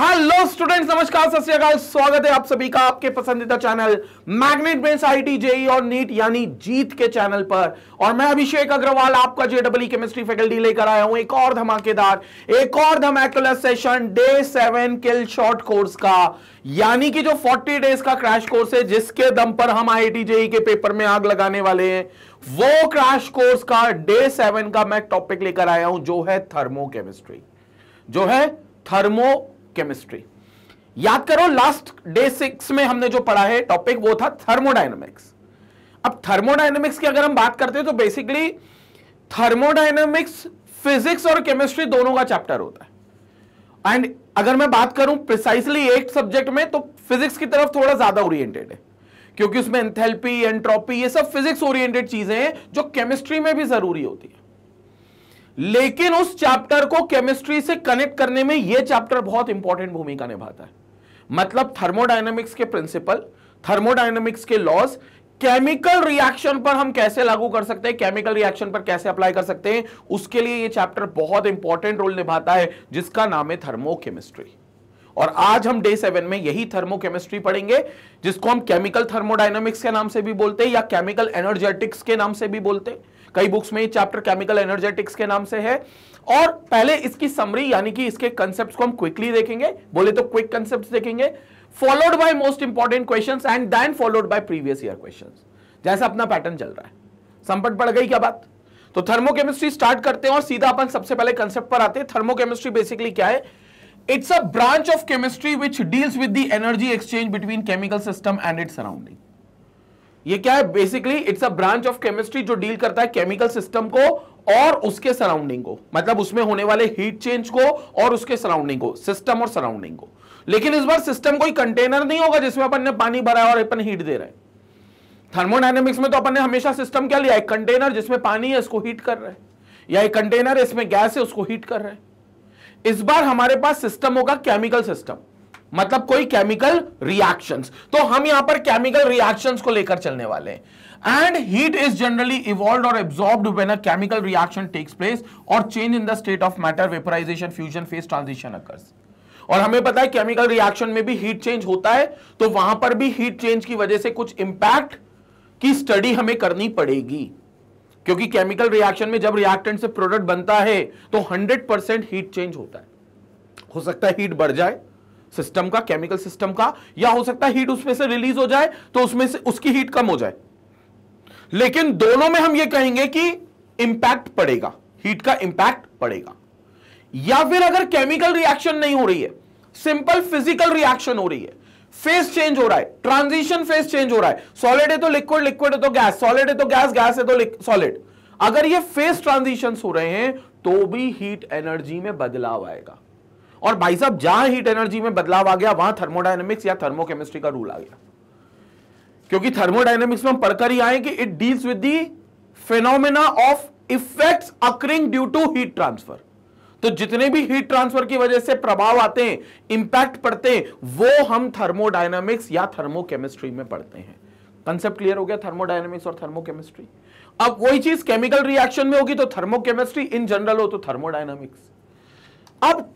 Hello students नमस्कार सत स्वागत है आप सभी का आपके पसंदीदा channel magnet base IIT JEE और नीट यानी जीत के चैनल पर और मैं अभिषेक अग्रवाल आपका जेडब्ल्यू केमिस्ट्री फैकल्टी लेकर आया हूं एक और धमाकेदार एक और धमाकेदार session day seven kill short course का यानी कि जो 40 डेज का क्रैश कोर्स है जिसके दम पर हम आई जेई के पेपर में आग लगाने वाले हैं वो क्रैश कोर्स का डे सेवन का मैं टॉपिक लेकर आया हूं जो है थर्मो जो है थर्मो केमिस्ट्री याद करो लास्ट डे सिक्स में हमने जो पढ़ा है टॉपिक वो था थर्मोडाइनमिक्स अब थर्मोडाइनमिक्स की अगर हम बात करते हैं तो बेसिकली थर्मोडाइनमिक्स फिजिक्स और केमिस्ट्री दोनों का चैप्टर होता है एंड अगर मैं बात करूं प्रिसाइसली एक सब्जेक्ट में तो फिजिक्स की तरफ थोड़ा ज्यादा ओरिएंटेड है क्योंकि उसमें एंथेल्पी एंट्रोपी ये सब फिजिक्स ओरिएंटेड चीजें हैं जो केमिस्ट्री में भी जरूरी होती है लेकिन उस चैप्टर को केमिस्ट्री से कनेक्ट करने में यह चैप्टर बहुत इंपॉर्टेंट भूमिका निभाता है मतलब थर्मोडाइनमिक्स के प्रिंसिपल थर्मोडाइनमिक्स के लॉज केमिकल रिएक्शन पर हम कैसे लागू कर सकते हैं केमिकल रिएक्शन पर कैसे अप्लाई कर सकते हैं उसके लिए यह चैप्टर बहुत इंपॉर्टेंट रोल निभाता है जिसका नाम है थर्मोकेमिस्ट्री और आज हम डे सेवन में यही थर्मोकेमिस्ट्री पढ़ेंगे जिसको हम केमिकल थर्मोडाइनमिक्स के नाम से भी बोलते हैं या केमिकल एनर्जेटिक्स के नाम से भी बोलते हैं कई बुक्स में ये चैप्टर केमिकल एनर्जेटिक्स के नाम से है और पहले इसकी समरी यानी कि इसके कंसेप्ट को हम क्विकली देखेंगे बोले तो क्विक कंसेप्ट देखेंगे followed by most important question and then followed by previous year question जैसा अपना पैटर्न चल रहा है संपट बढ़ गई क्या बात तो थर्मोकेमिस्ट्री स्टार्ट करते हैं और सीधा अपन सबसे पहले कंसेप्ट पर आते हैं थर्मोकेमिस्ट्री बेसिकली क्या है it's a branch of chemistry which deals with the energy exchange between chemical system and its surrounding ये क्या है basically it's a branch of chemistry जो डील करता है केमिकल सिस्टम को और उसके सराउंडिंग को मतलब उसमें होने वाले हीट चेंज को और उसके सराउंडिंग को सिस्टम और सराउंडिंग को लेकिन इस बार सिस्टम कोई कंटेनर नहीं होगा जिसमें अपन ने पानी भरा और अपन हीट दे रहे हैं थर्मोडाइनमिक्स में तो अपन ने हमेशा सिस्टम क्या लिया एक कंटेनर जिसमें पानी है इसको हीट कर रहे हैं या एक कंटेनर इसमें गैस है उसको हीट कर रहे हैं इस बार हमारे पास सिस्टम होगा केमिकल सिस्टम मतलब कोई केमिकल रिएक्शंस तो हम यहां पर केमिकल रिएक्शंस को लेकर चलने वाले हैं and heat is generally evolve और absorbed when a chemical reaction takes place और change in the state of matter vaporisation fusion phase transition occurs और हमें पता है केमिकल रिएक्शन में भी हीट चेंज होता है तो वहां पर भी हीट चेंज की वजह से कुछ इंपैक्ट की स्टडी हमें करनी पड़ेगी क्योंकि केमिकल रिएक्शन में जब रिएक्टेंट से प्रोडक्ट बनता है तो 100% हीट चेंज होता है हो सकता है हीट बढ़ जाए सिस्टम का केमिकल सिस्टम का या हो सकता है हीट उसमें से रिलीज हो जाए तो उसमें से उसकी हीट कम हो जाए लेकिन दोनों में हम यह कहेंगे कि इंपैक्ट पड़ेगा हीट का इंपैक्ट पड़ेगा या फिर अगर केमिकल रिएक्शन नहीं हो रही है सिंपल फिजिकल रिएक्शन हो रही है फेस चेंज हो रहा है ट्रांजिशन फेस चेंज हो रहा है सॉलिड है तो लिक्विड लिक्विड है तो गैस सॉलिड है तो गैस गैस है तो सॉलिड अगर ये फेस ट्रांजिशन हो रहे हैं तो भी हीट एनर्जी में बदलाव आएगा और भाई साहब जहां हीट एनर्जी में बदलाव आ गया वहां थर्मोडाइनमिक्स या थर्मोकेमिस्ट्री का रूल आ गया क्योंकि थर्मोडाइनमिक्स में हम पढ़कर ही आए कि it deals with the phenomena of effects occurring due to heat transfer तो जितने भी हीट ट्रांसफर की वजह से प्रभाव आते हैं इंपैक्ट पड़ते हैं वो हम थर्मोडाइनमिक्स या थर्मोकेमिस्ट्री में पढ़ते हैं कंसेप्ट क्लियर हो गया थर्मोडाइनमिक्स और थर्मोकेमिस्ट्री अब वही चीज केमिकल रिएक्शन में होगी तो थर्मोकेमिस्ट्री इन जनरल हो तो थर्मोडाइनमिक्स अब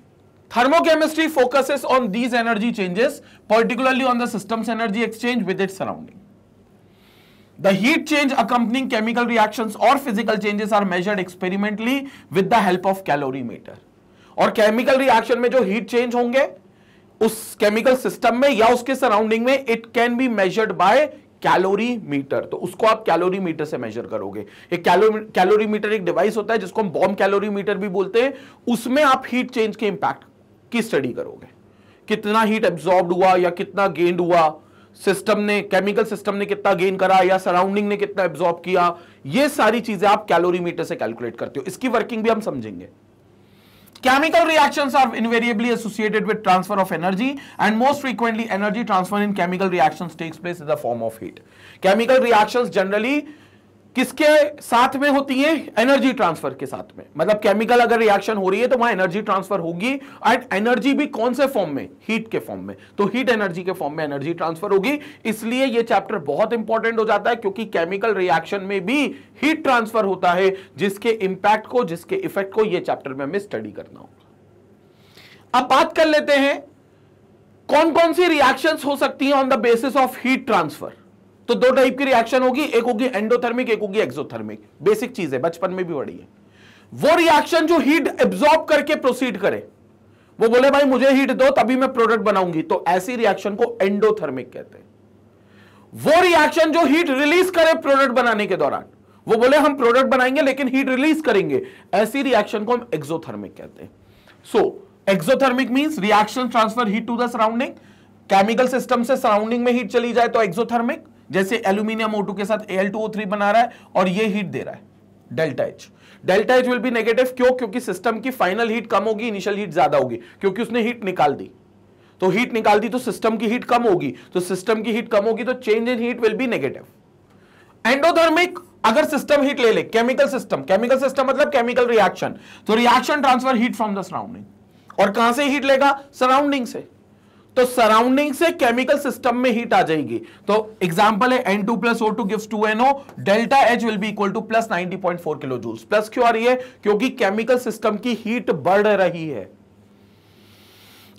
Thermochemistry focuses on these energy changes, particularly on the system's energy exchange with its surrounding. The heat change accompanying chemical reactions or physical changes are measured experimentally with the help of calorimeter. और chemical reaction में जो heat change होंगे उस chemical system में या उसके surrounding में it can be measured by calorimeter तो उसको आप कैलोरी मीटर से मेजर करोगे एक कैलोरी मीटर एक डिवाइस होता है जिसको हम बॉम्ब कैलोरी मीटर भी बोलते हैं उसमें आप हीट चेंज के इंपैक्ट की स्टडी करोगे कितना हीट एब्जॉर्ब हुआ या कितना गेंड हुआ सिस्टम ने केमिकल सिस्टम ने कितना गेन करा या सराउंडिंग ने कितना एब्जॉर्ब किया ये सारी चीजें आप कैलोरी मीटर से कैलकुलेट करते हो इसकी वर्किंग भी हम समझेंगे chemical reactions are invariably associated with transfer of energy and most frequently energy transfer in chemical reactions takes place in the form of heat chemical reactions generally किसके साथ में होती है एनर्जी ट्रांसफर के साथ में मतलब केमिकल अगर रिएक्शन हो रही है तो वहां एनर्जी ट्रांसफर होगी एंड एनर्जी भी कौन से फॉर्म में हीट के फॉर्म में तो हीट एनर्जी के फॉर्म में एनर्जी ट्रांसफर होगी इसलिए यह चैप्टर बहुत इंपॉर्टेंट हो जाता है क्योंकि केमिकल रिएक्शन में भी हीट ट्रांसफर होता है जिसके इंपैक्ट को जिसके इफेक्ट को यह चैप्टर में हमें स्टडी करना होगा अब बात कर लेते हैं कौन कौन सी रिएक्शन हो सकती है on the basis of heat transfer तो दो टाइप की रिएक्शन होगी एक होगी एंडोथर्मिक एक होगी एक्सोथर्मिक बेसिक चीज है बचपन में भी बड़ी है वो रिएक्शन जो हीट एब्जॉर्ब करके प्रोसीड करे वो बोले भाई मुझे हीट दो तभी मैं प्रोडक्ट बनाऊंगी तो ऐसी रिएक्शन को एंडोथर्मिक कहते हैं वो रिएक्शन जो हीट रिलीज करे प्रोडक्ट बनाने के दौरान वो बोले हम प्रोडक्ट बनाएंगे लेकिन हीट रिलीज करेंगे ऐसी रिएक्शन को हम एक्सोथर्मिक कहते हैं so exothermic means reaction transfer heat to the surrounding chemical system से सराउंडिंग में हीट चली जाए तो एक्सोथर्मिक जैसे एल्यूमिनियम ओ के साथ एल बना रहा है और ये हीट दे रहा है delta H delta H will be negative क्यों क्योंकि सिस्टम की फाइनल हीट कम होगी इनिशियल हीट ज्यादा होगी क्योंकि उसने हीट निकाल दी तो हीट निकाल दी तो सिस्टम की हीट कम होगी तो सिस्टम की हीट कम होगी तो change in heat will be negative endothermic अगर सिस्टम हीट ले ले केमिकल सिस्टम केमिकल सिस्टम मतलब केमिकल रिएक्शन तो reaction transfer heat from the surrounding और कहां से हीट लेगा सराउंडिंग से तो सराउंडिंग से केमिकल सिस्टम में हीट आ जाएगी तो एग्जांपल है N two plus O two give two NO delta H will be equal to plus ninety point four kilo joules plus क्यों आ रही है क्योंकि केमिकल सिस्टम की हीट बढ़ रही है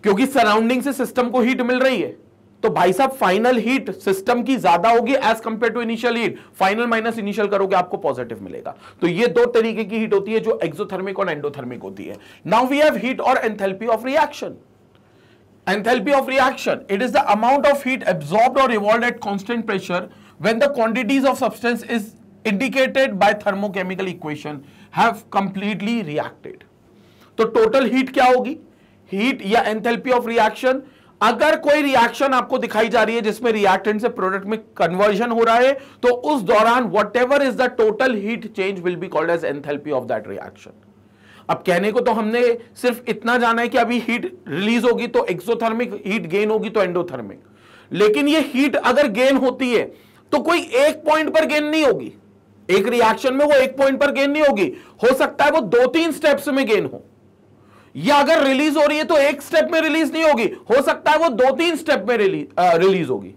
क्योंकि सराउंडिंग से सिस्टम को हीट मिल रही है तो भाई साहब फाइनल हीट सिस्टम की ज्यादा होगी as compare to initial heat final minus initial करोगे आपको पॉजिटिव मिलेगा तो ये दो तरीके की हीट होती है जो एक्सोथर्मिक और एंडोथर्मिक होती है नाउ वी हैव हीट और enthalpy of reaction Enthalpy of reaction, it is the amount of heat absorbed or evolved at constant pressure when the quantities of substance is indicated by thermochemical equation have completely reacted. तो total heat क्या होगी heat या enthalpy of reaction अगर कोई reaction आपको दिखाई जा रही है जिसमें रिएक्टेंट से प्रोडक्ट में कन्वर्जन हो रहा है तो उस दौरान whatever is the total heat change will be called as enthalpy of that reaction अब कहने को तो हमने सिर्फ इतना जाना है कि अभी हीट रिलीज होगी तो एक्सोथर्मिक हीट गेन होगी तो एंडोथर्मिक लेकिन ये हीट अगर गेन होती है तो कोई एक पॉइंट पर गेन नहीं होगी एक रिएक्शन में वो एक पॉइंट पर गेन नहीं होगी हो सकता है वो दो तीन स्टेप्स में गेन हो या अगर रिलीज हो रही है तो एक स्टेप में रिलीज नहीं होगी हो सकता है वो दो तीन स्टेप में रिलीज रिलीज होगी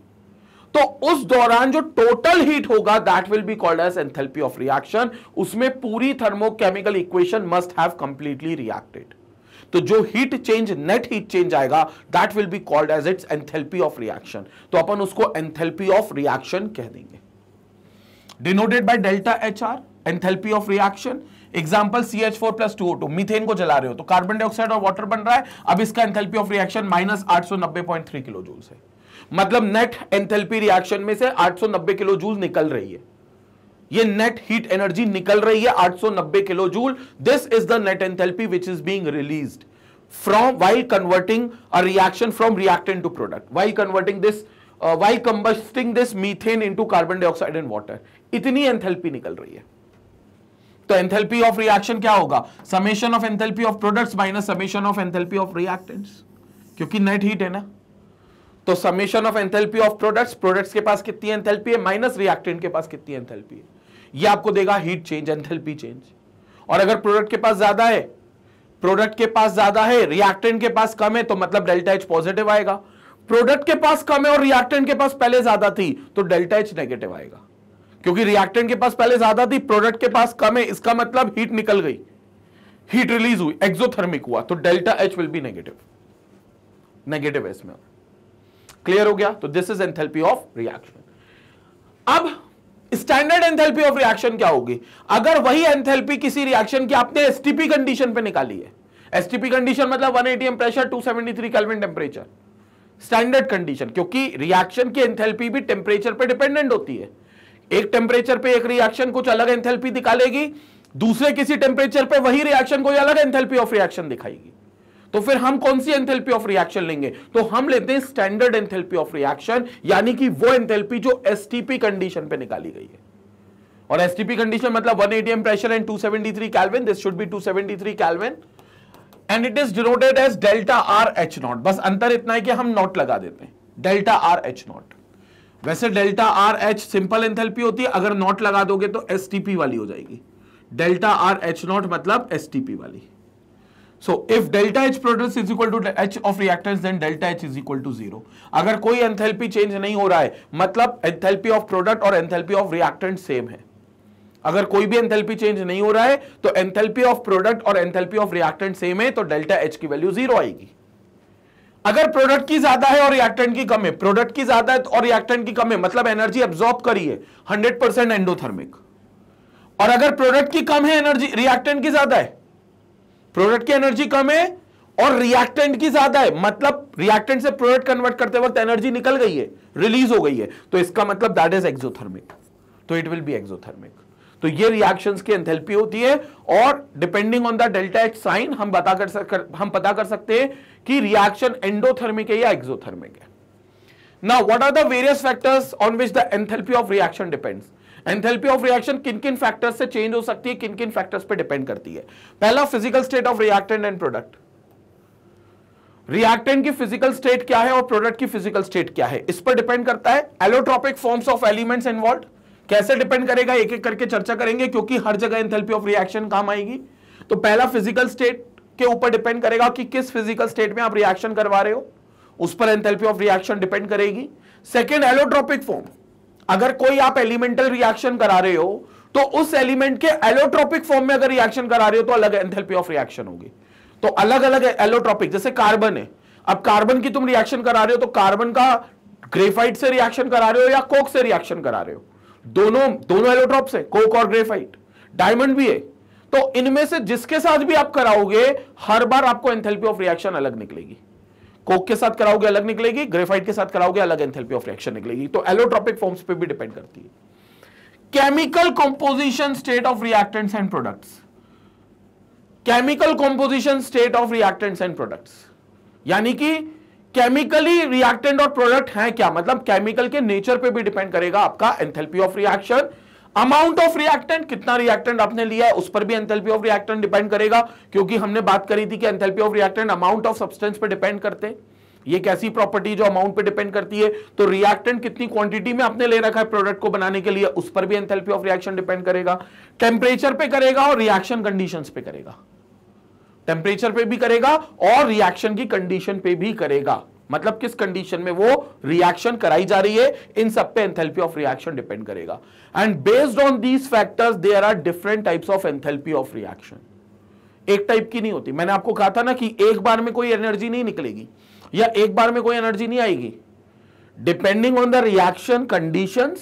तो उस दौरान जो टोटल हीट होगा that will be called as enthalpy of reaction उसमें पूरी thermochemical equation must have completely reacted तो जो heat change net heat change आएगा that will be called as its enthalpy of reaction तो अपन उसको एंथेल्पी ऑफ रिएक्शन कह देंगे denoted by delta H R enthalpy of reaction example C H four plus two O two methane को जला रहे हो तो कार्बन डाइऑक्साइड और वाटर बन रहा है अब इसका एंथेल्पी ऑफ रिएक्शन माइनस आठ सौ नब्बे पॉइंट थ्री किलो जूल है मतलब नेट एंथेल्पी रिएक्शन में से 890 किलो जूल निकल रही है ये नेट हीट एनर्जी निकल रही है 890 kilo joule this is the net enthalpy which is being released from while converting a reaction from reactant to product while converting this uh, combusting this methane into carbon dioxide and water इतनी enthalpy निकल रही है तो enthalpy of reaction क्या होगा summation of enthalpy of products minus summation of enthalpy of reactants क्योंकि net heat है ना तो summation of enthalpy of products products के पास कितनी एंथेल्पी है माइनस रिएक्टेंट के पास कितनी एंथेल्पी है ये आपको देगा हीट चेंज एंथेल्पी चेंज और अगर प्रोडक्ट के पास ज्यादा है प्रोडक्ट के पास ज्यादा है रिएक्टेंट के पास कम है तो मतलब डेल्टा एच पॉजिटिव आएगा प्रोडक्ट के पास कम है और रिएक्टेंट के पास पहले ज्यादा थी तो डेल्टा एच नेगेटिव आएगा क्योंकि रिएक्टेंट के पास पहले ज्यादा थी प्रोडक्ट के पास कम है इसका मतलब हीट निकल गई हीट रिलीज हुई एक्सोथर्मिक हुआ तो delta H will be negative negative है इसमें क्लियर हो गया तो this is enthalpy of reaction अब स्टैंडर्ड एंथेल्पी ऑफ रिएक्शन क्या होगी अगर वही एंथेल्पी किसी रिएक्शन की आपने एसटीपी कंडीशन पे निकाली है एसटीपी कंडीशन मतलब 180 ATM pressure 273 seventy Kelvin temperature standard condition क्योंकि रिएक्शन की एंथेल्पी भी टेम्परेचर पे डिपेंडेंट होती है एक टेम्परेचर पे एक रिएक्शन कुछ अलग एंथेल्पी निकालेगी दूसरे किसी टेम्परेचर पे वही रिएक्शन कोई अलग एंथेल्पी ऑफ रिएक्शन दिखाएगी तो फिर हम कौन सी एंथेल्पी ऑफ रिएक्शन लेंगे तो हम लेते हैं स्टैंडर्ड एंथेल्पी ऑफ रिएक्शन यानी कि वो एंथेल्पी जो एसटीपी कंडीशन पे निकाली गई है और एसटीपी कंडीशन मतलब 180 ATM pressure and 273 kelvin this should be 273 kelvin and it is denoted as delta R H not बस अंतर इतना है कि हम नॉट लगा देते हैं डेल्टा आर एच नॉट वैसे delta R H simple enthalpy होती है अगर नॉट लगा दोगे तो एसटीपी वाली हो जाएगी डेल्टा आर एच नॉट मतलब एसटीपी वाली so if delta H products is equal to H of reactants then delta H is equal to zero अगर कोई एंथैल्पी चेंज नहीं हो रहा है मतलब एंथैल्पी ऑफ प्रोडक्ट और एंथैल्पी ऑफ रिएक्टेंट सेम है अगर कोई भी एंथैल्पी चेंज नहीं हो रहा है तो एंथैल्पी ऑफ प्रोडक्ट और एंथैल्पी ऑफ रिएक्टेंट सेम है तो डेल्टा एच की वैल्यू जीरो आएगी अगर प्रोडक्ट की ज्यादा है और रिएक्टेंट की कम है प्रोडक्ट की ज्यादा है और रिएक्टेंट की कम है मतलब एनर्जी एब्जॉर्ब करी है हंड्रेड परसेंट एंडोथर्मिक और अगर प्रोडक्ट की कम है एनर्जी रिएक्टेंट की ज्यादा है प्रोडक्ट की एनर्जी कम है और रिएक्टेंट की ज्यादा है मतलब रिएक्टेंट से प्रोडक्ट कन्वर्ट करते वक्त एनर्जी निकल गई है रिलीज हो गई है तो इसका मतलब दैट इज एक्सोथर्मिक तो इट विल बी एक्सोथर्मिक तो ये रिएक्शन की एंथेल्पी होती है और depending on the delta H sign हम बता कर, सक, हम पता कर सकते हैं कि रिएक्शन एंडोथर्मिक है या एक्सोथर्मिक है now what are the various factors on which the enthalpy of reaction depends enthalpy of reaction किन किन फैक्टर्स से चेंज हो सकती है किन किन फैक्टर्स पे डिपेंड करती है पहला physical state of reactant and product reactant की फिजिकल स्टेट क्या है और प्रोडक्ट की फिजिकल स्टेट क्या है इस पर डिपेंड करता है allotropic forms of elements involve कैसे डिपेंड करेगा एक एक करके चर्चा करेंगे क्योंकि हर जगह एंथेल्पी ऑफ रिएक्शन काम आएगी तो पहला फिजिकल स्टेट के ऊपर डिपेंड करेगा कि किस फिजिकल स्टेट में आप रिएक्शन करवा रहे हो उस पर एंथैल्पी ऑफ रिएक्शन डिपेंड करेगी सेकेंड एलोट्रॉपिक फॉर्म अगर कोई आप एलिमेंटल रिएक्शन करा रहे हो तो उस एलिमेंट के एलोट्रोपिक फॉर्म में अगर रिएक्शन करा रहे हो तो अलग एंथेल्पी ऑफ रिएक्शन होगी तो अलग अलग एलोट्रोपिक जैसे कार्बन है अब कार्बन की तुम रिएक्शन करा रहे हो तो कार्बन का ग्रेफाइट से रिएक्शन करा रहे हो या कोक से रिएक्शन करा रहे हो दोनों दोनों एलोट्रोप है कोक और ग्रेफाइट डायमंड भी है तो इनमें से जिसके साथ भी आप कराओगे हर बार आपको एंथेल्पी ऑफ रिएक्शन अलग निकलेगी कोक के साथ कराओगे अलग निकलेगी ग्रेफाइट के साथ कराओगे अलग एंथेल्पी ऑफ रिएक्शन निकलेगी तो एलोट्रॉपिक फॉर्म्स पे भी डिपेंड करती है chemical composition state of reactants and products chemical composition state of reactants and products यानी कि केमिकली रिएक्टेंट और प्रोडक्ट है क्या मतलब केमिकल के नेचर पे भी डिपेंड करेगा आपका enthalpy of reaction amount of reactant कितना रिएक्टेंट आपने लिया है उस पर भी एंथैल्पी ऑफ रिएक्टेंट डिपेंड करेगा क्योंकि हमने बात करी थी कि enthalpy of reactant amount of substance पर डिपेंड करते हैं ये कैसी प्रॉपर्टी जो अमाउंट पे डिपेंड करती है तो रिएक्टेंट कितनी क्वांटिटी में आपने ले रखा है प्रोडक्ट को बनाने के लिए उस पर भी एंथैल्पी ऑफ रिएक्शन डिपेंड करेगा टेम्परेचर पे करेगा और रिएक्शन कंडीशंस पे करेगा टेम्परेचर पे भी करेगा और रिएक्शन की कंडीशन पे भी करेगा मतलब किस कंडीशन में वो रिएक्शन कराई जा रही है इन सब पे एंथेल्पी ऑफ रिएक्शन डिपेंड करेगा and based on these factors there are different types of enthalpy of reaction एक टाइप की नहीं होती मैंने आपको कहा था ना कि एक बार में कोई एनर्जी नहीं निकलेगी या एक बार में कोई एनर्जी नहीं आएगी depending on the reaction condition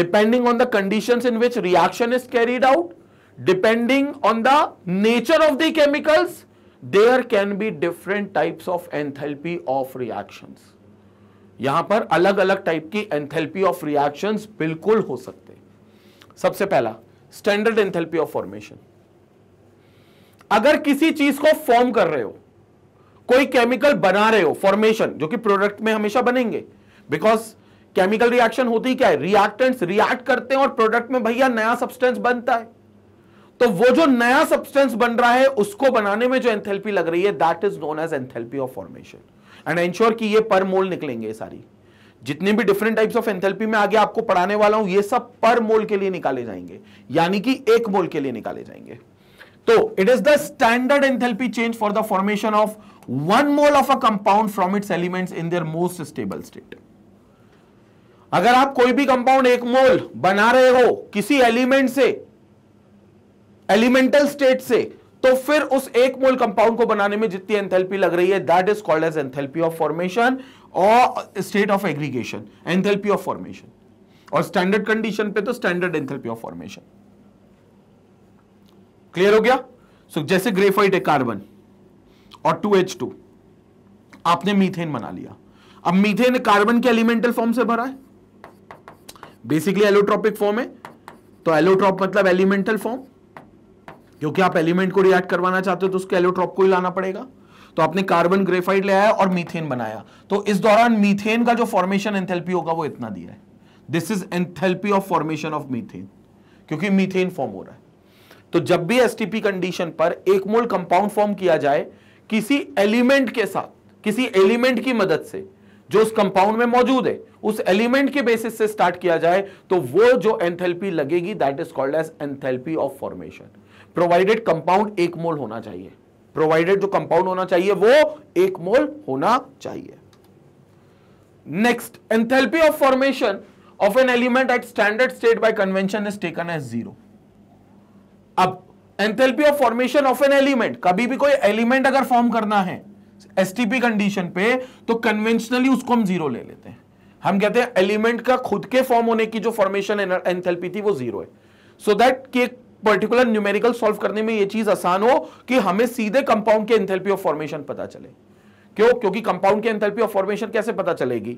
depending on the condition in which reaction is carried out depending on the nature of the chemicals there can be different types of enthalpy of reactions यहां पर अलग अलग type की enthalpy of reactions बिल्कुल हो सकते सबसे पहला स्टैंडर्ड एंथेल्पी ऑफ फॉर्मेशन अगर किसी चीज को फॉर्म कर रहे हो कोई केमिकल बना रहे हो फॉर्मेशन जो कि प्रोडक्ट में हमेशा बनेंगे बिकॉज केमिकल रिएक्शन होती क्या है रिएक्टेंट्स रिएक्ट करते हैं और प्रोडक्ट में भैया नया सब्सटेंस बनता है तो वो जो नया सब्सटेंस बन रहा है उसको बनाने में जो एंथेल्पी लग रही है that is known as enthalpy of formation and ensure कि ये पर मोल निकलेंगे सारी जितने भी डिफरेंट टाइप्स ऑफ एंथेल्पी में आगे आपको पढ़ाने वाला हूं ये सब पर मोल के लिए निकाले जाएंगे यानी कि एक मोल के लिए निकाले जाएंगे तो it is the standard enthalpy change for the formation of one mole of a compound from its elements in their most stable state अगर आप कोई भी कंपाउंड एक मोल बना रहे हो किसी एलिमेंट से एलिमेंटल स्टेट से तो फिर उस एक मोल कंपाउंड को बनाने में जितनी एंथैल्पी लग रही है that is called as enthalpy of formation और state of aggregation enthalpy of formation और स्टैंडर्ड कंडीशन पे तो standard enthalpy of formation clear हो गया सो so, जैसे ग्रेफाइट है कार्बन और टू एच टू आपने मीथेन बना लिया अब मीथेन कार्बन के एलिमेंटल फॉर्म से भरा है बेसिकली एलोट्रॉपिक फॉर्म है तो एलोट्रॉप मतलब एलिमेंटल फॉर्म क्योंकि आप एलिमेंट को रिएक्ट करवाना चाहते हो तो उसके एलोट्रॉप को ही लाना पड़ेगा तो आपने कार्बन ग्रेफाइड ले आया और मीथेन बनाया तो इस दौरान मीथेन का जो फॉर्मेशन एंथेल्पी होगा वो इतना दिया है this is enthalpy of formation of methane क्योंकि मीथेन फॉर्म हो रहा है तो जब भी एसटीपी कंडीशन पर एक मोल कंपाउंड फॉर्म किया जाए किसी एलिमेंट के साथ किसी एलिमेंट की मदद से जो उस कंपाउंड में मौजूद है उस एलिमेंट के बेसिस से स्टार्ट किया जाए तो वो जो एंथेल्पी लगेगी that is called as enthalpy of formation provided compound एक मोल होना चाहिए प्रोवाइडेड जो कंपाउंड होना चाहिए वो एक मोल होना चाहिए next enthalpy of formation of an element at standard state by convention is taken as zero अब enthalpy of formation of an element कभी भी कोई एलिमेंट अगर फॉर्म करना है एसटीपी कंडीशन पे तो कन्वेंशनली उसको हम जीरो ले लेते हैं हम कहते हैं एलिमेंट का खुद के फॉर्म होने की जो फॉर्मेशन एंथेल्पी थी वो जीरो है सो so दैट कि पर्टिकुलर न्यूमेरिकल सॉल्व करने में ये चीज आसान हो कि हमें सीधे कंपाउंड के एंथेल्पी ऑफ फॉर्मेशन पता चले क्यों क्योंकि कंपाउंड के एंथेल्पी ऑफ फॉर्मेशन कैसे पता चलेगी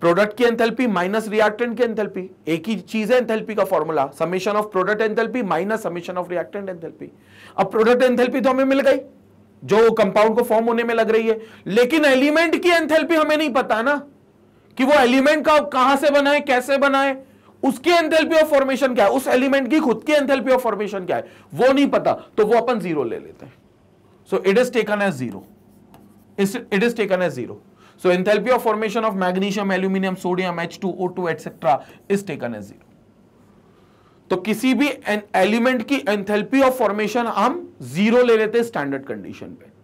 प्रोडक्ट की एंथेल्पी माइनस रिएक्टेंट की एंथेल्पी एक ही चीज है एंथेल्पी का formula summation of product enthalpy minus summation of reactant enthalpy अब प्रोडक्ट एंथेल्पी तो हमें मिल गई जो कंपाउंड को फॉर्म होने में लग रही है लेकिन एलिमेंट की एंथेल्पी हमें नहीं पता ना कि वो एलिमेंट का कहां से बनाए कैसे बनाए उसकी एंथेल्पी ऑफ फॉर्मेशन क्या है उस एलिमेंट की खुद की एंथेल्पी ऑफ फॉर्मेशन क्या है वो नहीं पता तो वो अपन जीरो ले लेते हैं so it is taken as zero it is taken as zero so enthalpy of formation of magnesium aluminium sodium H two O two etcetera is taken as zero तो किसी भी एलिमेंट की एंथेल्पी ऑफ फॉर्मेशन हम zero ले लेते हैं standard condition पे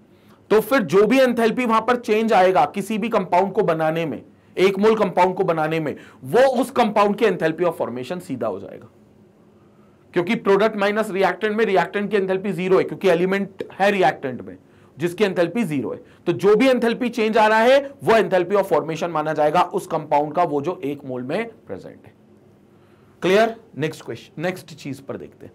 तो फिर जो भी एंथेल्पी वहां पर चेंज आएगा किसी भी कंपाउंड को बनाने में एक मोल कंपाउंड को बनाने में वो उस कंपाउंड की एंथेल्पी ऑफ फॉर्मेशन सीधा हो जाएगा क्योंकि प्रोडक्ट माइनस रिएक्टेंट में रिएक्टेंट की एंथेल्पी जीरो है क्योंकि एलिमेंट है रिएक्टेंट में जिसकी एंथेल्पी जीरो है तो जो भी एंथेल्पी चेंज आ रहा है वो एंथेल्पी ऑफ फॉर्मेशन माना जाएगा उस कंपाउंड का वो जो एक मोल में प्रेजेंट है क्लियर नेक्स्ट क्वेश्चन नेक्स्ट चीज पर देखते हैं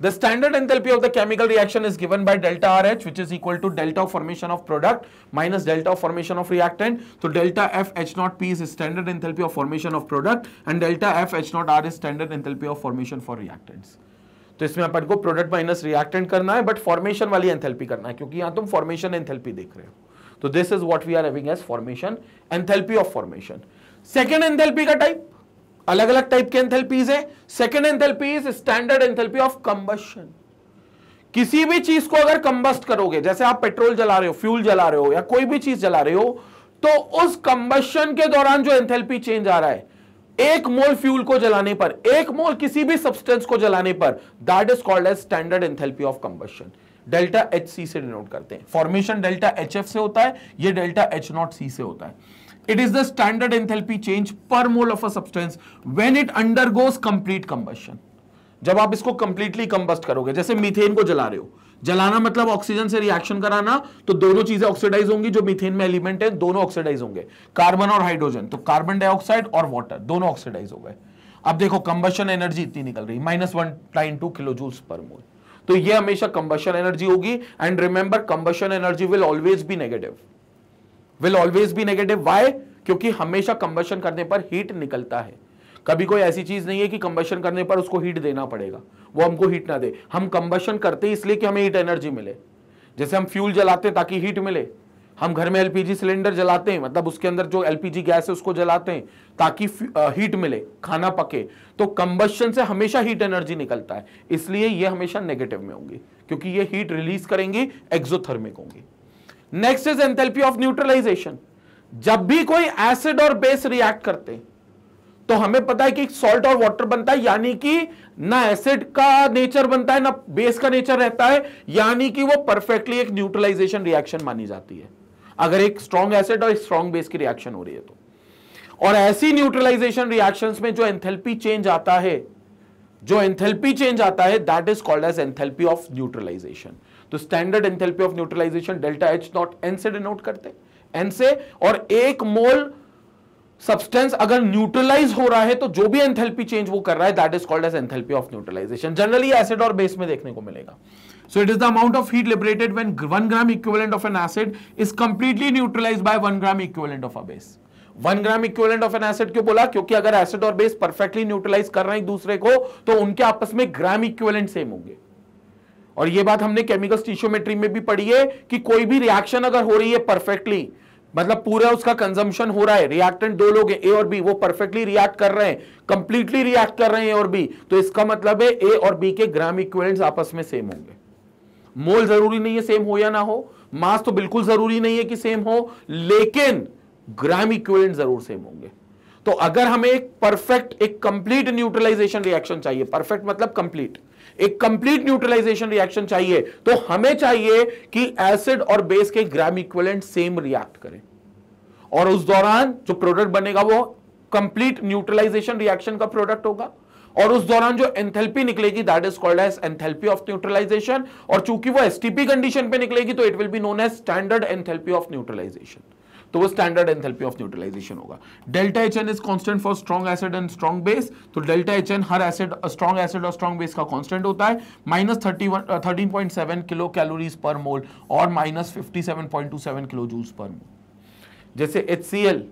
The standard enthalpy of the chemical reaction is given by delta RH which is equal to delta of formation of product minus delta of formation of reactant. So delta F H0P is standard enthalpy of formation of product and delta F H0R is standard enthalpy of formation for reactants. तो इसमें अपन को product minus reactant करना है but formation वाली enthalpy करना है क्योंकि यहां तुम फॉर्मेशन एंथेल्पी देख रहे हो तो this is what we are having as formation enthalpy of formation second enthalpy का टाइप अलग अलग टाइप के एंथेल्पीज है second enthalpy is standard enthalpy of combustion किसी भी चीज को अगर कंबस्ट करोगे जैसे आप पेट्रोल जला रहे हो फ्यूल जला रहे हो या कोई भी चीज जला रहे हो तो उस कंबस्टन के दौरान जो एंथेल्पी चेंज आ रहा है एक मोल फ्यूल को जलाने पर एक मोल किसी भी सब्सटेंस को जलाने पर that is called as standard enthalpy of combustion delta H C से डिनोट करते हैं फॉर्मेशन डेल्टा एच एफ से होता है यह डेल्टा एच नॉट सी से होता है It is the standard enthalpy change per mole of a substance when it undergoes complete combustion. जब आप इसको कंप्लीटली कंबस्ट करोगे जैसे मीथेन को जला रहे हो जलाना मतलब ऑक्सीजन से रिएक्शन कराना तो दोनों चीजें ऑक्सीडाइज होंगी जो मीथेन में एलिमेंट है दोनों ऑक्सीडाइज होंगे कार्बन और हाइड्रोजन तो कार्बन डाइऑक्साइड और वाटर दोनों ऑक्सीडाइज हो गए अब देखो कंबशन एनर्जी इतनी निकल रही minus one nine two kilo joules पर मोल तो ये हमेशा कंबशन एनर्जी होगी and remember combustion energy will always be negative will always be negative why क्योंकि हमेशा कंबशन करने पर हीट निकलता है कभी कोई ऐसी चीज नहीं है कि कंबेशन करने पर उसको हीट देना पड़ेगा वो हमको हीट ना दे हम कंबशन करते इसलिए कि हमें हीट एनर्जी मिले जैसे हम फ्यूल जलाते हैं ताकि हीट मिले हम घर में एलपीजी सिलेंडर जलाते हैं मतलब उसके अंदर जो एलपीजी गैस है उसको जलाते हैं ताकि हीट मिले खाना पके तो कंबेशन से हमेशा हीट एनर्जी निकलता है इसलिए ये हमेशा नेगेटिव में होंगी क्योंकि ये हीट रिलीज करेंगी एक्जोथर्मिक होंगी next is enthalpy of neutralization जब भी कोई एसिड और बेस रिएक्ट करते तो हमें पता है कि सॉल्ट और वाटर बनता है यानी कि ना एसिड का नेचर बनता है ना बेस का नेचर रहता है यानी कि वो परफेक्टली एक न्यूट्रलाइजेशन रिएक्शन मानी जाती है अगर एक स्ट्रॉन्ग एसिड और स्ट्रॉन्ग बेस की रिएक्शन हो रही है तो और ऐसी न्यूट्रलाइजेशन रिएक्शन में जो एंथेल्पी चेंज आता है जो एंथेल्पी चेंज आता है that is called as enthalpy of neutralization तो standard enthalpy of neutralization delta H not N से डिनोट करते एन से और एक मोल सब्सटेंस अगर न्यूट्रलाइज हो रहा है तो जो भी एंथेल्पी चेंज वो कर रहा है that is called as enthalpy of neutralization generally acid और बेस में देखने को मिलेगा so it is the amount of heat liberated when 1 gram equivalent of an acid is completely neutralized by 1 gram equivalent of a base 1 gram equivalent of an acid क्यों बोला क्योंकि अगर acid और बेस परफेक्टली न्यूट्रलाइज कर रहे हैं एक दूसरे को तो उनके आपस में ग्राम इक्विवेलेंट सेम होंगे और ये बात हमने केमिकल स्टीशियोमेट्री में भी पढ़ी है कि कोई भी रिएक्शन अगर हो रही है परफेक्टली मतलब पूरा उसका कंजम्पशन हो रहा है रिएक्टेंट दो लोग हैं ए और बी वो परफेक्टली रिएक्ट कर रहे हैं कंप्लीटली रिएक्ट कर रहे हैं ए और बी तो इसका मतलब है ए और बी के ग्राम इक्वेंट आपस में सेम होंगे मोल जरूरी नहीं है सेम हो या ना हो मास तो बिल्कुल जरूरी नहीं है कि सेम हो लेकिन ग्राम इक्वेंट जरूर सेम होंगे तो अगर हमें एक परफेक्ट एक कंप्लीट न्यूट्रलाइजेशन रिएक्शन चाहिए परफेक्ट मतलब कंप्लीट एक कंप्लीट न्यूट्रलाइजेशन रिएक्शन चाहिए तो हमें चाहिए कि एसिड और बेस के ग्राम इक्वलेंट सेम रिएक्ट करें और उस दौरान जो प्रोडक्ट बनेगा वो कंप्लीट न्यूट्रलाइजेशन रिएक्शन का प्रोडक्ट होगा और उस दौरान जो एंथेल्पी निकलेगी that is called as enthalpy of neutralization और चूंकि वो एसटीपी कंडीशन पे निकलेगी तो it will be known as standard enthalpy of neutralization तो वो स्टैंडर्ड एंथेल्पी ऑफ न्यूट्रलाइजेशन होगा delta H N is constant for strong acid and strong base तो डेल्टा एच एन हर एसिड स्ट्रॉन्ग एसिड और strong base का constant होता है minus thirty one thirteen point seven kilo calories पर mole और minus fifty seven point two seven kilo joules पर mole जैसे एच सी एल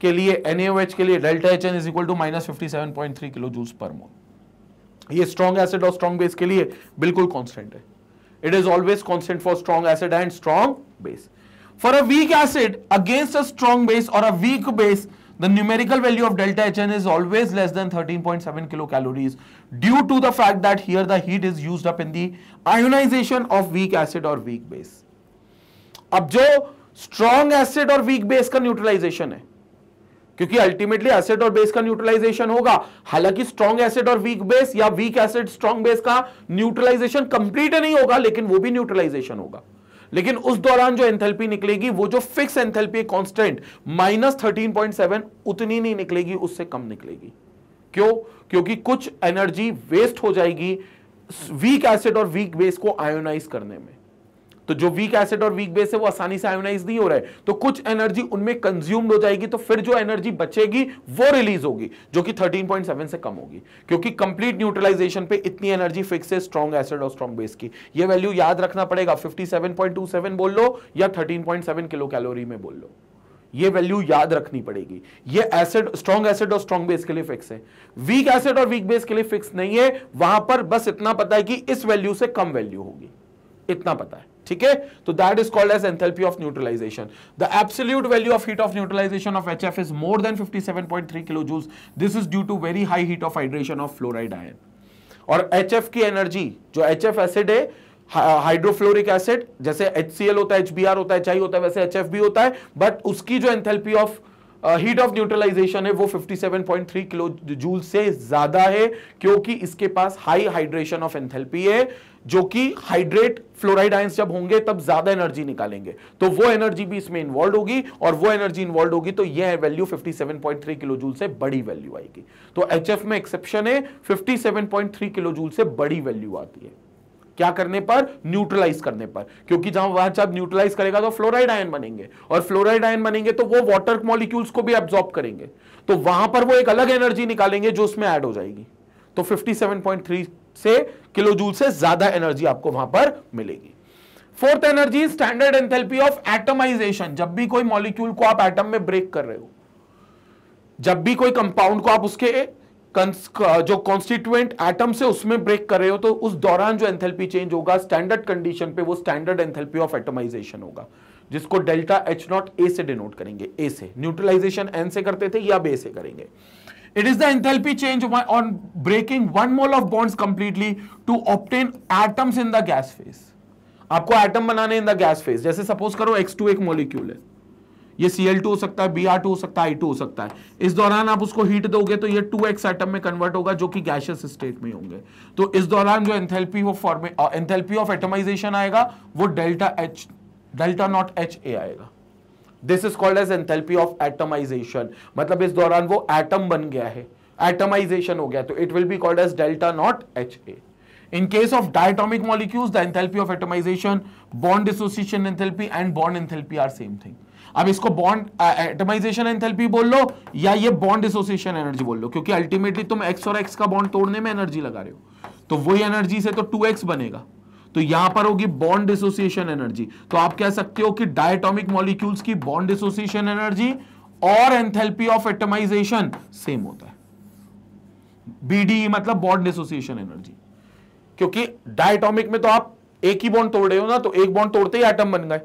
के लिए एन के लिए delta H N is equal to minus fifty seven point three kilo joules पर mole ये स्ट्रॉन्ग एसिड और स्ट्रॉन्ग बेस के लिए बिल्कुल कॉन्स्टेंट है it is always constant for strong acid and strong base For a weak acid against a strong base or a weak base, the numerical value of delta Hn is always less than 13.7 kilocalories due to the fact that here the heat is used up in the ionization of weak acid or weak base. अब जो strong acid और weak base का neutralisation है क्योंकि ultimately acid और base का neutralisation होगा हालांकि स्ट्रॉन्ग एसिड और वीक बेस या वीक एसिड स्ट्रॉन्ग बेस का न्यूट्रलाइजेशन कंप्लीट नहीं होगा लेकिन वो भी न्यूट्रलाइजेशन होगा लेकिन उस दौरान जो एंथेल्पी निकलेगी वो जो fix enthalpy constant minus thirteen point seven उतनी नहीं निकलेगी उससे कम निकलेगी क्यों क्योंकि कुछ एनर्जी वेस्ट हो जाएगी वीक एसिड और वीक बेस को आयोनाइज करने में तो जो वीक एसिड और वीक बेस है वो आसानी से आयोनाइज नहीं हो रहा है तो कुछ एनर्जी उनमें कंज्यूम्ड हो जाएगी तो फिर जो एनर्जी बचेगी वो रिलीज होगी जो कि 13.7 से कम होगी क्योंकि कंप्लीट न्यूट्रलाइजेशन पे इतनी एनर्जी फिक्स है स्ट्रॉन्ग एसिड और स्ट्रॉन्ग बेस की ये वैल्यू याद रखना पड़ेगा फिफ्टी बोल लो या थर्टीन किलो कैलोरी में बोल लो ये वैल्यू याद रखनी पड़ेगी ये एसिड स्ट्रॉन्ग एसिड और स्ट्रॉन्ग बेस के लिए फिक्स है वीक एसिड और वीक बेस के लिए फिक्स नहीं है वहां पर बस इतना पता है कि इस वैल्यू से कम वैल्यू होगी इतना पता है ठीक है तो that is called as enthalpy of neutralization the absolute value of heat of neutralization of F is more than three kilo juice this is due to very high heat of hydration of fluoride ion और F की energy जो F acid है hydrofluoric acid uh, जैसे H होता है HBr होता है H होता है वैसे HF भी होता है बट उसकी जो enthalpy of heat of neutralization है वो 57.3 किलो जूल से ज्यादा है क्योंकि इसके पास हाई हाइड्रेशन ऑफ एंथेल्पी है जो कि हाइड्रेट फ्लोराइड आयंस जब होंगे तब ज्यादा एनर्जी निकालेंगे तो वो एनर्जी भी इसमें इन्वॉल्व होगी और वो एनर्जी इन्वॉल्व होगी तो यह वैल्यू 57.3 किलो जूल से बड़ी वैल्यू आएगी तो एच में एक्सेप्शन है 57.3 किलो जूल से बड़ी वैल्यू आती है क्या करने पर न्यूट्रलाइज करने पर क्योंकि जहां वह जब न्यूट्रलाइज करेगा तो फ्लोराइड आयन बनेंगे और फ्लोराइड आयन बनेंगे तो वो वाटर मॉलिक्यूल्स को भी एब्जॉर्ब करेंगे तो वहां पर वो एक अलग एनर्जी निकालेंगे जो उसमें ऐड हो जाएगी तो 57.3 से किलो जूल से ज्यादा एनर्जी आपको वहां पर मिलेगी fourth energy standard enthalpy of atomization जब भी कोई मॉलिक्यूल को आप एटम में ब्रेक कर रहे हो जब भी कोई कंपाउंड को आप उसके जो कॉन्स्टिट्यूएंट एटम से उसमें ब्रेक कर रहे हो तो उस दौरान जो एंथैल्पी चेंज होगा स्टैंडर्ड कंडीशन पे वो स्टैंडर्ड एंथैल्पी ऑफ एटमाइजेशन होगा जिसको डेल्टा एच नॉट ए से डिनोट करेंगे ए से न्यूट्रलाइजेशन एन से करते थे या बे से करेंगे it is the enthalpy change on breaking one mole of bonds completely to obtain atoms in the gas phase आपको एटम बनाने इन द गैस फेज जैसे सपोज करो एक्स टू एक मोलिक्यूल है ये सी हो सकता है बी हो सकता है आई हो सकता है इस दौरान आप उसको हीट दोगे तो ये टू एक्स एटम में कन्वर्ट होगा जो कि गैशियस स्टेट में होंगे तो इस दौरान जो एंथेल्पी वो फॉर्मे एंथेल्पी ऑफ एटमाइजेशन आएगा वो delta H delta not H A आएगा this is called as enthalpy of atomization मतलब इस दौरान वो एटम बन गया है एटमाइजेशन हो गया तो it will be called as delta not H A In case of diatomic molecules, the enthalpy of atomization, bond dissociation enthalpy and bond enthalpy are same thing. अब इसको बॉन्ड एटमाइजेशन एंथैल्पी बोल लो या ये bond association energy बोल लो क्योंकि ultimately तुम x और x का बॉन्ड तोड़ने में एनर्जी लगा रहे हो तो वही एनर्जी से तो टू बनेगा तो यहां पर होगी बॉन्ड एसोसिएशन एनर्जी तो आप कह सकते हो कि डायटोमिक मॉलिक्यूल्स की बॉन्ड एसोसिएशन एनर्जी और एंथेल्पी ऑफ एटमाइजेशन सेम होता है बीडी e मतलब बॉन्ड एसोसिएशन एनर्जी क्योंकि डायटोमिक में तो आप एक ही बॉन्ड तोड़ रहे हो ना तो एक बॉन्ड तोड़ते ही एटम बन गए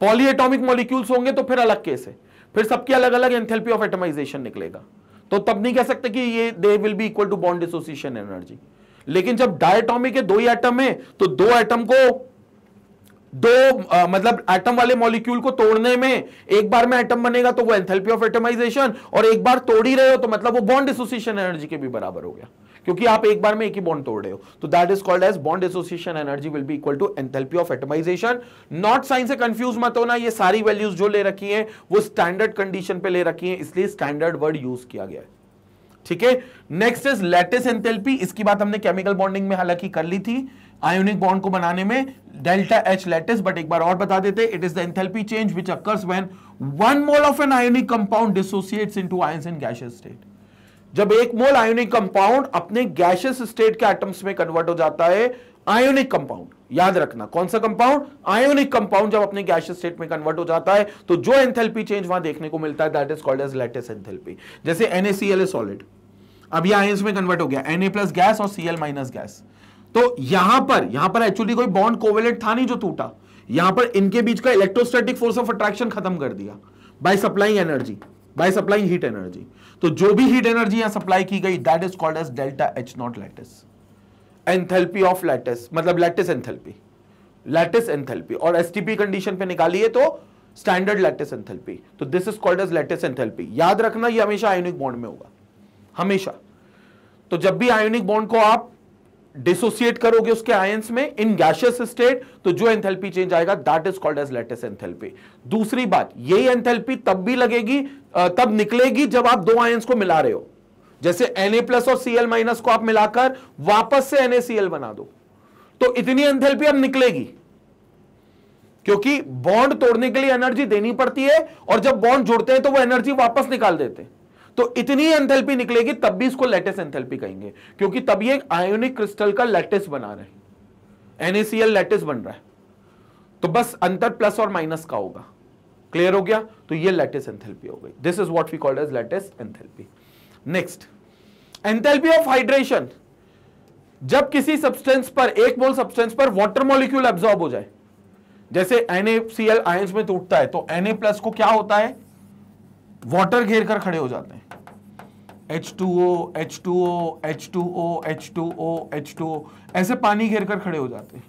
पॉलीएटॉमिक मॉलिक्यूल्स होंगे तो फिर अलग केस है फिर सबकी अलग अलग एंथेल्पी ऑफ एटमाइजेशन निकलेगा तो तब नहीं कह सकते कि ये they will be equal to bond association energy लेकिन जब डायटॉमिक है दो ही एटम है तो दो एटम को दो आ, मतलब एटम वाले मॉलिक्यूल को तोड़ने में एक बार में एटम बनेगा तो वो एंथेल्पी ऑफ एटमाइजेशन और एक बार तोड़ ही रहे हो तो मतलब वो बॉन्ड एसोसिएशन एनर्जी के भी बराबर हो गया क्योंकि आप एक बार में एक ही बॉन्ड तोड़ रहे हो तो that is called as bond association energy will be equal to enthalpy of atomization not sign से कंफ्यूज मत होना ये सारी वैल्यूज जो ले रखी है वो स्टैंडर्ड कंडीशन पे ले रखी है इसलिए स्टैंडर्ड वर्ड यूज किया गया है ठीक है नेक्स्ट इज लेटेस एंथेल्पी इसकी बात हमने केमिकल बॉन्डिंग में हालांकि कर ली थी आयोनिक बॉन्ड को बनाने में डेल्टा एच लेटेस बट एक बार और बता देते it is the enthalpy change which occurs when one mole of an ionic compound dissociates into ions in gaseous state जब एक मोल आयोनिक कंपाउंड अपने गैशियस स्टेट के आइटम्स में कन्वर्ट हो जाता है आयोनिक कंपाउंड याद रखना कौन सा कंपाउंड आयोनिक कंपाउंड जब अपने गैशियस स्टेट में कन्वर्ट हो जाता है तो जो एंथेल्पी चेंज वहां देखने को मिलता है that is called as lattice enthalpy जैसे एनएसीएल सॉलिड अब यह आयंस में कन्वर्ट हो गया एनए प्लस गैस और सीएल माइनस गैस तो यहां पर यहां पर एक्चुअली कोई बॉन्ड कोवेलेंट था नहीं जो टूटा यहां पर इनके बीच का इलेक्ट्रोस्टैटिक फोर्स ऑफ अट्रैक्शन खत्म कर दिया by supplying energy by supplying heat energy तो जो भी हीट एनर्जी यहां सप्लाई की गई that is called as delta H naught lattice enthalpy of lattice मतलब लैटिस एंथेल्पी लैटिस एंथेल्पी और एसटीपी कंडीशन पे निकालिए तो स्टैंडर्ड लैटिस एंथेल्पी तो this is called as lattice enthalpy याद रखना ये हमेशा आयोनिक बॉन्ड में होगा हमेशा तो जब भी आयोनिक बॉन्ड को आप डिसोसिएट करोगे उसके आयंस में इन गैशियस स्टेट तो जो एंथैल्पी चेंज आएगा that is called as lattice enthalpy दूसरी बात यही एंथैल्पी तब भी लगेगी तब निकलेगी जब आप दो आयंस को मिला रहे हो जैसे ए प्लस और सीएल माइनस को आप मिलाकर वापस से एल बना दो तो इतनी एंथैल्पी अब निकलेगी क्योंकि बॉन्ड तोड़ने के लिए एनर्जी देनी पड़ती है और जब बॉन्ड जुड़ते हैं तो वो एनर्जी वापस निकाल देते हैं तो इतनी एंथेल्पी निकलेगी तब भी इसको लेटेस एंथेल्पी कहेंगे क्योंकि तब ये आयोनिक क्रिस्टल का लेटेस बना रहे एनएसीएल लेटेस बन रहा है तो बस अंतर प्लस और माइनस का होगा क्लियर हो गया तो ये लेटेस एंथेल्पी हो गई this is what we called as lattice enthalpy next enthalpy of hydration जब किसी सब्सटेंस पर एक मोल सब्सटेंस पर वाटर मॉलिक्यूल एब्जॉर्ब हो जाए जैसे एनएसीएल आयंस में टूटता है तो एनए प्लस को क्या होता है वाटर घेर कर खड़े हो जाते हैं H2O, H2O, H2O, H2O, H2O ऐसे पानी घेर कर खड़े हो जाते हैं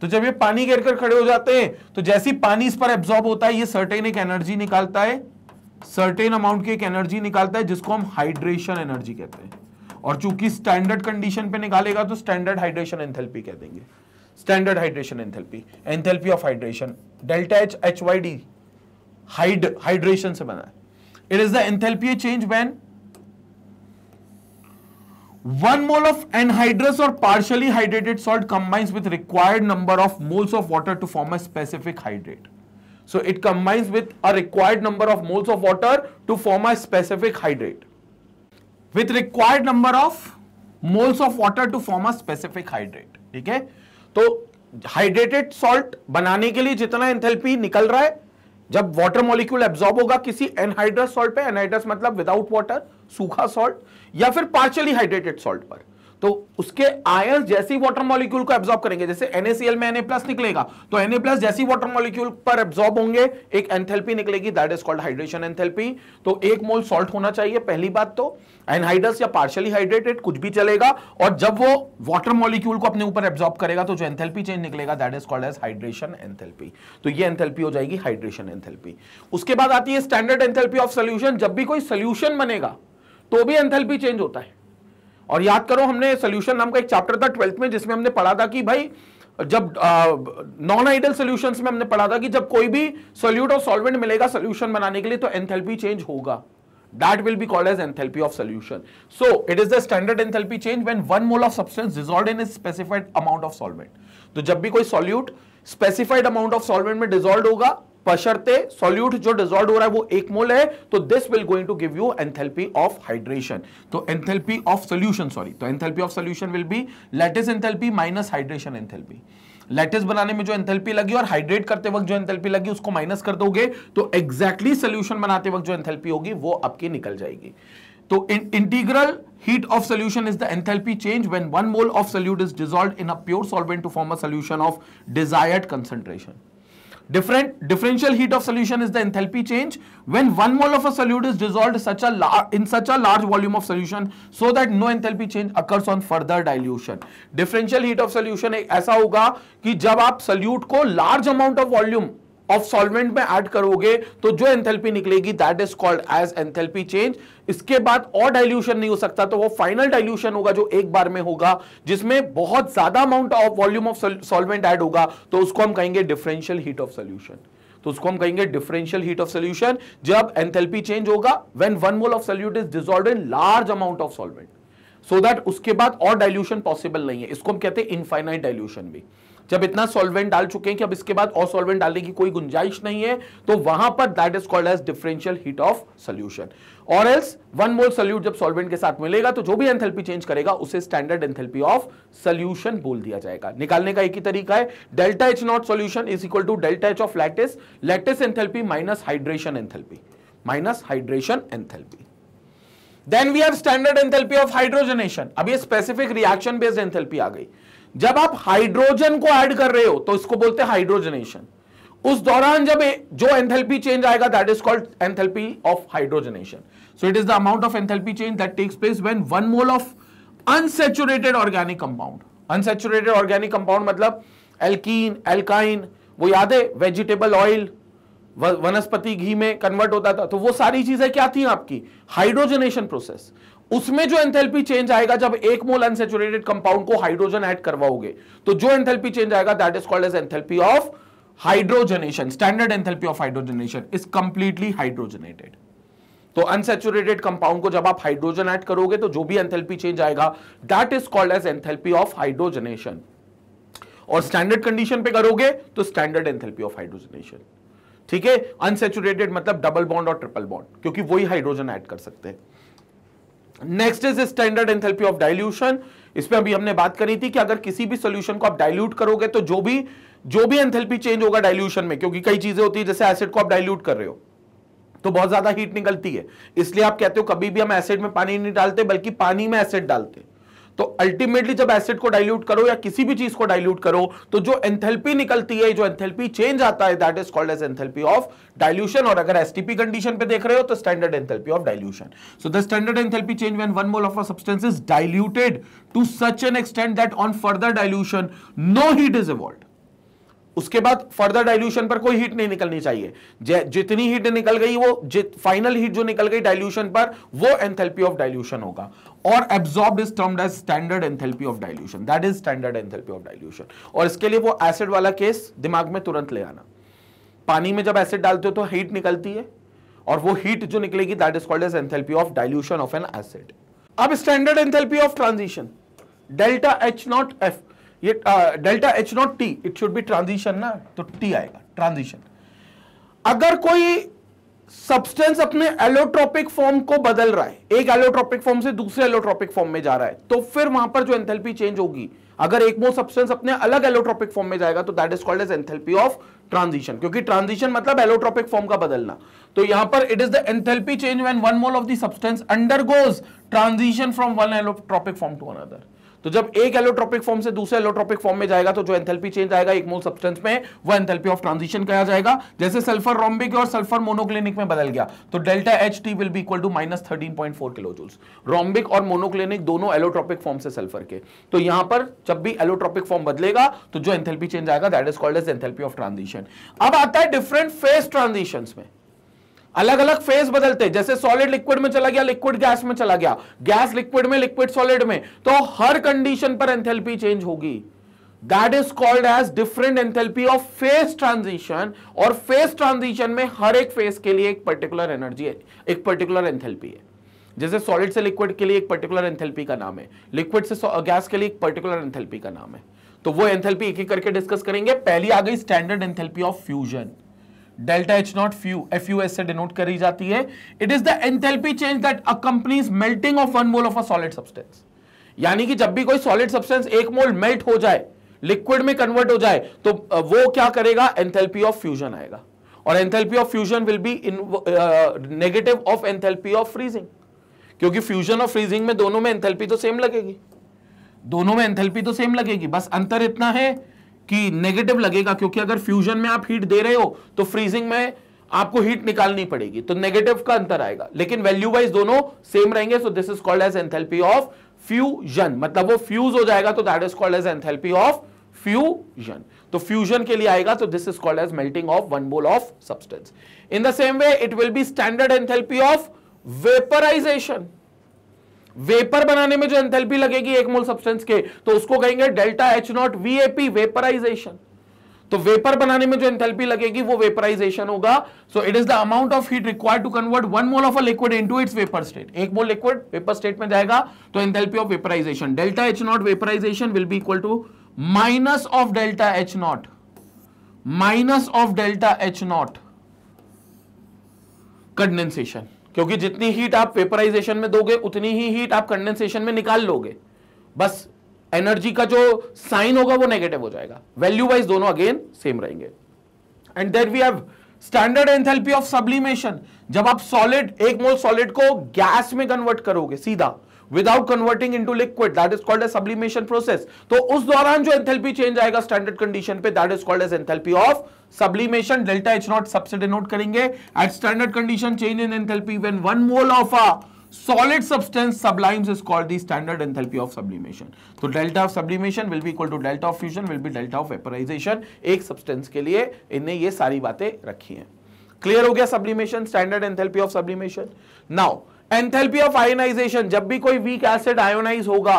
तो जब ये पानी घेर कर खड़े हो जाते हैं तो जैसी पानी इस पर एब्जॉर्ब होता है ये सर्टेन एक एनर्जी निकालता है सर्टेन अमाउंट की एक एनर्जी निकालता है जिसको हम हाइड्रेशन एनर्जी कहते हैं और चूंकि स्टैंडर्ड कंडीशन पे निकालेगा तो स्टैंडर्ड हाइड्रेशन एंथेल्पी कह देंगे standard hydration enthalpy enthalpy of hydration delta H H Y D hide hydration से बना है it is the enthalpy change when one mole of anhydrous और partially hydrated salt combines with required number of moles of water to form a specific hydrate so it combines with a required number of moles of water to form a specific hydrate with required number of moles of water to form a specific hydrate okay है hydrated salt banane ke liye jitna enthalpy nikal raha hai जब water molecule absorb होगा किसी anhydrous salt पे anhydrous मतलब without water सूखा salt या फिर partially hydrated salt पर तो उसके आयन जैसे ही वाटर मॉलिक्यूल को एब्सॉर्ब करेंगे जैसे NaCl में Na निकलेगा तो Na जैसे ही वाटर मॉलिक्यूल पर एब्सॉर्ब होंगे एक एंथैल्पी निकलेगी that is called hydration enthalpy तो एक मोल सॉल्ट होना चाहिए पहली बात तो एनहाइड्रस या पार्शियली हाइड्रेटेड कुछ भी चलेगा और जब वो वाटर मॉलिक्यूल को अपने ऊपर एब्सॉर्ब करेगा तो जो एंथैल्पी चेंज निकलेगा that is called as hydration enthalpy तो ये एंथैल्पी हो जाएगी हाइड्रेशन एंथैल्पी उसके बाद आती है स्टैंडर्ड एंथैल्पी ऑफ सॉल्यूशन जब भी कोई सॉल्यूशन बनेगा तो भी एंथैल्पी चेंज होता है और याद करो हमने सोल्यूशन नाम का एक चैप्टर था ट्वेल्थ में जिसमें हमने पढ़ा था कि भाई जब नॉन आइडल सोल्यूशन में हमने पढ़ा था कि जब कोई भी सोल्यूट और सॉल्वेंट मिलेगा सोल्यूशन बनाने के लिए तो एंथेल्पी चेंज होगा that will be called as enthalpy of solution so it is the standard enthalpy change when one mole of substance dissolved in a specified amount of solvent तो जब भी कोई solute specified amount of solvent में dissolved होगा बशर्ते solute जो dissolve हो रहा है वो एक मोल है तो this will going to give you enthalpy of hydration तो एंथेल्पी ऑफ सोल्यूशन सॉरी तो enthalpy of solution will be lattice enthalpy minus hydration enthalpy lattice बनाने में जो एंथेल्पी लगी और हाइड्रेट करते वक्त जो एंथेल्पी लगी उसको माइनस कर दोगे तो एक्जैक्टली exactly सोल्यूशन बनाते वक्त जो एंथेल्पी होगी वो आपकी निकल जाएगी तो integral heat of solution is the enthalpy change when one mole of solute is dissolved in a pure solvent to form a solution of desired concentration Different differential heat of solution is the enthalpy change when one mole of a solute is dissolved such a in such a large volume of solution so that no enthalpy change occurs on further dilution. Differential heat of solution aisa hoga ki jab aap solute ko large amount of volume of solvent में add करोगे तो जो enthalpy निकलेगी that is called as enthalpy change इसके बाद और dilution नहीं हो सकता तो वो फाइनल डाइल्यूशन होगा जो एक बार में होगा जिसमें बहुत ज्यादा amount of volume of solvent add होगा तो उसको हम कहेंगे डिफरेंशियल हीट ऑफ सोल्यूशन तो उसको हम कहेंगे डिफरेंशियल हीट ऑफ सोल्यूशन जब एंथेल्पी चेंज होगा when one mole of solute is dissolve in large amount of solvent so that उसके बाद और डाइल्यूशन पॉसिबल नहीं है इसको हम कहते हैं इनफाइनाइट डाइल्यूशन भी जब इतना सॉल्वेंट डाल चुके हैं कि अब इसके बाद और सॉल्वेंट डालने की कोई गुंजाइश नहीं है तो वहां पर that is called as differential heat of solution और एल्स वन मोल सोल्यूट जब सॉल्वेंट के साथ मिलेगा तो जो भी एंथेल्पी चेंज करेगा उसे स्टैंडर्ड एंथेल्पी ऑफ सोल्यूशन बोल दिया जाएगा निकालने का एक ही तरीका है delta H naught solution is equal to delta H of lattice lattice enthalpy minus hydration enthalpy minus hydration enthalpy then we have standard enthalpy of hydrogenation अब ये स्पेसिफिक रिएक्शन बेस्ड एंथेल्पी आ गई जब आप हाइड्रोजन को add कर रहे हो तो इसको बोलते हैं हाइड्रोजनेशन उस दौरान जब जो एंथेल्पी चेंज आएगा that is called enthalpy of hydrogenation so it is the amount of enthalpy change that takes place when one mole of unsaturated organic compound unsaturated organic compound मतलब एल्कीन एल्काइन वो याद है vegetable oil वनस्पति घी में convert होता था तो वो सारी चीजें क्या थी आपकी हाइड्रोजनेशन प्रोसेस उसमें जो एंथेल्पी चेंज आएगा जब एक मोल अनसेचुरेटेड कंपाउंड को हाइड्रोजन ऐड करवाओगे तो जो एंथेल्पी चेंज आएगा that is called as enthalpy of hydrogenation standard enthalpy of hydrogenation is completely hydrogenated तो अनसेचुरेटेड कंपाउंड को जब आप हाइड्रोजन ऐड करोगे तो जो भी एंथेल्पी चेंज आएगा that is called as enthalpy of hydrogenation और स्टैंडर्ड कंडीशन पे करोगे तो स्टैंडर्ड एंथेल्पी ऑफ हाइड्रोजनेशन ठीक है अनसेचुरेटेड मतलब डबल बॉन्ड और ट्रिपल बॉन्ड क्योंकि वही हाइड्रोजन ऐड कर सकते हैं next is standard enthalpy of dilution इसमें अभी हमने बात करी थी कि अगर किसी भी सोल्यूशन को आप डाइल्यूट करोगे तो जो भी जो भी एंथेल्पी चेंज होगा डाइल्यूशन में क्योंकि कई चीजें होती है जैसे एसिड को आप डाइल्यूट कर रहे हो तो बहुत ज्यादा हीट निकलती है इसलिए आप कहते हो कभी भी हम एसिड में पानी नहीं डालते बल्कि पानी में एसिड डालते हैं तो अल्टीमेटली जब एसिड को डाइल्यूट करो या किसी भी चीज को डाइल्यूट करो तो जो एंथेल्पी निकलती है जो एंथेल्पी चेंज आता है that is called as enthalpy of dilution और अगर एसटीपी कंडीशन पे देख रहे हो तो standard enthalpy of dilution so the standard enthalpy change when one mole of a substance is diluted to such an extent that on further dilution no heat is evolve उसके बाद further dilution पर कोई heat नहीं निकलनी चाहिए जितनी heat निकल गई वो फाइनल हीट जो निकल गई डाइल्यूशन पर वो एंथेल्पी ऑफ डाइल्यूशन होगा और absorb is termed as standard enthalpy of dilution that is standard enthalpy of dilution और इसके लिए वो एसिड वाला केस दिमाग में तुरंत ले आना पानी में जब एसिड डालते हो तो हीट निकलती है और वो हीट जो निकलेगी that is called as enthalpy of dilution of an acid अब standard enthalpy of transition delta H naught F ये delta H naught T it should be transition ना तो टी आएगा ट्रांजिशन अगर कोई सब्सटेंस अपने एलोट्रोपिक फॉर्म को बदल रहा है एक एलोट्रोपिक फॉर्म से दूसरे एलोट्रोपिक फॉर्म में जा रहा है तो फिर वहां पर जो एंथेल्पी चेंज होगी अगर एक मोर सब्सटेंस अपने अलग एलोट्रोपिक फॉर्म में जाएगा तो that is called as enthalpy of transition क्योंकि ट्रांजिशन मतलब एलोट्रोपिक फॉर्म का बदलना तो यहां पर it is the enthalpy change when one mole of the substance undergoes transition from one allotropic form to another तो जब एक एलोट्रोपिक फॉर्म से दूसरे एलोट्रोपिक फॉर्म में जाएगा तो जो एंथेल्पी चेंज आएगा एक मोल सब्सटेंस में वो एंथेल्पी ऑफ ट्रांजिशन कहा जाएगा जैसे सल्फर रोम्बिक और सल्फर मोनोक्लिनिक में बदल गया तो delta H T will be equal to minus thirteen point four kilo joules rhombic और मोनोक्लिनिक दोनों एलोट्रोपिक फॉर्म से सल्फर के तो यहां पर जब भी एलोट्रोपिक फॉर्म बदलेगा तो जो एंथेल्पी चेंज आएगा that is called as enthalpy of transition अब आता है डिफरेंट फेस ट्रांजिशन में अलग अलग फेज बदलते जैसे सॉलिड लिक्विड में चला गया लिक्विड गैस में चला गया गैस लिक्विड में लिक्विड सॉलिड में तो हर कंडीशन पर एंथेल्पी चेंज होगी that is called as different enthalpy of phase transition और फेस ट्रांजिशन में हर एक फेस के लिए एक पर्टिकुलर एनर्जी है एक पर्टिकुलर एंथेल्पी है जैसे सॉलिड से लिक्विड के लिए एक पर्टिकुलर एंथेल्पी का नाम है लिक्विड से गैस के लिए एक पर्टिकुलर एंथेल्पी का नाम है तो वो एंथेल्पी एक एक करके डिस्कस करेंगे पहली आ गई standard enthalpy of fusion delta H naught few F U S से डिनोट करी जाती है it is the enthalpy change that accompanies is melting of one mole of a solid substance यानी कि जब भी कोई सॉलिड सब्सटेंस एक मोल मेल्ट हो जाए लिक्विड में कन्वर्ट हो जाए तो वो क्या करेगा एंथेल्पी ऑफ फ्यूजन आएगा और enthalpy of fusion will be in negative of enthalpy of freezing क्योंकि फ्यूजन और फ्रीजिंग में दोनों में एंथेल्पी तो सेम लगेगी दोनों में एंथेल्पी तो सेम लगेगी बस अंतर इतना है कि नेगेटिव लगेगा क्योंकि अगर फ्यूजन में आप हीट दे रहे हो तो फ्रीजिंग में आपको हीट निकालनी पड़ेगी तो नेगेटिव का अंतर आएगा लेकिन वैल्यू वाइज दोनों सेम रहेंगे so this is called as enthalpy of fusion मतलब वो फ्यूज हो जाएगा तो that is called as enthalpy of fusion तो फ्यूजन के लिए आएगा तो this is called as melting of one mole of substance in the same way it will be standard enthalpy of vaporisation vapour बनाने में जो एंथेल्पी लगेगी एक मोल सब्सटेंस के तो उसको कहेंगे delta H naught VAP vaporisation तो वेपर बनाने में जो एंथेल्पी लगेगी वो वेपराइजेशन होगा so it is the amount of heat required to convert one mole of a liquid into its vapour state एक मोल लिक्विड वेपर स्टेट में जाएगा तो enthalpy of vaporisation delta H naught vaporisation will be equal to minus of delta H naught minus of delta H naught condensation क्योंकि जितनी heat आप vaporisation में दोगे उतनी ही हीट आप कंडेंसेशन में निकाल लोगे बस एनर्जी का जो साइन होगा वो नेगेटिव हो जाएगा वैल्यू वाइज दोनों अगेन सेम रहेंगे and that we have standard enthalpy of sublimation जब आप सॉलिड एक मोल सॉलिड को गैस में कन्वर्ट करोगे सीधा without converting into liquid that is called a sublimation process तो उस दौरान जो एंथेल्पी चेंज आएगा स्टैंडर्ड कंडीशन पे that is called as enthalpy of sublimation delta H naught सबसे डिनोट करेंगे at standard condition change in enthalpy when one mole of a solid substance sublimes is called the standard enthalpy of sublimation तो delta of sublimation will be equal to delta of fusion will be delta of vaporisation एक substance के लिए इनने ये सारी बातें रखी हैं क्लियर हो गया sublimation standard enthalpy of sublimation now enthalpy of ionisation जब भी कोई वीक एसिड आयनाइज होगा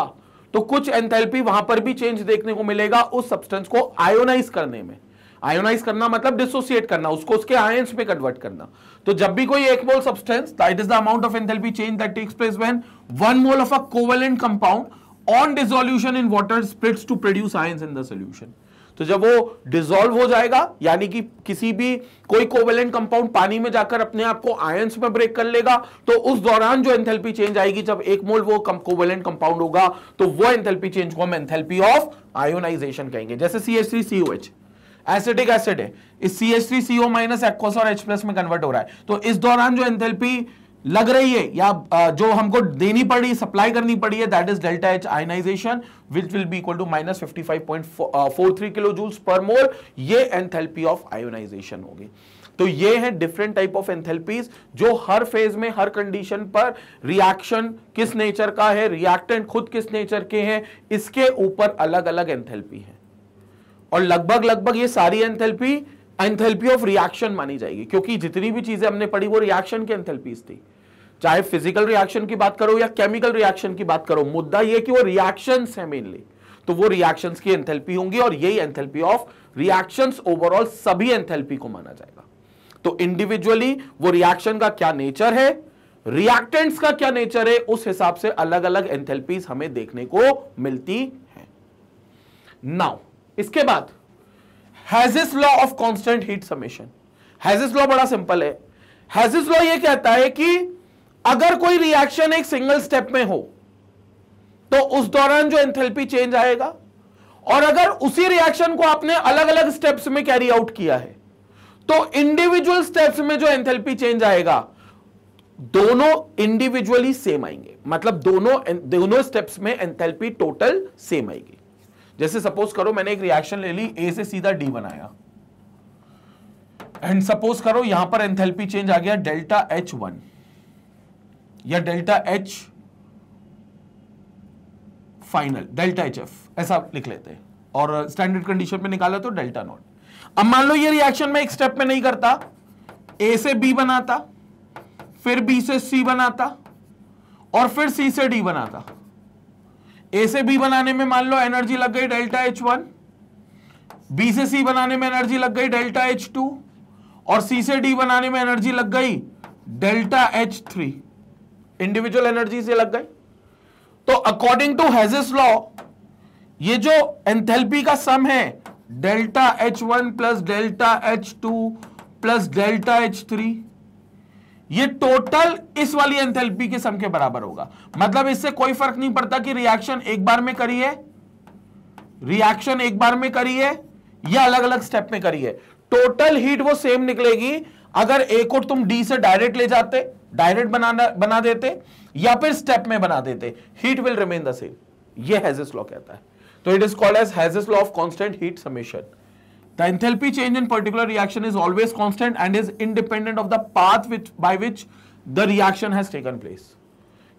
तो कुछ एंथैल्पी वहां पर भी चेंज देखने को मिलेगा उस सब्सटेंस को आयोनाइज करने में आयोनाइज करना मतलब डिसोसिएट करना उसको उसके आयंस में कन्वर्ट करना तो जब भी कोई एक mole substance that is the amount of enthalpy change that takes place when one mole of a covalent compound on dissolution in water splits to produce ions in the solution तो जब वो dissolve हो जाएगा यानी कि किसी भी कोई कोवेलेंट कंपाउंड पानी में जाकर अपने आप को आयंस में ब्रेक कर लेगा तो उस दौरान जो एंथेल्पी चेंज आएगी जब एक मोल वो कोवेलेंट कंपाउंड होगा तो वो एंथेल्पी चेंज को हम एंथेल्पी ऑफ आयोनाइजेशन कहेंगे जैसे C H three C O H acetic acid है इस C H three CO minus aqueous और एच प्लस में कन्वर्ट हो रहा है तो इस दौरान जो एंथेल्पी लग रही है या जो हमको देनी पड़ी सप्लाई करनी पड़ी है that is delta H ionisation which will be equal to minus fifty five point four three kilo joules per mole ये एंथेल्पी ऑफ आयोनाइजेशन होगी तो ये है डिफरेंट टाइप ऑफ एंथेल्पीज जो हर फेज में हर कंडीशन पर रिएक्शन किस नेचर का है रिएक्टेंट खुद किस नेचर के हैं इसके ऊपर अलग अलग एंथेल्पी है और लगभग लगभग ये सारी एंथेल्पी एंथेल्पी ऑफ रिएक्शन मानी जाएगी क्योंकि जितनी भी चीजें हमने पढ़ी वो रिएक्शन की एंथेल्पीज थी चाहे फिजिकल रिएक्शन की बात करो या केमिकल रिएक्शन की बात करो मुद्दा ये कि वो रिएक्शंस है मेनली तो वो रिएक्शंस की एंथेल्पी होंगी और यही एंथेल्पी ऑफ रिएक्शंस ओवरऑल सभी एंथेल्पी को माना जाएगा तो इंडिविजुअली वो रिएक्शन का क्या नेचर है रिएक्टेंट्स का क्या नेचर है उस हिसाब से अलग अलग एंथेल्पीज हमें देखने को मिलती है नाउ इसके बाद Hess's law of constant heat summation Hess's law बड़ा सिंपल है हैजिस लॉ ये कहता है कि अगर कोई रिएक्शन एक सिंगल स्टेप में हो तो उस दौरान जो एंथेल्पी चेंज आएगा और अगर उसी रिएक्शन को आपने अलग अलग स्टेप्स में कैरी आउट किया है तो इंडिविजुअल स्टेप्स में जो एंथेल्पी चेंज आएगा दोनों इंडिविजुअली सेम आएंगे मतलब दोनों दोनों स्टेप्स में एंथेल्पी टोटल सेम आएगी जैसे सपोज करो मैंने एक रिएक्शन ले ली ए से सीधा डी बनाया एंड सपोज करो यहां पर एंथेल्पी चेंज आ गया डेल्टा एच वन या delta H final delta H F ऐसा लिख लेते हैं और स्टैंडर्ड कंडीशन में निकाला तो डेल्टा नॉट अब मान लो ये रिएक्शन में एक स्टेप में नहीं करता ए से बी बनाता फिर बी से सी बनाता और फिर सी से डी बनाता ए से बी बनाने में मान लो एनर्जी लग गई डेल्टा एच वन बी से सी बनाने में एनर्जी लग गई डेल्टा एच टू और सी से डी बनाने में एनर्जी लग गई delta H three individual energy से लग गई तो अकॉर्डिंग टू हेजिस लॉ ये जो एंथेल्पी का सम है delta H one plus delta H two plus delta H three ये टोटल इस वाली एंथेल्पी के सम के बराबर होगा मतलब इससे कोई फर्क नहीं पड़ता कि रिएक्शन एक बार में करिए रिएक्शन एक बार में करिए या अलग अलग स्टेप में करिए टोटल हीट वो सेम निकलेगी अगर एक और तुम डी से डायरेक्ट ले जाते डायरेक्ट बनाना बना देते या फिर स्टेप में बना देते heat will remain the same ये हैजिस लॉ कहता है तो it is called as Hess's law of constant heat summation The enthalpy change in particular reaction is always constant and is independent of the path which, by which the reaction has taken place.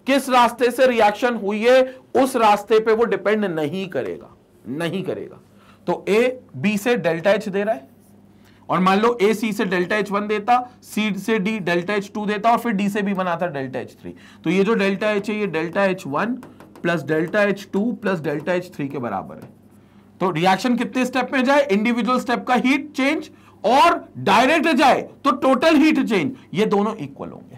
किस रास्ते से reaction हुई है उस रास्ते पे वो depend नहीं करेगा नहीं करेगा तो ए बी से डेल्टा एच दे रहा है और मान लो ए सी से डेल्टा एच वन देता सी से डी डेल्टा एच टू देता और फिर डी से भी बनाता डेल्टा एच थ्री तो ये जो डेल्टा एच है ये delta H one plus delta H two plus delta H three के बराबर है तो रिएक्शन कितने स्टेप में जाए इंडिविजुअल स्टेप का हीट चेंज और डायरेक्ट जाए तो टोटल हीट चेंज ये दोनों इक्वल होंगे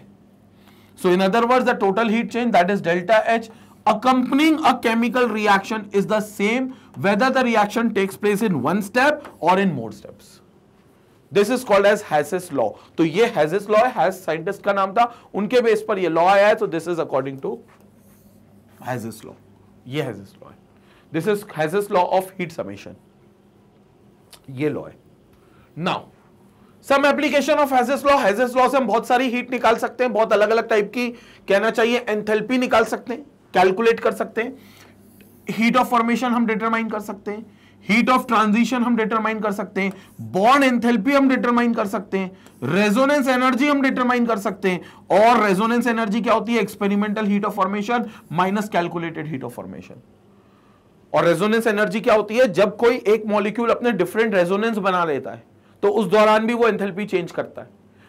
so in other word the total heat change that is delta H accompanying a chemical reaction is the same whether the reaction takes place in one step और in more step this is called as Hess's law तो ये हैसेस law है scientist का नाम था उनके base पर यह लॉ आया है तो this is according to Hess's law ये हैजिस लॉ है this is Hess's law of heat summation ये लॉ है now some application of Hess's law Hess's law से हम बहुत सारी हीट निकाल सकते हैं बहुत अलग अलग टाइप की कहना चाहिए एंथेल्पी निकाल सकते हैं कैलकुलेट कर सकते हैं हीट ऑफ फॉर्मेशन हम डिटरमाइन कर सकते हैं हीट ऑफ ट्रांजिशन हम डिटरमाइन कर सकते हैं बॉन्ड एंथेल्पी हम डिटरमाइन कर सकते हैं रेजोनेंस एनर्जी हम डिटरमाइन कर सकते हैं और रेजोनेंस एनर्जी क्या होती है experimental heat of formation minus calculated heat of formation और रेजोनेंस एनर्जी क्या होती है जब कोई एक मॉलिक्यूल अपने डिफरेंट रेजोनेंस बना लेता है तो उस दौरान भी वो एंथेल्पी चेंज करता है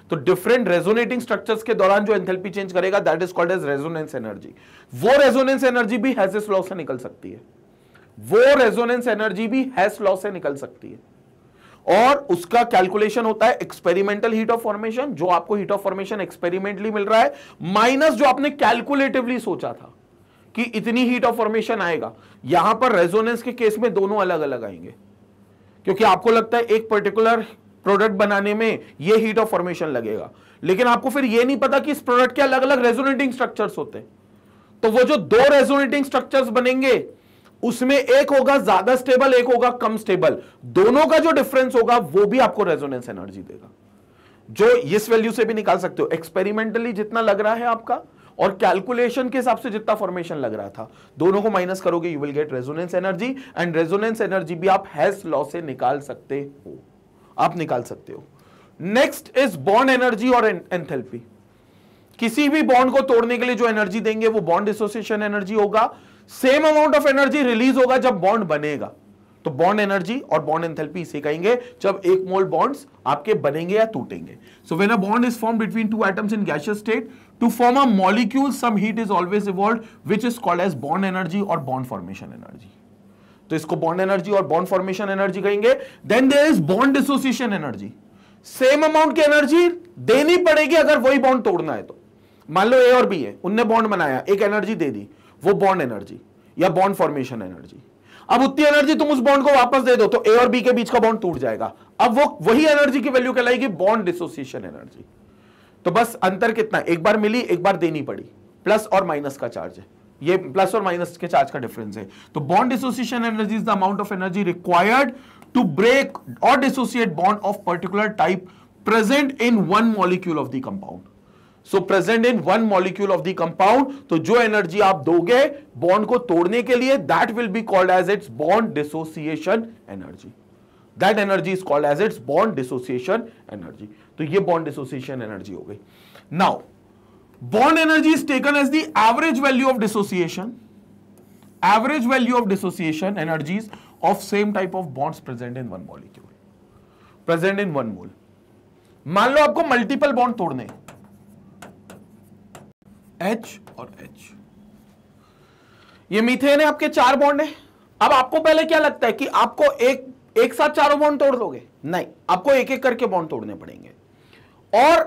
तो डिफरेंट रेजोनेटिंग स्ट्रक्चर्स के दौरान जो एंथेल्पी चेंज करेगा that is called as resonance energy वो रेजोनेंस एनर्जी भी हैसेस लॉ से निकल सकती है वो रेजोनेंस एनर्जी भी हैस लॉ से निकल सकती है और उसका कैलकुलेशन होता है एक्सपेरिमेंटल हीट ऑफ फॉर्मेशन जो आपको हीट ऑफ फॉर्मेशन एक्सपेरिमेंटली मिल रहा है माइनस जो आपने कैलकुलेटिवली सोचा था कि इतनी हीट ऑफ फॉर्मेशन आएगा यहां पर रेजोनेंस के केस में दोनों अलग अलग आएंगे क्योंकि आपको लगता है एक पर्टिकुलर प्रोडक्ट बनाने में ये हीट ऑफ फॉर्मेशन लगेगा लेकिन आपको फिर ये नहीं पता कि इस प्रोडक्ट के अलग अलग रेजोनेटिंग स्ट्रक्चर्स होते हैं तो वो जो दो रेजोनेटिंग स्ट्रक्चर्स बनेंगे उसमें एक होगा ज्यादा स्टेबल एक होगा कम स्टेबल दोनों का जो डिफरेंस होगा वो भी आपको रेजोनेंस एनर्जी देगा जो इस वैल्यू से भी निकाल सकते हो एक्सपेरिमेंटली जितना लग रहा है आपका और कैलकुलेशन के हिसाब से जितना फॉर्मेशन लग रहा था दोनों को माइनस करोगे you will get resonance energy and resonance energy भी आप हैस लॉ से निकाल सकते हो आप निकाल सकते हो नेक्स्ट इज बॉन्ड एनर्जी और एंथेल्पी किसी भी बॉन्ड को तोड़ने के लिए जो एनर्जी देंगे वो बॉन्ड एसोसिएशन एनर्जी होगा same amount of energy release होगा जब बॉन्ड बनेगा तो बॉन्ड एनर्जी और बॉन्ड एंथेल्पी इसे कहेंगे जब एक मोल बॉन्ड्स आपके बनेंगे या टूटेंगे so when a bond is form between two atoms in gaseous state To form a molecule, some heat is always evolved, which is called as bond energy or bond formation energy. तो इसको bond energy और bond formation energy कहेंगे then there is bond association energy same amount की energy देनी पड़ेगी अगर वही bond तोड़ना है तो मान लो ए और बी है उनने बॉन्ड बनाया एक एनर्जी दे दी वो बॉन्ड एनर्जी या बॉन्ड फॉर्मेशन एनर्जी अब उतनी एनर्जी तुम उस बॉन्ड को वापस दे दो तो ए और बी के बीच का बॉन्ड टूट जाएगा अब वो वही एनर्जी की वैल्यू कहलाएगी बॉन्ड डिसोसिएशन एनर्जी तो बस अंतर कितना एक बार मिली एक बार देनी पड़ी प्लस और माइनस का चार्ज है ये प्लस और माइनस के चार्ज का डिफरेंस है तो bond dissociation energy is the amount of energy required to break और dissociate bond of particular type present in one molecule of the compound so present in one molecule of the compound तो जो energy आप दोगे bond को तोड़ने के लिए that will be called as its bond dissociation energy that energy is called as its bond dissociation energy तो ये बॉन्ड डिसोसिएशन एनर्जी हो गई now bond energy is taken as the average value of dissociation average value of dissociation energies of same type of bonds present in one molecule present in one mole मान लो आपको multiple bond तोड़ने H और H ये methane है आपके चार bond है अब आपको पहले क्या लगता है कि आपको एक एक साथ चारों बॉन्ड तोड़ दोगे नहीं आपको एक एक करके बॉन्ड तोड़ने पड़ेंगे और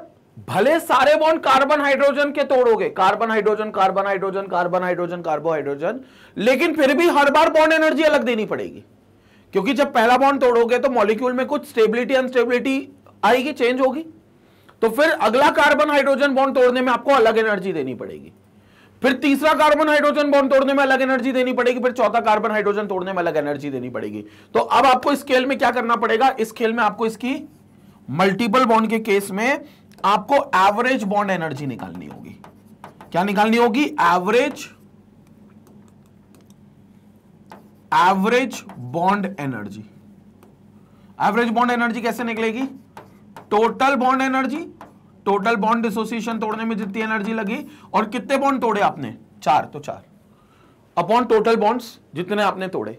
भले सारे बॉन्ड कार्बन हाइड्रोजन के तोड़ोगे carbon hydrogen carbon hydrogen carbon hydrogen carbon hydrogen लेकिन फिर भी हर बार बॉन्ड एनर्जी अलग देनी पड़ेगी क्योंकि जब पहला बॉन्ड तोड़ोगे तो मॉलिक्यूल में कुछ स्टेबिलिटी अनस्टेबिलिटी आएगी चेंज होगी तो फिर अगला कार्बन हाइड्रोजन बॉन्ड तोड़ने में आपको अलग एनर्जी देनी पड़ेगी फिर तीसरा कार्बन हाइड्रोजन बॉन्ड तोड़ने में अलग एनर्जी देनी पड़ेगी फिर चौथा कार्बन हाइड्रोजन तोड़ने में अलग एनर्जी देनी पड़ेगी तो अब आपको इस खेल में क्या करना पड़ेगा इस खेल में आपको इसकी मल्टीपल बॉन्ड के केस में आपको एवरेज बॉन्ड एनर्जी निकालनी होगी क्या निकालनी होगी average average bond energy average bond energy कैसे निकलेगी total bond energy total bond dissociation तोड़ने में जितनी एनर्जी लगी और कितने बॉन्ड तोड़े आपने चार तो चार अपॉन टोटल बॉन्ड्स जितने आपने तोड़े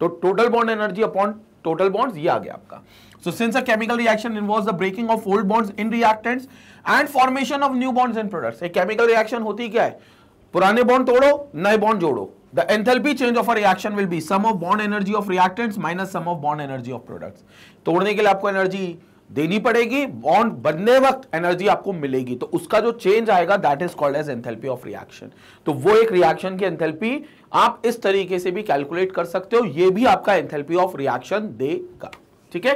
तो total bond energy upon total bonds ये आ गया आपका So since a chemical reaction involves the breaking of old bonds in reactants and formation of new bonds in products, a chemical reaction होती क्या है पुराने bond तोड़ो नए bond जोड़ो The enthalpy change of a reaction will be sum of bond energy of reactants minus sum of bond energy of products. तोड़ने के लिए आपको energy देनी पड़ेगी बॉन्ड बनने वक्त एनर्जी आपको मिलेगी तो उसका जो चेंज आएगा that is called as enthalpy of reaction तो वो एक रिएक्शन की एंथेल्पी आप इस तरीके से भी कैलकुलेट कर सकते हो ये भी आपका एंथेल्पी ऑफ रिएक्शन देगा ठीक है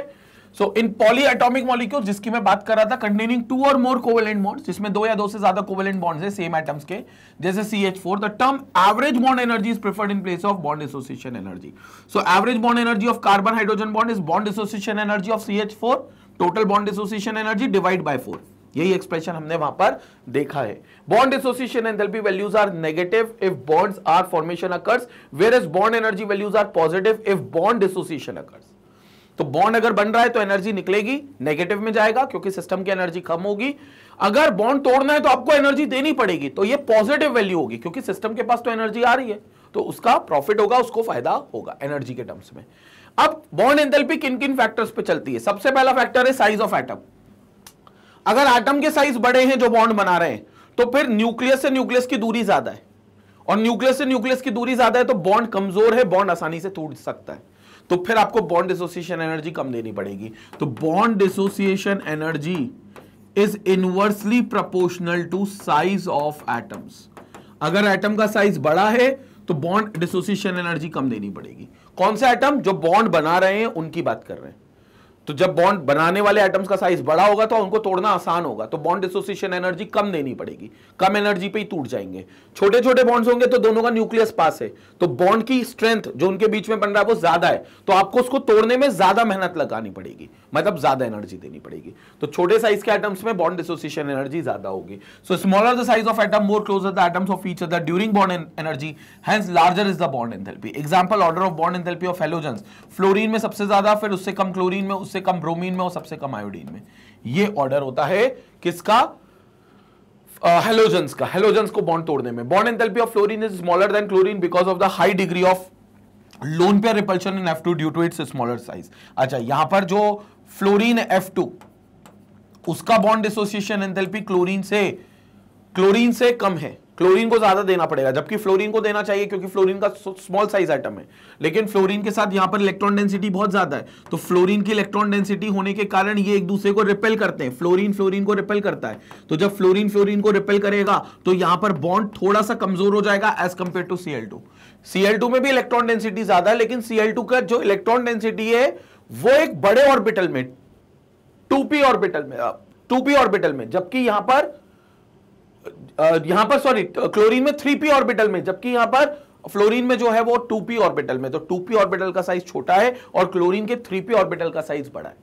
so in polyatomic molecule जिसकी मैं बात कर रहा था कंटेनिंग टू और मोर कोवेलेंट बॉन्ड्स जिसमें दो या दो से ज्यादा कोवेलेंट बॉन्ड्स है सेम एटम्स के जैसे C H four the term average bond energy is preferred in place of bond association energy so average bond energy of carbon hydrogen bond is bond association energy of C H four total bond association energy divide by four यही expression हमने वहां पर देखा है bond association enthalpy values are negative if bonds are formation occurs whereas bond energy values are positive if bond association occurs तो bond अगर बन रहा है तो एनर्जी निकलेगी नेगेटिव में जाएगा क्योंकि सिस्टम की एनर्जी कम होगी अगर बॉन्ड तोड़ना है तो आपको एनर्जी देनी पड़ेगी तो ये पॉजिटिव वैल्यू होगी क्योंकि सिस्टम के पास तो एनर्जी आ रही है तो उसका प्रॉफिट होगा उसको फायदा होगा एनर्जी के टर्म्स में अब बॉन्ड एंथैल्पी किन किन फैक्टर्स पे चलती है सबसे पहला फैक्टर है साइज ऑफ एटम अगर एटम के साइज बड़े हैं जो बॉन्ड बना रहे हैं तो फिर न्यूक्लियस से न्यूक्लियस की दूरी ज्यादा है और न्यूक्लियस से न्यूक्लियस की दूरी ज्यादा है तो बॉन्ड कमजोर है बॉन्ड आसानी से टूट सकता है तो फिर आपको बॉन्ड एसोसिएशन एनर्जी कम देनी पड़ेगी तो bond association energy is inversely proportional to size of atoms अगर एटम का साइज बड़ा है तो बॉन्ड डिसोसिएशन एनर्जी कम देनी पड़ेगी कौन सा एटम जो बॉन्ड बना रहे हैं उनकी बात कर रहे हैं तो जब बॉन्ड बनाने वाले एटम्स का साइज बड़ा होगा तो उनको तोड़ना आसान होगा तो बॉन्ड एसोसिएशन एनर्जी कम देनी पड़ेगी कम एनर्जी पे ही टूट जाएंगे छोटे छोटे बॉन्ड्स होंगे तो दोनों का न्यूक्लियस पास है तो बॉन्ड की स्ट्रेंथ जो उनके बीच में बन रहा है वो ज्यादा है तो आपको उसको तोड़ने में ज्यादा मेहनत लगानी पड़ेगी मतलब ज्यादा एनर्जी देनी पड़ेगी तो छोटे साइज के एटम्स में बॉन्ड एसोसिएशन एनर्जी ज्यादा होगी so smaller the size of atom more closer the atoms of each other during bond energy hence larger is the bond enthalpy example order of bond enthalpy of halogen fluorine में सबसे ज्यादा फिर उससे कम chlorine में उससे कम bromine में और सबसे कम आयोडीन में ये ऑर्डर होता है किसका हेलोजेंस uh, का हेलोजेंस को बॉन्ड तोड़ने में bond enthalpy of fluorine is smaller than chlorine because of the high degree of lone pair repulsion in F two due to its smaller size अच्छा यहां पर जो फ्लोरीन F2 उसका bond association enthalpy chlorine से chlorine से कम है chlorine को ज्यादा देना पड़ेगा जबकि फ्लोरीन को देना चाहिए क्योंकि फ्लोरीन का स्मॉल साइज आइटम है लेकिन फ्लोरीन के साथ यहां पर इलेक्ट्रॉन डेंसिटी बहुत ज्यादा है तो फ्लोरीन की इलेक्ट्रॉन डेंसिटी होने के कारण ये एक दूसरे को रिपेल करते हैं फ्लोरीन फ्लोरीन को रिपेल करता है तो जब फ्लोरीन फ्लोरीन को रिपेल करेगा तो यहां पर बॉन्ड थोड़ा सा कमजोर हो जाएगा as compare to Cl two में भी इलेक्ट्रॉन डेंसिटी ज्यादा है लेकिन सीएल का जो इलेक्ट्रॉन डेंसिटी है वो एक बड़े ऑर्बिटल में टू पी ऑर्बिटल में टू पी ऑर्बिटल में जबकि यहां पर यहां पर सॉरी क्लोरीन में थ्री पी ऑर्बिटल में जबकि यहां पर फ्लोरीन में जो है वो टू पी ऑर्बिटल में तो टू पी ऑर्बिटल का साइज छोटा है और क्लोरीन के थ्री पी ऑर्बिटल का साइज बड़ा है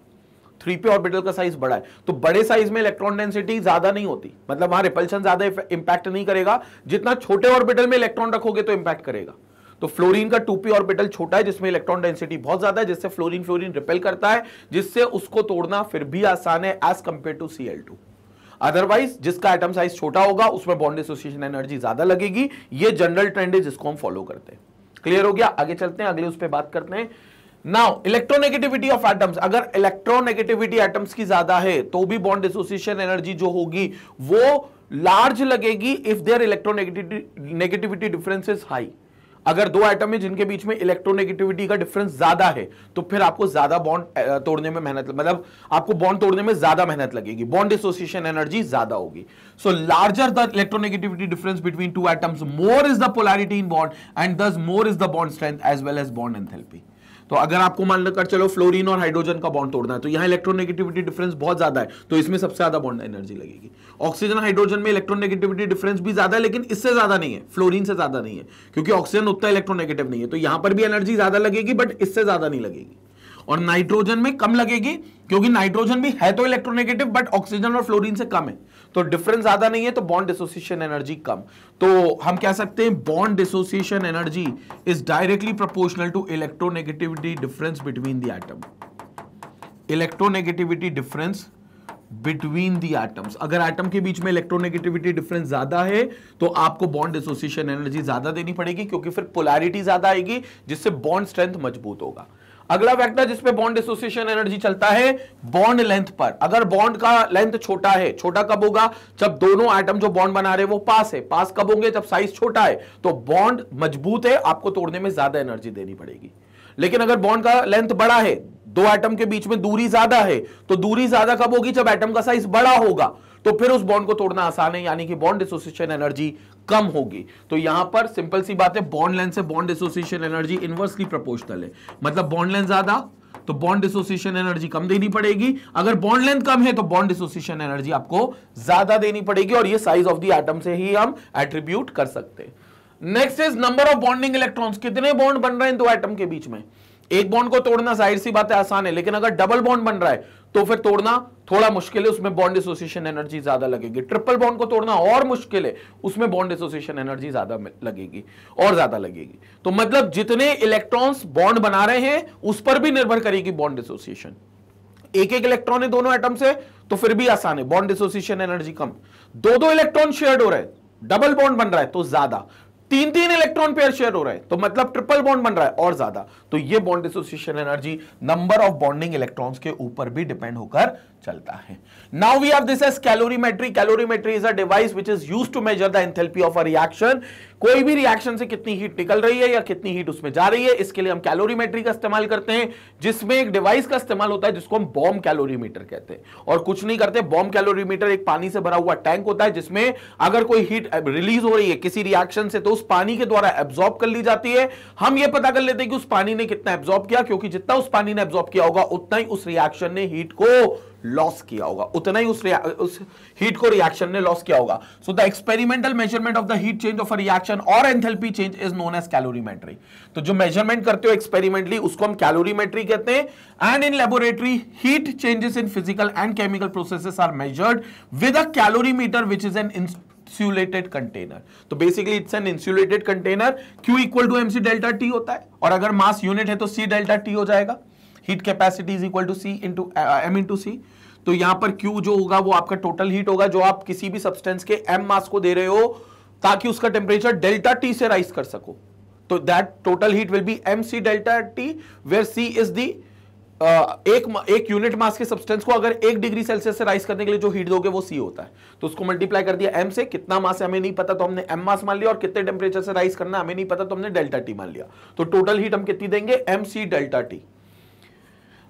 थ्री पी ऑर्बिटल का साइज बड़ा है तो बड़े साइज में इलेक्ट्रॉन डेंसिटी ज्यादा नहीं होती मतलब वहां रिपल्शन ज्यादा इंपैक्ट नहीं करेगा जितना छोटे ऑर्बिटल में इलेक्ट्रॉन रखोगे तो इंपैक्ट करेगा तो फ्लोरीन का और ऑर्बिटल छोटा है जिसमें इलेक्ट्रॉन डेंसिटी बहुत ज्यादा है जिससे फ्लोरीन फ्लोरीन रिपेल करता है जिससे उसको तोड़ना फिर भी आसान है as compare to C otherwise जिसका एटम साइज छोटा होगा उसमें बॉन्ड एसोसिएशन एनर्जी ज्यादा लगेगी ये जनरल ट्रेंड है जिसको हम फॉलो करते हैं क्लियर हो गया आगे चलते हैं अगले उस पर बात करते हैं नाउ इलेक्ट्रोनेगेटिविटी ऑफ एटम्स अगर इलेक्ट्रोनेगेटिविटी एटम्स की ज्यादा है तो भी बॉन्ड एसोसिएशन एनर्जी जो होगी वो लार्ज लगेगी if their electronegativity negativity differences high अगर दो आइटम है जिनके बीच में इलेक्ट्रोनेगेटिविटी का डिफरेंस ज्यादा है तो फिर आपको ज्यादा बॉन्ड तोड़ने में मेहनत मतलब आपको बॉन्ड तोड़ने में ज्यादा मेहनत लगेगी बॉन्ड एसोसिएशन एनर्जी ज्यादा होगी so larger the electronegativity difference between two items more is the polarity in bond and thus more is the bond strength as well as bond enthalpy तो अगर आपको मान लेकर चलो फ्लोरीन और हाइड्रोजन का बॉन्ड तोड़ना है तो यहाँ इलेक्ट्रोनेगेटिविटी डिफरेंस बहुत ज्यादा है तो इसमें सबसे ज्यादा बॉन्ड एनर्जी लगेगी ऑक्सीजन हाइड्रोजन में इलेक्ट्रोनेगेटिविटी डिफरेंस भी ज्यादा है लेकिन इससे ज्यादा नहीं है फ्लोरीन से ज्यादा नहीं है क्योंकि ऑक्सीजन उतना इलेक्ट्रोनेगेटिव नहीं है तो यहां पर भी एनर्जी ज्यादा लगेगी बट इससे ज्यादा नहीं लगेगी और नाइट्रोजन में कम लगेगी क्योंकि नाइट्रोजन भी है तो इलेक्ट्रोनेगेटिव बट ऑक्सीजन और फ्लोरीन से कम है तो डिफरेंस ज्यादा नहीं है तो बॉन्ड डिसोसिएशन एनर्जी कम तो हम कह सकते हैं bond dissociation energy is directly proportional to electronegativity difference between the atom electronegativity difference between the atoms अगर एटम के बीच में इलेक्ट्रोनेगेटिविटी डिफरेंस ज्यादा है तो आपको बॉन्ड एसोसिएशन एनर्जी ज्यादा देनी पड़ेगी क्योंकि फिर पोलैरिटी ज्यादा आएगी जिससे बॉन्ड स्ट्रेंथ मजबूत होगा अगला फैक्टर जिसपे बॉन्ड एसोसिएशन एनर्जी चलता है बॉन्ड लेंथ पर अगर बॉन्ड का लेंथ छोटा है छोटा कब होगा जब दोनों आइटम जो बॉन्ड बना रहे हैं वो पास है पास कब होंगे जब साइज छोटा है तो बॉन्ड मजबूत है आपको तोड़ने में ज्यादा एनर्जी देनी पड़ेगी लेकिन अगर बॉन्ड का लेंथ बड़ा है दो एटम के बीच में दूरी ज्यादा है तो दूरी ज्यादा कब होगी जब एटम का साइज बड़ा होगा तो फिर उस बॉन्ड को तोड़ना आसान है यानी कि बॉन्ड एसोसिएशन एनर्जी कम होगी तो यहां पर सिंपल सी बात है बॉन्ड लेंथ से bond association energy inversely proportional है मतलब बॉन्ड लेंथ ज्यादा तो बॉन्ड एसोसिएशन एनर्जी कम देनी पड़ेगी अगर बॉन्ड लेंथ कम है तो बॉन्ड एसोसिएशन एनर्जी आपको ज्यादा देनी पड़ेगी और ये साइज ऑफ द एटम से ही हम एट्रीब्यूट कर सकते हैं next is number of bonding electrons कितने बॉन्ड बन रहे हैं दो एटम के बीच में एक बॉन्ड को तोड़ना जाहिर सी बात है आसान है लेकिन अगर डबल बॉन्ड बन रहा है तो फिर तोड़ना थोड़ा मुश्किल है उसमें बॉन्ड एसोसिएशन एनर्जी ज्यादा लगेगी ट्रिपल बॉन्ड को तोड़ना और मुश्किल है उसमें बॉन्ड एसोसिएशन एनर्जी ज्यादा लगेगी और ज्यादा लगेगी तो मतलब जितने इलेक्ट्रॉन्स बॉन्ड बना रहे हैं उस पर भी निर्भर करेगी बॉन्ड एसोसिएशन एक एक इलेक्ट्रॉन है दोनों एटम से तो फिर भी आसान है बॉन्ड एसोसिएशन एनर्जी कम दो दो इलेक्ट्रॉन शेयर हो रहे हैं डबल बॉन्ड बन रहा है तो ज्यादा तीन तीन इलेक्ट्रॉन पेयर शेयर हो रहे हैं तो मतलब ट्रिपल बॉन्ड बन रहा है और ज्यादा तो ये bond association energy number of bonding electrons के ऊपर भी डिपेंड होकर चलता है now we have this as calorimetry calorimetry is a device which is use to measure the enthalpy of a reaction कोई भी रिएक्शन से कितनी हीट निकल रही है या कितनी हीट उसमें जा रही है इसके लिए हम कैलोरीमेट्री का इस्तेमाल करते हैं जिसमें एक डिवाइस का इस्तेमाल होता है जिसको हम बॉम्ब कैलोरीमीटर कहते हैं और कुछ नहीं करते बॉम्ब कैलोरीमीटर एक पानी से भरा हुआ टैंक होता है जिसमें अगर कोई हीट रिलीज हो रही है किसी रिएक्शन से तो उस पानी के द्वारा एब्जॉर्ब कर ली जाती है हम यह पता कर लेते हैं कि उस पानी ने कितना एब्जॉर्ब किया क्योंकि जितना उस पानी ने एब्जॉर्ब किया होगा उतना ही उस रिएक्शन ने हीट को लॉस किया होगा उतना ही उस, उस हीट को रिएक्शन ने लॉस किया होगा so the experimental measurement of the heat change of a reaction और enthalpy change is known as calorimetry तो जो मेजरमेंट करते हो एक्सपेरिमेंटली उसको हम कैलोरीमेट्री कहते हैं and in laboratory heat changes in physical and chemical processes are measured with a calorimeter which is an insulated container तो basically it's an insulated container Q equal to MC delta T होता है और अगर mass unit है तो सी delta T हो जाएगा heat capacity is equal to C into M uh, M C तो यहां पर क्यू जो होगा वो आपका टोटल हीट होगा जो आप किसी भी सब्सटेंस के एम मास को दे रहे हो ताकि उसका टेम्परेचर डेल्टा टी से राइज कर सको तो that total heat will be M C delta T where C is the एक एक यूनिट मास के सब्सटेंस को अगर एक डिग्री सेल्सियस से राइज करने के लिए जो हीट दोगे वो सी होता है तो उसको मल्टीप्लाई कर दिया एम से कितना तो मास है हमें नहीं पता तो हमने एम मास मान लिया और कितने टेम्परेचर से राइज करना हमें नहीं पता तो हमने डेल्टा टी मान लिया तो टोटल हीट हम कितनी देंगे M C delta T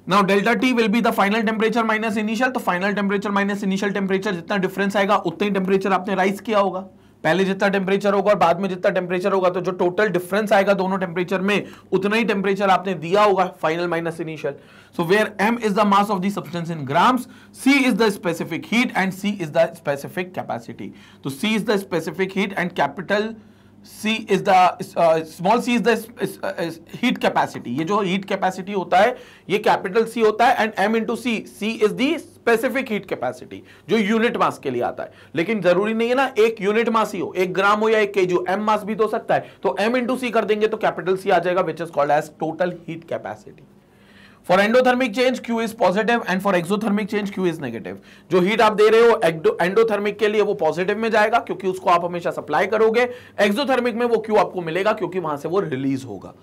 now delta T will be the final temperature minus initial तो final temperature minus initial temperature जितना डिफरेंस आएगा उतना ही टेम्परेचर आपने राइज किया होगा पहले जितना टेम्परेचर होगा और बाद में जितना टेम्परेचर होगा तो जो टोटल डिफरेंस आएगा दोनों टेम्परेचर में उतना ही टेम्परेचर आपने दिया होगा final minus initial so where M is the mass of the substance in grams C is the specific heat and C is the specific capacity तो C is the specific heat and capital C is the small C is the heat capacity ये जो heat capacity होता है ये capital C होता है and M into C C is the specific heat capacity जो unit mass के लिए आता है लेकिन जरूरी नहीं है ना एक यूनिट मास ही हो एक ग्राम हो या एक केजी एम मास भी तो सकता है तो एम इंटू सी कर देंगे तो कैपिटल सी आ जाएगा which is called as total heat capacity for endothermic change Q is positive and for exothermic change Q is negative जो हीट आप दे रहे हो एंडोथर्मिक के लिए वो पॉजिटिव में जाएगा क्योंकि उसको आप हमेशा सप्लाई करोगे एक्सोथर्मिक में वो क्यू आपको मिलेगा क्योंकि वहां से वो रिलीज होगा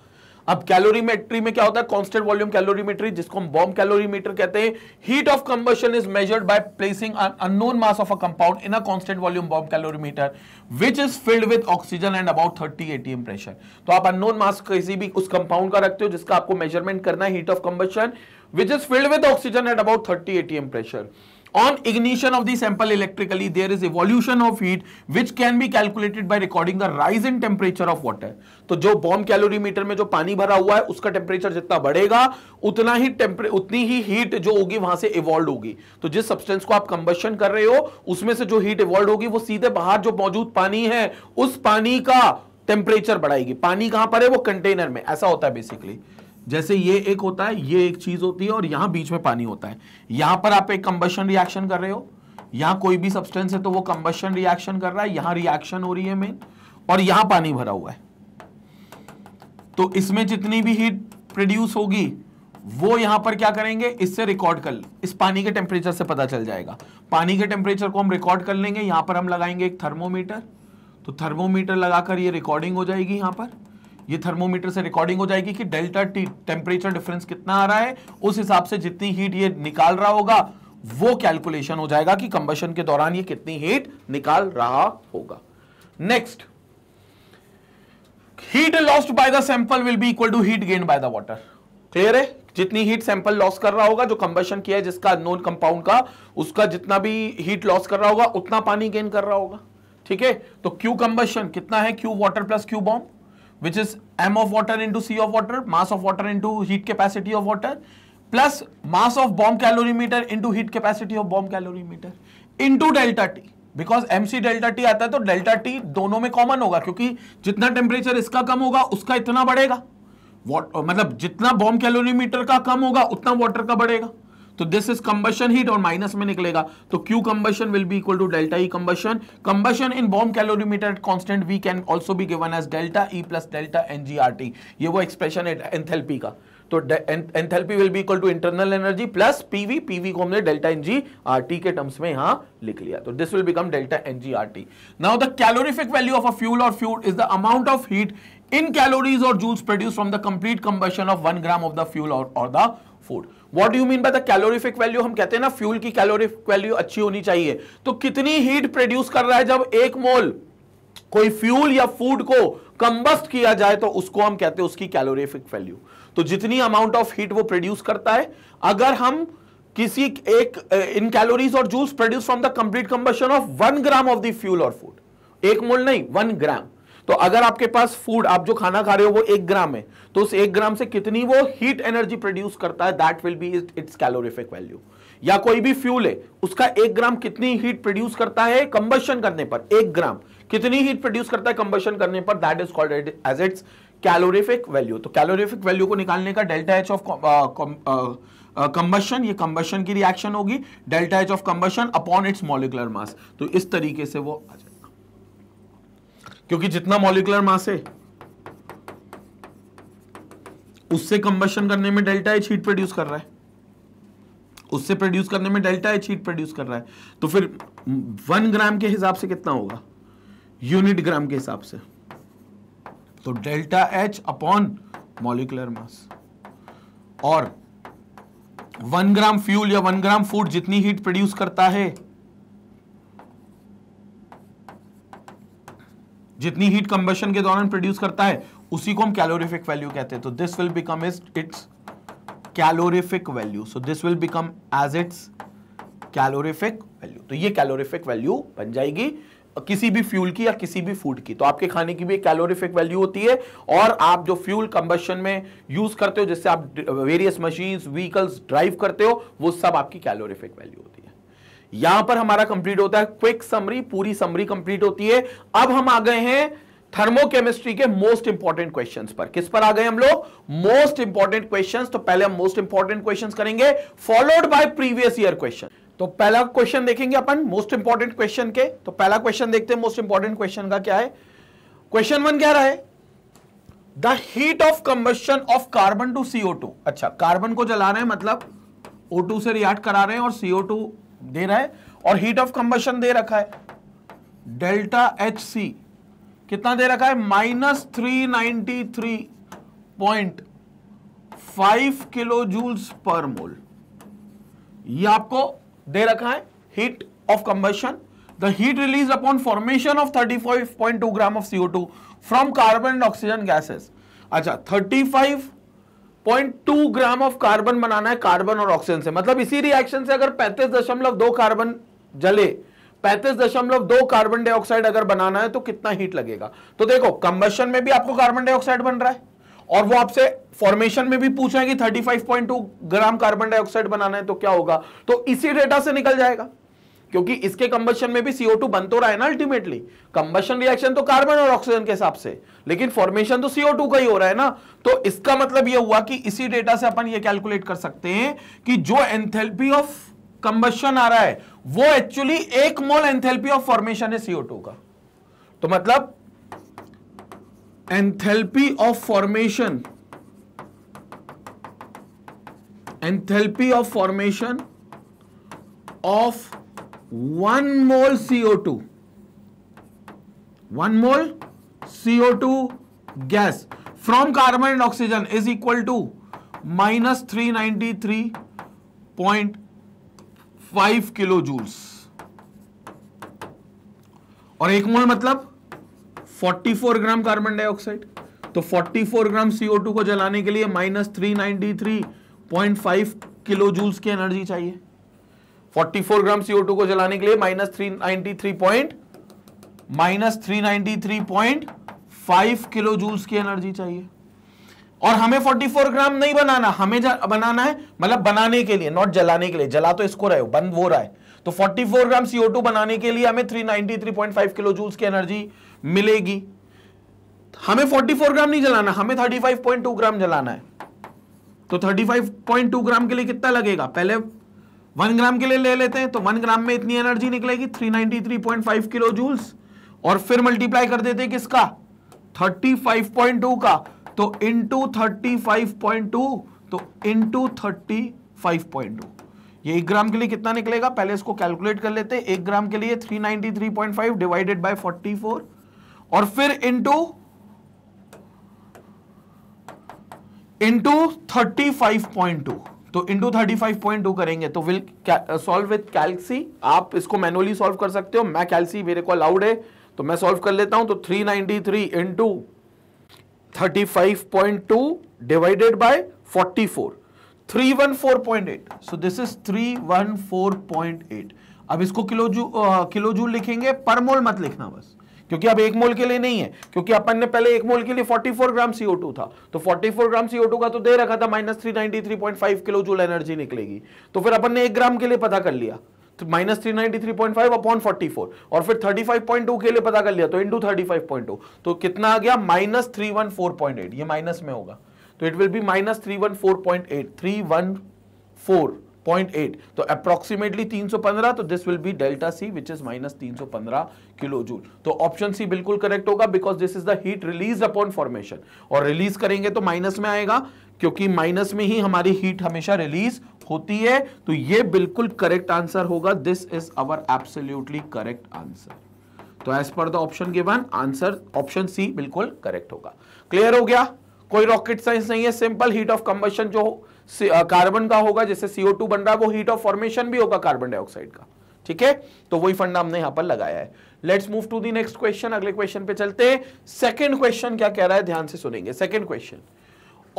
अब कैलोरीमेट्री में क्या होता है कांस्टेंट वॉल्यूम कैलोरीमेट्री जिसको हम बॉम्ब कैलोरीमीटर कहते हैं heat of combustion is measured by placing unknown mass of a compound in a constant volume bomb calorimeter which is filled with oxygen and about 30 ATM pressure तो आप unknown मास किसी भी उस compound का रखते हो जिसका आपको मेजरमेंट करना है heat of combustion which is filled with oxygen at about thirty ATM pressure on ignition of the sample electrically there is evolution of heat which can be calculated by recording the rise in temperature of water तो जो bomb calorimeter में जो पानी भरा हुआ है उसका temperature जितना बढ़ेगा उतना ही उतनी ही हीट जो होगी वहां से इवॉल्व होगी तो जिस सब्सटेंस को आप कंबेशन कर रहे हो उसमें से जो हीट इवॉल्व होगी वो सीधे बाहर जो मौजूद पानी है उस पानी का टेम्परेचर बढ़ाएगी पानी कहां पर है वो कंटेनर में ऐसा होता है बेसिकली जैसे ये एक होता है ये एक चीज होती है और यहां बीच में पानी होता है यहां पर आप एक कंबशन रिएक्शन कर रहे हो यहां कोई भी सब्सटेंस है तो वो कंबशन रिएक्शन कर रहा है यहां रिएक्शन हो रही है मेन और यहां पानी भरा हुआ है तो इसमें जितनी भी हीट प्रोड्यूस होगी वो यहां पर क्या करेंगे इससे रिकॉर्ड कर इस पानी के टेम्परेचर से पता चल जाएगा पानी के टेम्परेचर को हम रिकॉर्ड कर लेंगे यहां पर हम लगाएंगे एक थर्मोमीटर तो थर्मोमीटर लगाकर ये रिकॉर्डिंग हो जाएगी यहां पर ये थर्मोमीटर से रिकॉर्डिंग हो जाएगी कि डेल्टा टी टेम्परेचर डिफरेंस कितना आ रहा है उस हिसाब से जितनी हीट ये निकाल रहा होगा वो कैलकुलेशन हो जाएगा कि कंबशन के दौरान ये कितनी हीट निकाल रहा होगा next heat lost by the sample will be equal to heat gain by the water clear है जितनी हीट सैंपल लॉस कर रहा होगा जो कंबेशन किया है जिसका नॉन कंपाउंड का उसका जितना भी हीट लॉस कर रहा होगा उतना पानी गेन कर रहा होगा ठीक है तो क्यू कंबेशन कितना है Q water plus Q bomb which is m of water into c of water, mass of water into heat capacity of water, plus mass of bomb calorimeter into heat capacity of bomb calorimeter into delta T. Because MC delta T आता है तो delta T दोनों में common होगा क्योंकि जितना temperature इसका कम होगा उसका इतना बढ़ेगा वॉट मतलब जितना बॉम्ब कैलोरीमीटर का कम होगा उतना वाटर का बढ़ेगा तो दिस इज कंबशन हीट और माइनस में निकलेगा तो Q combustion will be equal to delta E combustion combustion in bomb calorimeter at constant V can also be given as delta E plus delta N G R T ये वो expression है enthalpy का तो enthalpy will be equal to internal energy plus PV PV को हमने delta ng RT के terms में यहां लिख लिया तो this will become delta ng RT now the calorific value of a fuel और fuel is the amount of heat in calories और joules produce from the complete combustion of one gram of the fuel और the food what do mean by the calorific value हम कहते हैं ना fuel की calorific value अच्छी होनी चाहिए तो कितनी हीट प्रोड्यूस कर रहा है जब एक मोल कोई फ्यूल या फूड को कंबस्ट किया जाए तो उसको हम कहते हैं उसकी कैलोरीफिक वैल्यू तो जितनी अमाउंट ऑफ हीट वो प्रोड्यूस करता है अगर हम किसी एक इन कैलोरीज और juice produce from the complete combustion of one gram of the fuel और फूड एक मोल नहीं वन ग्राम तो अगर आपके पास फूड आप जो खाना खा रहे हो वो एक ग्राम है तो उस एक ग्राम से कितनी वो हीट एनर्जी प्रोड्यूस करता है that will be its calorific value या कोई भी फ्यूल है उसका एक ग्राम कितनी हीट प्रोड्यूस करता है कंबशन करने पर एक ग्राम कितनी हीट प्रोड्यूस करता है कंबशन करने पर that is called as its calorific value तो कैलोरिफिक वैल्यू को निकालने का डेल्टा एच ऑफ कंबशन ये कंबशन की रिएक्शन होगी delta H of combustion upon its molecular mass तो इस तरीके से वो आ क्योंकि जितना मॉलिकुलर मास है उससे कंबेशन करने में डेल्टा एच हीट प्रोड्यूस कर रहा है उससे प्रोड्यूस करने में डेल्टा एच हीट प्रोड्यूस कर रहा है तो फिर वन ग्राम के हिसाब से कितना होगा यूनिट ग्राम के हिसाब से तो delta H upon molecular mass और वन ग्राम फ्यूल या वन ग्राम फूड जितनी हीट प्रोड्यूस करता है जितनी हीट कंबेशन के दौरान प्रोड्यूस करता है उसी को हम कैलोरिफिक वैल्यू कहते हैं तो this will become is its calorific value so this will become as its calorific value तो ये कैलोरिफिक वैल्यू बन जाएगी किसी भी फ्यूल की या किसी भी फूड की तो आपके खाने की भी कैलोरिफिक वैल्यू होती है और आप जो फ्यूल कंबेशन में यूज करते हो जिससे आप वेरियस मशीन्स व्हीकल्स ड्राइव करते हो वो सब आपकी कैलोरिफिक वैल्यू होती है यहां पर हमारा कंप्लीट होता है क्विक समरी पूरी समरी कंप्लीट होती है अब हम आ गए हैं थर्मोकेमिस्ट्री के मोस्ट इंपॉर्टेंट क्वेश्चंस पर किस पर आ गए हम लोग मोस्ट इंपॉर्टेंट क्वेश्चंस तो पहले हम मोस्ट इंपॉर्टेंट क्वेश्चंस करेंगे followed by previous year question तो पहला क्वेश्चन देखेंगे अपन मोस्ट इंपॉर्टेंट क्वेश्चन के तो पहला क्वेश्चन देखते हैं मोस्ट इंपॉर्टेंट क्वेश्चन का क्या है क्वेश्चन वन क्या रहा है the heat of combustion of carbon to CO two अच्छा कार्बन को जला रहे हैं मतलब O2 से रिएक्ट करा रहे हैं और CO2 दे रहा है और हीट ऑफ कंबशन दे रखा है डेल्टा एच सी कितना दे रखा है minus three ninety three point five kilo joules per mole ये आपको दे रखा है heat of combustion formation of thirty five point two gram of CO two from carbon and oxygen gases अच्छा फाइव 0.2 ग्राम ऑफ कार्बन बनाना है carbon और oxygen से मतलब इसी रिएक्शन से अगर पैंतीस दशमलव दो कार्बन जले पैंतीस दशमलव दो कार्बन डाइऑक्साइड अगर बनाना है तो कितना हीट लगेगा तो देखो कंबेशन में भी आपको कार्बन डाइऑक्साइड बन रहा है और वो आपसे फॉर्मेशन में भी हैं कि 35.2 ग्राम कार्बन डाइऑक्साइड बनाना है तो क्या होगा तो इसी डेटा से निकल जाएगा क्योंकि इसके कंबशन में भी CO2 बन तो रहा है ना अल्टीमेटली कंबशन रिएक्शन तो कार्बन और ऑक्सीजन के हिसाब से लेकिन फॉर्मेशन तो CO2 का ही हो रहा है ना तो इसका मतलब यह हुआ कि इसी डेटा से अपन ये कैलकुलेट कर सकते हैं कि जो एंथेल्पी ऑफ कंबशन आ रहा है वो एक्चुअली एक मोल एंथेल्पी ऑफ फॉर्मेशन है CO2 का तो मतलब enthalpy of formation enthalpy of formation of one mole CO two one mole CO two gas from carbon and oxygen is equal to minus three ninety three point five kilo joules और एक मोल मतलब 44 gram carbon dioxide तो 44 gram CO2 को जलाने के लिए minus three kilo joules की energy चाहिए 44 ग्राम CO2 को जलाने के लिए minus three ninety three point minus three ninety three point five kilo joules की एनर्जी चाहिए और हमें 44 ग्राम नहीं बनाना हमें बनाना है मतलब बनाने के लिए नॉट जलाने के लिए जला तो इसको रहे हो बंद वो रहा है तो 44 ग्राम CO2 बनाने के लिए हमें 393.5 किलो जूल्स की एनर्जी मिलेगी हमें 44 ग्राम नहीं जलाना हमें 35.2 ग्राम जलाना है तो 35.2 ग्राम के लिए कितना लगेगा पहले वन ग्राम के लिए ले लेते हैं तो वन ग्राम में इतनी एनर्जी निकलेगी 393.5 किलो जूल्स और फिर मल्टीप्लाई कर देते किसका 35.2 का तो इंटू थर्टी तो इंटू थर्टी ये एक ग्राम के लिए कितना निकलेगा पहले इसको कैलकुलेट कर लेते हैं एक ग्राम के लिए 393.5 डिवाइडेड बाय 44 और फिर इंटू इंटू टू तो पॉइंट टू करेंगे तो विल सॉल्व विथ कैलसी आप इसको मैनुअली सॉल्व कर सकते हो मैं कैलसी मेरे को अलाउड है तो मैं सॉल्व कर लेता हूं तो three ninety three into thirty five point two divided by forty four three one four point eight so this is three one four point eight अब इसको किलो जू किलो जूल लिखेंगे परमोल मत लिखना बस क्योंकि अब एक मोल के लिए नहीं है क्योंकि अपन ने पहले एक मोल के लिए 44 ग्राम CO2 था तो 44 ग्राम CO2 का तो दे रखा था minus three kilo joule energy निकलेगी तो फिर अपन ने एक ग्राम के लिए पता कर लिया माइनस थ्री अपॉन फोर्टी और फिर थर्टी के लिए पता कर लिया तो इंटू थर्टी तो कितना आ गया माइनस ये माइनस में होगा तो it will be minus three one four point eight three one four point eight तो अप्रोक्सीमेटली 315 तो this will be delta C which is minus 315 kilo joule तो ऑप्शन सी बिल्कुल करेक्ट होगा because this is the heat release upon formation और release करेंगे तो minus में आएगा क्योंकि माइनस में ही हमारी हीट हमेशा रिलीज होती है तो ये बिल्कुल करेक्ट आंसर होगा this is our absolutely correct answer तो as per the option given answer option C बिल्कुल करेक्ट होगा क्लियर हो गया कोई रॉकेट साइंस नहीं है सिंपल हीट ऑफ कंबेशन जो कार्बन का होगा जैसे सीओ टू बन रहा है वो हीट ऑफ फॉर्मेशन भी होगा कार्बन डाइऑक्साइड का ठीक है तो वही फंडा हमने यहां पर लगाया है let's move to the next question अगले क्वेश्चन पे चलते हैं सेकेंड क्वेश्चन क्या कह रहा है ध्यान से सुनेंगे second question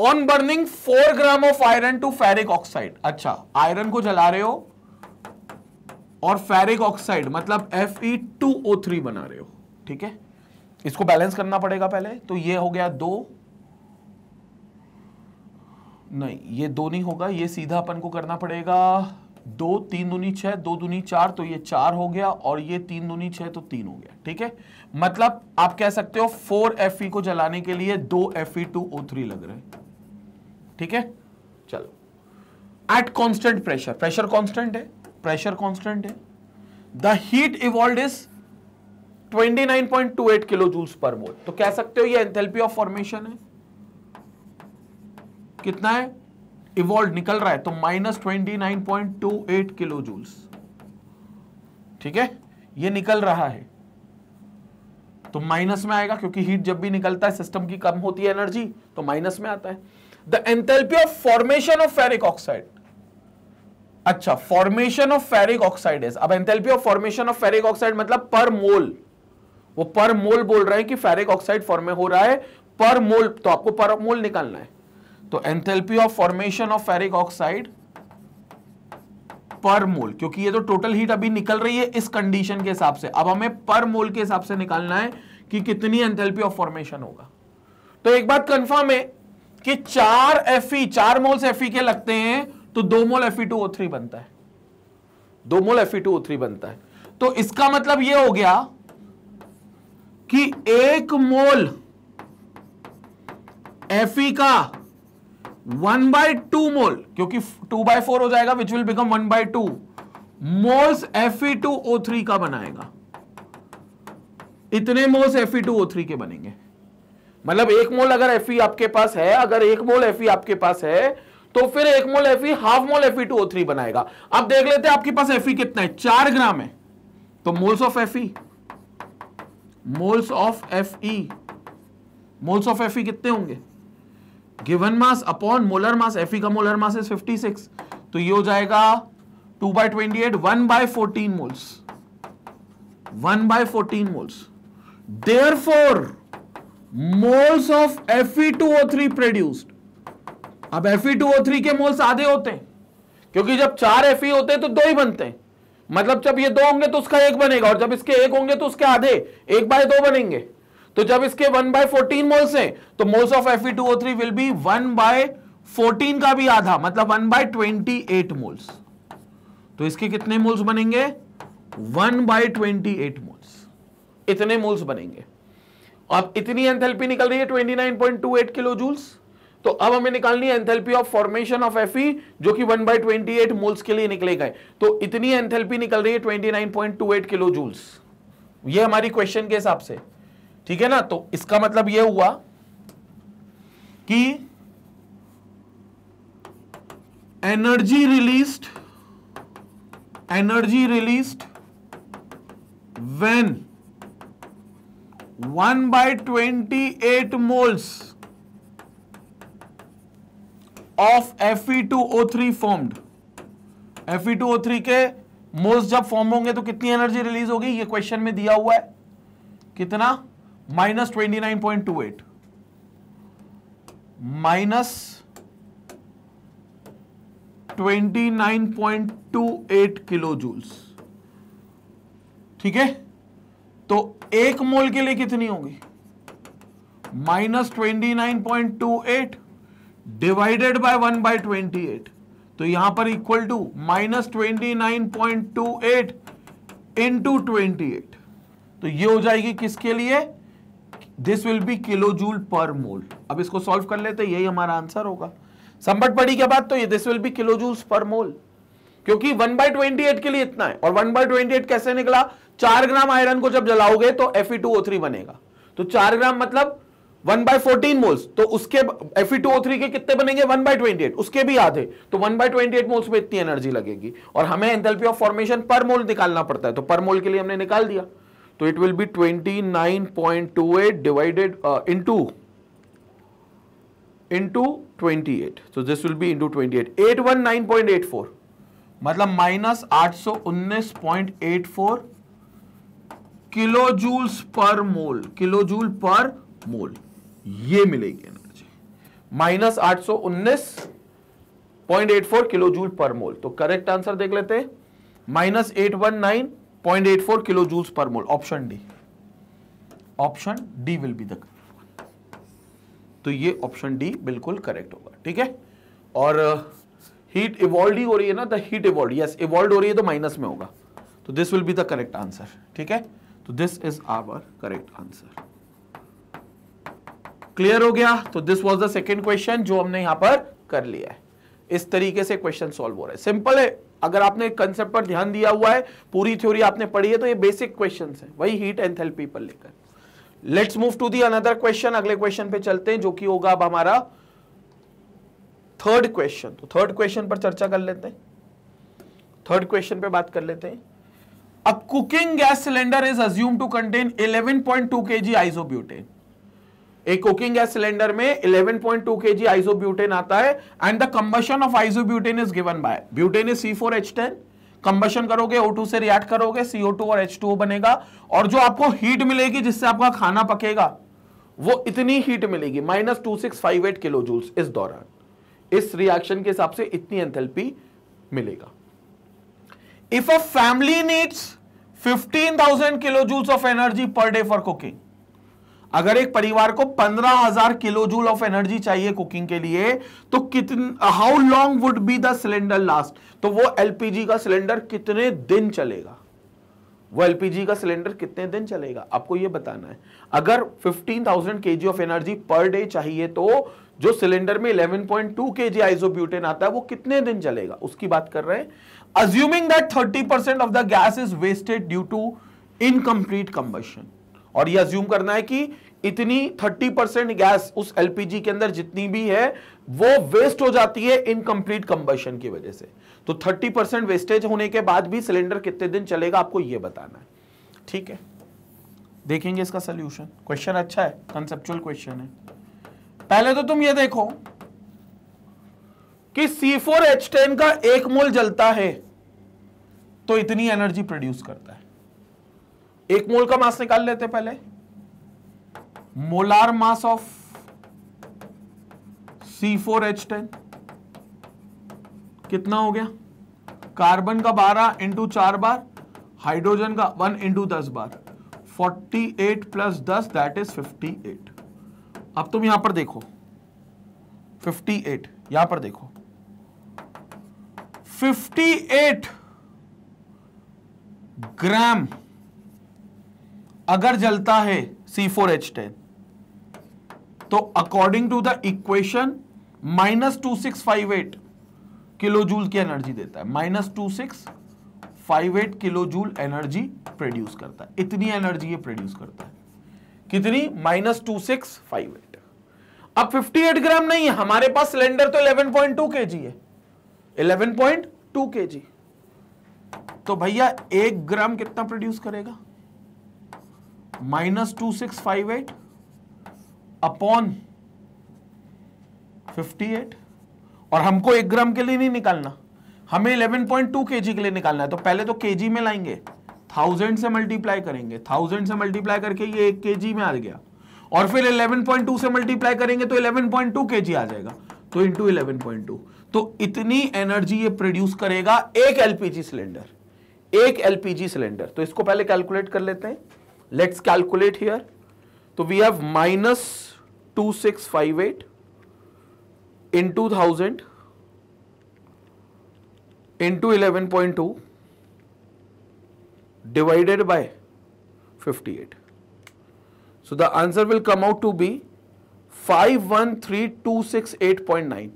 on burning four gram of iron to ferric oxide अच्छा आयरन को जला रहे हो और फेरिक ऑक्साइड मतलब Fe2O3 बना रहे हो ठीक है इसको बैलेंस करना पड़ेगा पहले तो ये हो गया दो नहीं ये दो नहीं होगा ये सीधा अपन को करना पड़ेगा दो तीन दूनी छह दो दूनी चार तो ये चार हो गया और ये तीन दूनी छह तो तीन हो गया ठीक है मतलब आप कह सकते हो फोर एफ को जलाने के लिए दो एफ टू ओ थ्री लग रहे ठीक है चलो at constant pressure pressure constant है प्रेशर कॉन्स्टेंट है the heat evolve is 29.28 kilo juice per mole तो कह सकते हो ये एंथेल्पी ऑफ फॉर्मेशन है कितना है इवॉल्व निकल रहा है तो minus twenty nine point two eight kilo joules ठीक है ये निकल रहा है तो माइनस में आएगा क्योंकि हीट जब भी निकलता है सिस्टम की कम होती है एनर्जी तो माइनस में आता है the enthalpy of formation of ferric oxide अच्छा फॉर्मेशन ऑफ फेरिक ऑक्साइड अब enthalpy of formation of ferric oxide मतलब पर मोल वो पर मोल बोल रहे हैं कि फेरिक ऑक्साइड फॉर्म हो रहा है पर मोल तो आपको पर मोल निकालना है तो enthalpy of formation of ferric oxide per mole क्योंकि ये तो टोटल हीट अभी निकल रही है इस कंडीशन के हिसाब से अब हमें पर मोल के हिसाब से निकालना है कि कितनी एंथेल्पी ऑफ फॉर्मेशन होगा तो एक बात कंफर्म है कि चार एफ चार मोल एफ के लगते हैं तो दो मोल एफ बनता है दो मोल एफ बनता है तो इसका मतलब यह हो गया कि एक मोल एफ का वन बाई टू मोल क्योंकि टू बाई फोर हो जाएगा which will become one by two moles F two O three का बनाएगा इतने moles F two O three के बनेंगे मतलब एक मोल अगर एफ आपके पास है अगर एक मोल एफ आपके पास है तो फिर एक mole F half mole F two O three बनाएगा अब देख लेते हैं आपके पास एफ कितना है चार ग्राम है तो moles of F moles of F moles of F कितने होंगे given mass upon molar mass F का मोलर मास इज 56 तो ये हो जाएगा 2 by twenty eight one by fourteen moles one by fourteen moles there four moles of F three produced अब F three oh के moles आधे होते हैं क्योंकि जब चार एफ होते हैं तो दो ही बनते हैं मतलब जब ये दो होंगे तो उसका एक बनेगा और जब इसके एक होंगे तो उसके आधे एक बाय दो बनेंगे तो जब इसके वन बाय फोर्टीन मोल्स हैं तो moles of F two O three will be one by fourteen का भी आधा मतलब one by twenty eight moles तो इसके कितने मोल्स बनेंगे one by twenty eight moles इतने मोल्स बनेंगे अब इतनी एंथेल्पी निकल रही है 29.28 किलो जूल्स तो अब हमें निकालनी है enthalpy of formation of F जो कि 1 बाय ट्वेंटी मोल्स के लिए निकले गए तो इतनी एंथेल्पी निकल रही है 29.28 किलो जूल्स ये हमारी क्वेश्चन के हिसाब से ठीक है ना तो इसका मतलब यह हुआ कि energy released energy released to 1 three 28 F E Fe2O3 O Fe2O3 के मोल्स जब फॉर्म होंगे तो कितनी एनर्जी रिलीज होगी ये क्वेश्चन में दिया हुआ है कितना minus twenty nine point two eight minus twenty nine point two eight kilo joules ठीक है तो एक मोल के लिए कितनी होगी minus twenty nine point two eight divided by one by twenty eight तो यहां पर equal to minus twenty nine point two eight into twenty eight तो ये हो जाएगी किसके लिए this will be kilo joule per mole अब इसको सॉल्व कर लेते यही हमारा आंसर होगा संबट पड़ी के बाद तो ये this will be kilo joule per mole क्योंकि वन बाई ट्वेंटी एट के लिए इतना है और वन बाई ट्वेंटी एट कैसे निकला चार ग्राम आयरन को जब जलाओगे तो F E two O three बनेगा तो चार ग्राम मतलब वन बाय फोर्टीन मोल्स तो उसके F E two O three के कितने बनेंगे वन बाय ट्वेंटी एट उसके भी आधे तो one by twenty eight moles में इतनी एनर्जी लगेगी और हमें एंथेल्पी ऑफ फॉर्मेशन पर मोल निकालना पड़ता है तो पर मोल के लिए हमने निकाल दिया तो it will be twenty nine point two two two eight divided in in 29.28 divided uh, into into 28 so eight one nine point eight four मतलब माइनस आठ सौ उन्नीस point eight four kilo joules per mole kilo joule per mole ये मिलेगी energy minus आठ सौ उन्नीस point eight four kilo joule per mole तो करेक्ट आंसर देख लेते हैं minus eight one nine point eight four kilo joules per mole option D option D will be the तो ये ऑप्शन डी बिल्कुल करेक्ट होगा ठीक है और हीट uh, इवॉल्व ही हो रही है ना the heat evolve yes evolve हो रही है तो माइनस में होगा तो this will be the correct answer ठीक है तो this is our correct answer clear हो गया तो this was the second question जो हमने यहां पर कर लिया है इस तरीके से क्वेश्चन सॉल्व हो रहा है सिंपल है अगर आपने कंसेप्ट पर ध्यान दिया हुआ है पूरी थ्योरी आपने पढ़ी है तो ये बेसिक क्वेश्चन है वही हीट एंथेल्पी पर लेकर let's move to the another question अगले क्वेश्चन पे चलते हैं जो कि होगा अब हमारा थर्ड क्वेश्चन तो थर्ड क्वेश्चन पर चर्चा कर लेते हैं थर्ड क्वेश्चन पे बात कर लेते हैं अब cooking gas cylinder is assume to contain 11.2 point two K G isobutane एक कुकिंग गैस सिलेंडर में 11.2 पॉइंट टू के जी आइसोब्यूटेन आता है and the combustion of isobutane is given by butane is C four H ten combustion करोगे O two से react करोगे CO two और H two बनेगा और जो आपको हीट मिलेगी जिससे आपका खाना पकेगा वो इतनी हीट मिलेगी minus two six five eight kilo joules इस दौरान इस रिएक्शन के हिसाब से इतनी एंथेल्पी मिलेगा if a family needs fifteen thousand kilo joules of energy per day for cooking अगर एक परिवार को पंद्रह हजार किलो जूल ऑफ एनर्जी चाहिए कुकिंग के लिए तो कितन how long would be the cylinder last तो वो एलपीजी का सिलेंडर कितने दिन चलेगा वो एलपीजी का सिलेंडर कितने दिन चलेगा आपको ये बताना है अगर 15,000 के ऑफ एनर्जी पर डे चाहिए तो जो सिलेंडर में 11.2 जी आइसोब्यूटेन आता है वो कितने दिन चलेगा उसकी बात कर रहे हैं assuming that percent of the gas is wasted due to incomplete combustion और ये अज्यूम करना है कि इतनी 30 परसेंट गैस उस एलपीजी के अंदर जितनी भी है वो वेस्ट हो जाती है इनकम्प्लीट कंबेशन की वजह से तो 30 परसेंट वेस्टेज होने के बाद भी सिलेंडर कितने दिन चलेगा आपको ये बताना है ठीक है देखेंगे इसका सोल्यूशन क्वेश्चन अच्छा है कंसेप्चुअल क्वेश्चन है पहले तो तुम ये देखो कि C4H10 का एक मोल जलता है तो इतनी एनर्जी प्रोड्यूस करता है एक मोल का मास निकाल लेते पहले molar mass of C four H ten कितना हो गया कार्बन का बारह इंटू चार बार हाइड्रोजन का वन इंटू दस बार फोर्टी एट प्लस दस दैट इज फिफ्टी एट अब तुम यहां पर देखो फिफ्टी एट यहां पर देखो फिफ्टी एट ग्राम अगर जलता है सी फोर एच टेन तो according to the equation minus two six five eight kilo joule की एनर्जी देता है minus two six five eight kilo joule energy produce करता है इतनी एनर्जी ये प्रोड्यूस करता है कितनी minus two six five eight अब फिफ्टी एट ग्राम नहीं है हमारे पास सिलेंडर तो eleven point two K G है इलेवन पॉइंट टू के जी तो भैया एक ग्राम कितना प्रोड्यूस करेगा minus two six five eight upon 58 और हमको एक ग्राम के लिए नहीं निकालना हमें 11.2 पॉइंट के जी के लिए निकालना है तो पहले तो जी में लाएंगे थाउजेंड से मल्टीप्लाई करेंगे थाउजेंड से मल्टीप्लाई करके ये एक के में आ गया और फिर 11.2 से मल्टीप्लाई करेंगे तो 11.2 जी आ जाएगा तो इंटू इलेवन तो इतनी एनर्जी ये प्रोड्यूस करेगा एक एलपीजी सिलेंडर एक एलपीजी सिलेंडर तो इसको पहले कैलकुलेट कर लेते हैं लेट्स कैलकुलेट हियर तो we have minus 2658 into 1000 into 11.2 divided by 58. So the answer will come out to be 513268.9.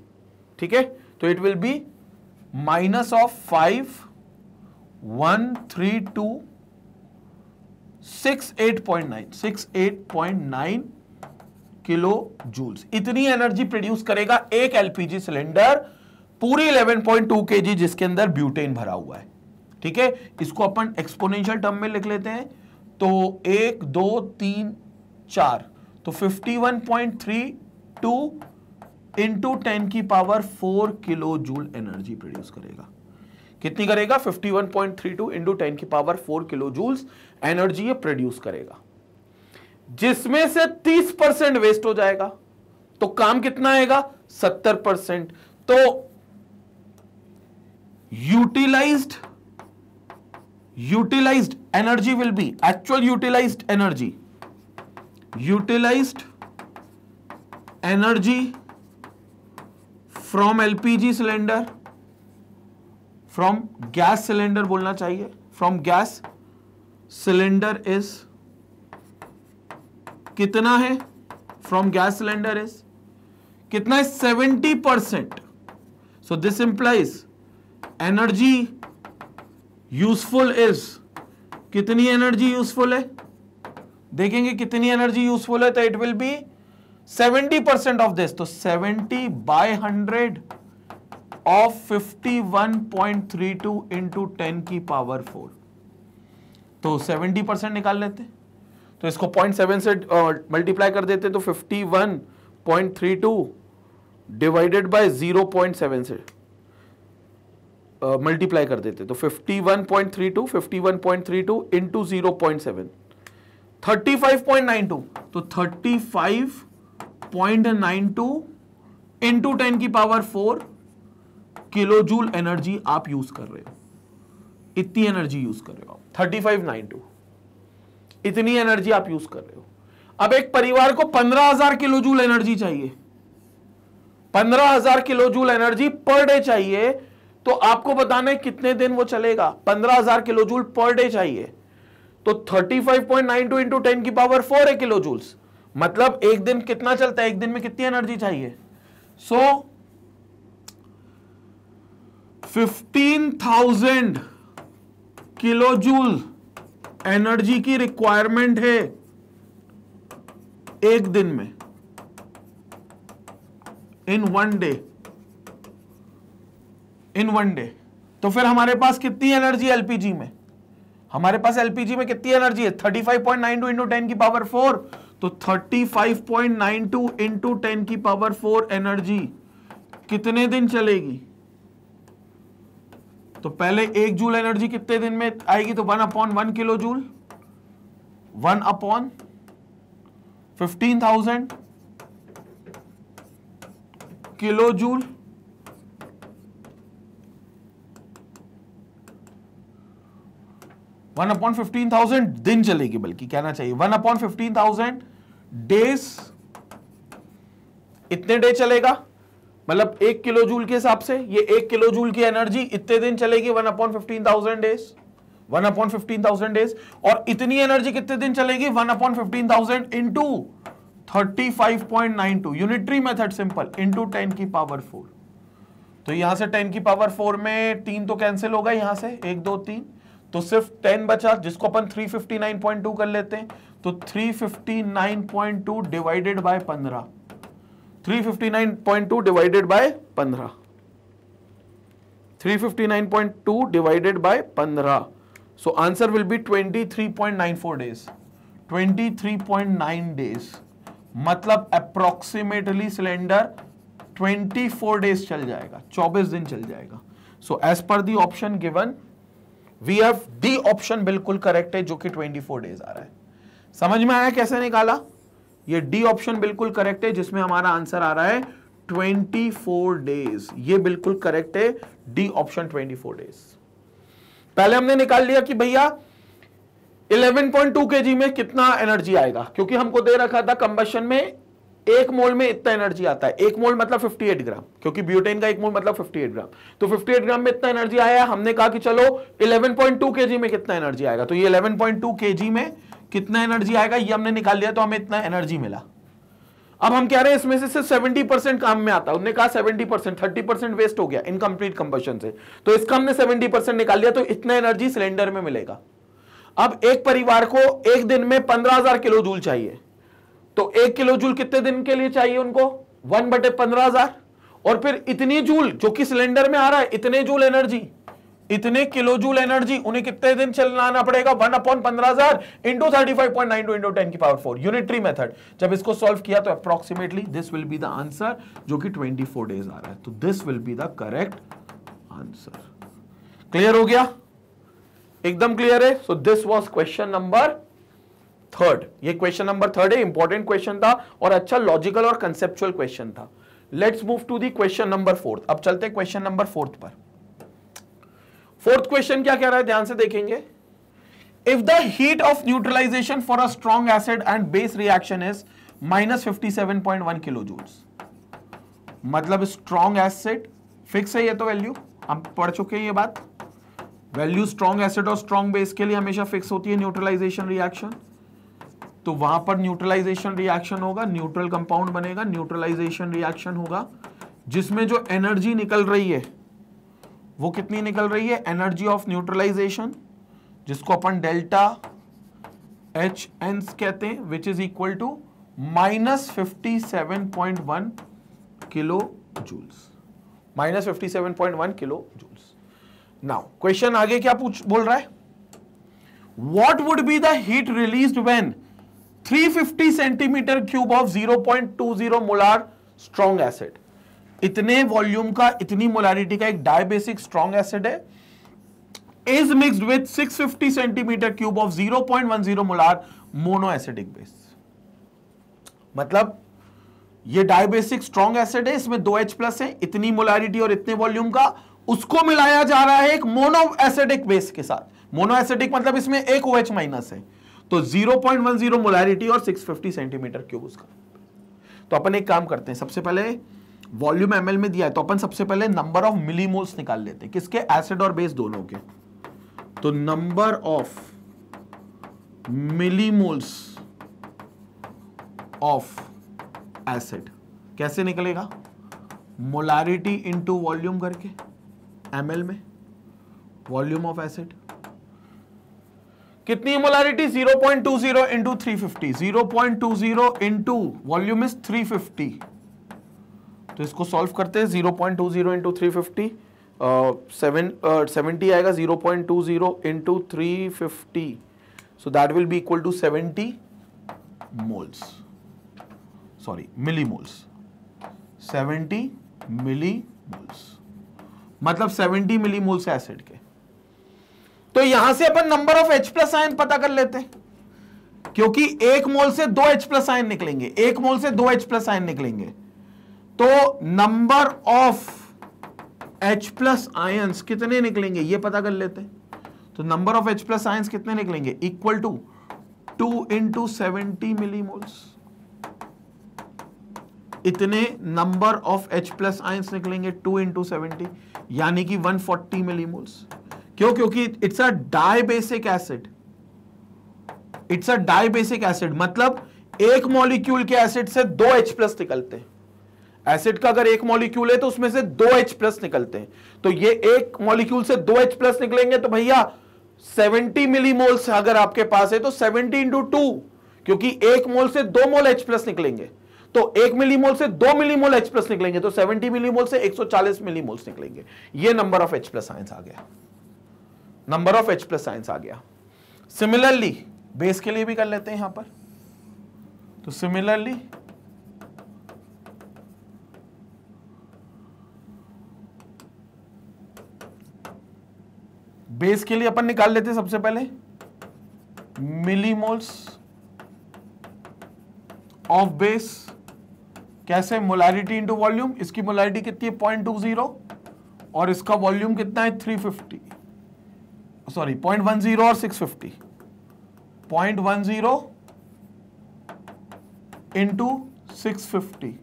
Okay? So it will be minus of 513268.9. 68.9 kilo joules इतनी energy produce करेगा एक एलपीजी सिलेंडर पूरी 11.2 KG जिसके अंदर butane भरा हुआ है ठीक है इसको अपन एक्सपोनेंशियल टर्म में लिख लेते हैं तो एक दो तीन चार तो 51.32 इंटू टेन की power four kilo joule energy produce करेगा कितनी करेगा 51.32 वन पॉइंट की पावर 4 किलो जूल्स एनर्जी ये प्रोड्यूस करेगा जिसमें से 30 परसेंट वेस्ट हो जाएगा तो काम कितना आएगा 70 परसेंट तो utilized utilized energy will be actual utilized energy utilized energy from LPG cylinder from gas cylinder बोलना चाहिए फ्रॉम गैस सिलेंडर इज कितना है फ्रॉम गैस सिलेंडर इज कितना है seventy percent so this implies energy useful is कितनी energy useful है देखेंगे कितनी एनर्जी यूजफुल है तो it will be seventy percent of this तो seventy by hundred of fifty one point three two into ten की पावर फोर तो seventy percent निकाल लेते हैं तो इसको पॉइंट सेवन से मल्टीप्लाई कर देते तो fifty one point three two divided by zero point seven से मल्टीप्लाई uh, कर देते तो fifty one point three two fifty one point three two into zero point seven thirty five point nine two तो thirty five point nine two ten की power four kilo joule energy आप use कर रहे हो इतनी energy use कर रहे हो आप थर्टी फाइव नाइन टू इतनी एनर्जी आप यूज कर रहे हो अब एक परिवार को पंद्रह हजार किलो जूल एनर्जी चाहिए पंद्रह हजार kilo joule energy per day चाहिए तो आपको बताना है कितने दिन वो चलेगा पंद्रह हजार किलो जूल पर डे चाहिए तो thirty five point nine two into ten की पावर फोर है किलो जूल मतलब एक दिन कितना चलता है एक दिन में कितनी एनर्जी चाहिए so fifteen thousand kilo joule energy की रिक्वायरमेंट है एक दिन में in one day in one day तो फिर हमारे पास कितनी एनर्जी एलपीजी में हमारे पास एलपीजी में कितनी एनर्जी है 35.92 इंटू टेन की पावर फोर तो 35.92 इंटू टेन की पावर फोर एनर्जी कितने दिन चलेगी तो पहले एक जूल एनर्जी कितने दिन में आएगी तो one upon one kilo joule one upon fifteen thousand kilo joule one upon fifteen thousand दिन चलेगी बल्कि कहना चाहिए one upon fifteen thousand days इतने डे चलेगा मतलब एक किलो जूल के हिसाब से ये एक किलो जूल की एनर्जी इतने दिन चलेगी one upon fifteen thousand days one upon fifteen thousand days और इतनी एनर्जी कितने दिन चलेगी one upon fifteen thousand into thirty five point nine two unitary method simple into ten की पावर फोर तो यहां से टेन की पावर फोर में तीन तो कैंसिल होगा यहां से एक दो तीन तो सिर्फ टेन बचा जिसको अपन three fifty nine point two कर लेते हैं तो three fifty nine point two divided by पंद्रह 359.2 divided by 15 359.2 divided by 15 so answer will be 23.94 days 23.9 days मतलब अप्रोक्सीमेटली सिलेंडर 24 डेज चल जाएगा 24 दिन चल जाएगा so as per the option given we have D option बिल्कुल करेक्ट है जो कि 24 डेज आ रहा है समझ में आया कैसे निकाला ये डी ऑप्शन बिल्कुल करेक्ट है जिसमें हमारा आंसर आ रहा है 24 डेज ये बिल्कुल करेक्ट है डी ऑप्शन 24 डेज पहले हमने निकाल लिया कि भैया 11.2 केजी में कितना एनर्जी आएगा क्योंकि हमको दे रखा था कंबेशन में एक मोल में इतना एनर्जी आता है एक मोल मतलब 58 ग्राम क्योंकि ब्यूटेन का एक मोल मतलब 58 ग्राम तो 58 ग्राम में इतना एनर्जी आया हमने कहा कि चलो 11.2 केजी में कितना एनर्जी आएगा तो ये 11.2 केजी में कितना एनर्जी आएगा ये हमने निकाल लिया तो हमें इतना एनर्जी मिला अब हम कह रहे हैं इसमें से सिर्फ सेवेंटी परसेंट काम में आता है कहा seventy percent thirty percent waste हो गया इनकम्प्लीट कंपन से तो इसका हमने सेवेंटी परसेंट निकाल लिया तो इतना एनर्जी सिलेंडर में मिलेगा अब एक परिवार को एक दिन में पंद्रह हजार किलो जूल चाहिए तो एक किलो जूल कितने दिन के लिए चाहिए उनको वन बटे पंद्रह हजार और फिर इतनी जूल जो कि सिलेंडर में आ रहा है इतने जूल एनर्जी इतने किलोजूल एनर्जी उन्हें कितने दिन चलाना पड़ेगा वन अपॉन पंद्रह हजार into thirty five point nine two into ten की पावर फोर यूनिटरी मेथड जब इसको सॉल्व किया तो approximately this will be the answer जो कि ट्वेंटी फोर डेज आ रहा है तो this will be the correct answer clear हो गया एकदम क्लियर है so this was question number third ये क्वेश्चन नंबर थर्ड है इंपॉर्टेंट क्वेश्चन था और अच्छा लॉजिकल और कंसेप्चुअल क्वेश्चन था let's move to the question number fourth अब चलते क्वेश्चन नंबर फोर्थ पर फोर्थ क्वेश्चन क्या कह रहा है ध्यान से देखेंगे if the heat of neutralization for a strong acid and base reaction is minus fifty seven point one kilo joules मतलब स्ट्रॉन्ग एसिड फिक्स है ये तो वैल्यू हम पढ़ चुके हैं ये बात वैल्यू स्ट्रॉन्ग एसिड और स्ट्रॉन्ग बेस के लिए हमेशा फिक्स होती है न्यूट्रलाइजेशन रिएक्शन तो वहां पर न्यूट्रलाइजेशन रिएक्शन होगा न्यूट्रल कंपाउंड बनेगा न्यूट्रलाइजेशन रिएक्शन होगा जिसमें जो एनर्जी निकल रही है वो कितनी निकल रही है एनर्जी ऑफ न्यूट्रलाइजेशन जिसको अपन डेल्टा एच एनस कहते हैं which is equal to minus fifty seven point one kilo joules minus fifty seven point one kilo joules now question आगे क्या पूछ बोल रहा है what would be the heat release when 350 centimeter cube of 0.20 molar strong acid इतने volume का इतनी molarity का एक डायबेसिक स्ट्रॉन्ग एसिड है is mixed with 650 centimeter cube of 0.10 molar mono acidic base मतलब ये डायबेसिक स्ट्रॉन्ग एसिड है इसमें दो एच प्लस है इतनी मोलारिटी और इतने वॉल्यूम का उसको मिलाया जा रहा है एक मोनो एसिडिक बेस के साथ मोनो एसिडिक मतलब इसमें एक ओ एच माइनस है तो 0.10 मोलारिटी और 650 सेंटीमीटर क्यूब उसका तो अपन एक काम करते हैं सबसे पहले वॉल्यूम एमएल में दिया है तो अपन सबसे पहले नंबर ऑफ मिलीमोल्स निकाल लेते हैं किसके एसिड और बेस दोनों के तो number of millimoles of acid कैसे निकलेगा मोलारिटी इनटू वॉल्यूम करके एमएल में वॉल्यूम ऑफ एसिड कितनी molarity 0.20 point two zero into three fifty zero point two zero into volume is three fifty तो इसको सॉल्व करते हैं zero point two zero into three fifty seven seventy आएगा zero point two zero into three fifty so that will be equal to seventy moles sorry milli moles seventy milli moles मतलब seventy मिली moles acid के तो यहां से अपन number of H plus ion पता कर लेते हैं क्योंकि एक मोल से दो एच प्लस आयन निकलेंगे एक मोल से दो एच प्लस आयन निकलेंगे तो number of H plus ions कितने निकलेंगे ये पता कर लेते हैं तो number of H plus ions कितने निकलेंगे equal to two into seventy millimoles इतने number of H plus ions निकलेंगे टू इंटू सेवेंटी यानी कि वन फोर्टी मिलीमोल्स क्यों क्योंकि it's a dibasic acid it's a dibasic acid मतलब एक मॉलिक्यूल के एसिड से दो एच प्लस निकलते हैं एसिड का अगर एक मॉलिक्यूल है तो उसमें से दो एच प्लस निकलते हैं तो ये एक मॉलिक्यूल से दो एच प्लस निकलेंगे तो भैया 70 मिलीमोल्स अगर आपके पास है तो 70 इंटू टू क्योंकि एक मोल से दो मोल एच प्लस निकलेंगे तो एक मिलीमोल से दो मिलीमोल एच प्लस निकलेंगे तो 70 मिलीमोल से 140 मिलीमोल्स निकलेंगे ये number of H plus science आ गया number of H plus science आ गया सिमिलरली बेस के लिए भी कर लेते हैं यहां पर तो सिमिलरली बेस के लिए अपन निकाल लेते सबसे पहले मिलीमोल्स ऑफ बेस कैसे मोलारिटी इंटू वॉल्यूम इसकी मोलारिटी कितनी है पॉइंट टू जीरो और इसका वॉल्यूम कितना है three fifty sorry point one zero और six fifty point one zero into six fifty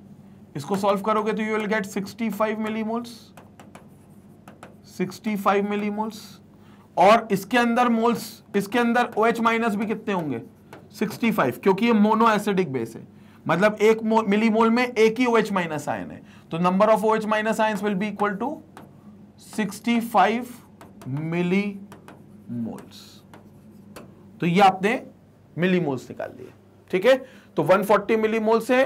इसको सॉल्व करोगे तो you will get sixty five millimoles 65 millimoles और इसके अंदर मोल्स इसके अंदर ओ OH माइनस भी कितने होंगे 65 क्योंकि ये मोनो एसिडिक बेस है मतलब एक मिली मोल में एक ही ओ OH माइनस आयन है तो number of O OH minus ion will be equal to 65 millimoles तो ये आपने मिली मोल्स निकाल लिए ठीक है तो 140 फोर्टी मिली मोल्स है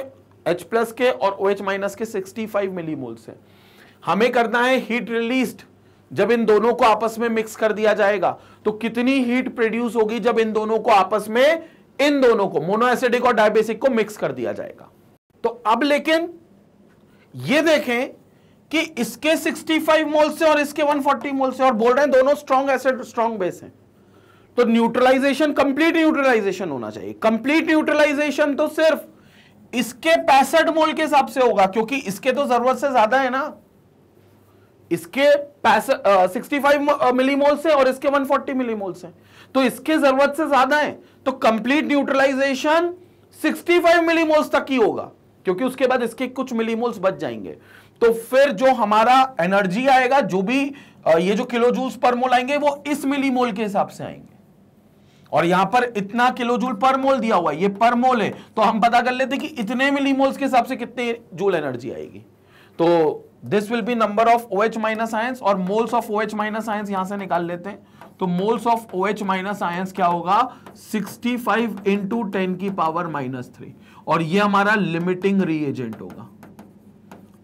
H प्लस के और ओ OH माइनस के 65 मिली मोल्स है हमें करना है हीट रिलीज्ड जब इन दोनों को आपस में मिक्स कर दिया जाएगा तो कितनी हीट प्रोड्यूस होगी जब इन दोनों को आपस में इन दोनों को मोनोएसिडिक और डायबेसिक को मिक्स कर दिया जाएगा तो अब लेकिन ये देखें कि इसके 65 मोल से और इसके 140 मोल से और बोल रहे हैं दोनों स्ट्रॉन्ग एसिड स्ट्रॉन्ग बेस हैं तो न्यूट्रलाइजेशन कंप्लीट न्यूट्रलाइजेशन होना चाहिए कंप्लीट न्यूट्रलाइजेशन तो सिर्फ इसके पैंसठ मोल के हिसाब से होगा क्योंकि इसके तो जरूरत से ज्यादा है ना इसके सिक्सटी फाइव मिलीमोल से और इसके वन फोर्टी मिलीमोल से तो इसके जरूरत से ज्यादा है तो complete neutralisation sixty five millimoles तक ही होगा क्योंकि उसके बाद इसके कुछ मिलीमोल्स बच जाएंगे तो फिर जो हमारा एनर्जी आएगा जो भी ये जो किलो जूल पर मोल आएंगे वो इस मिलीमोल के हिसाब से आएंगे और यहां पर इतना किलो जूल पर मोल दिया हुआ है ये पर मोल है तो हम पता कर लेते कि इतने मिलीमोल्स के हिसाब से कितने जूल एनर्जी आएगी तो this will be number of O H minus ions और moles of O H minus ions यहां से निकाल लेते हैं तो moles of O H minus ions क्या होगा 65 फाइव इंटू टेन की पावर माइनस थ्री और ये हमारा लिमिटिंग रीएजेंट होगा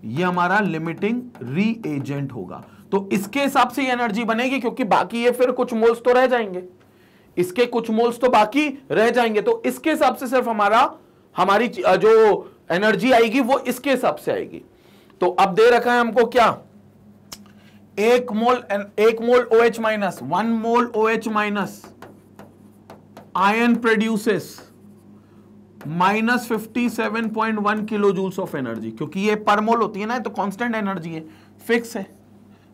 ये हमारा लिमिटिंग रीएजेंट होगा तो इसके हिसाब से एनर्जी बनेगी क्योंकि बाकी ये फिर कुछ मोल्स तो रह जाएंगे इसके कुछ मोल्स तो बाकी रह जाएंगे तो इसके हिसाब से सिर्फ हमारा हमारी जो एनर्जी आएगी वो इसके हिसाब से आएगी तो अब दे रखा है हमको क्या एक मोल एक mole O H minus one mole O H minus ion produces minus fifty seven point one kilo joules of energy क्योंकि ये पर मोल होती है ना तो कांस्टेंट एनर्जी है फिक्स है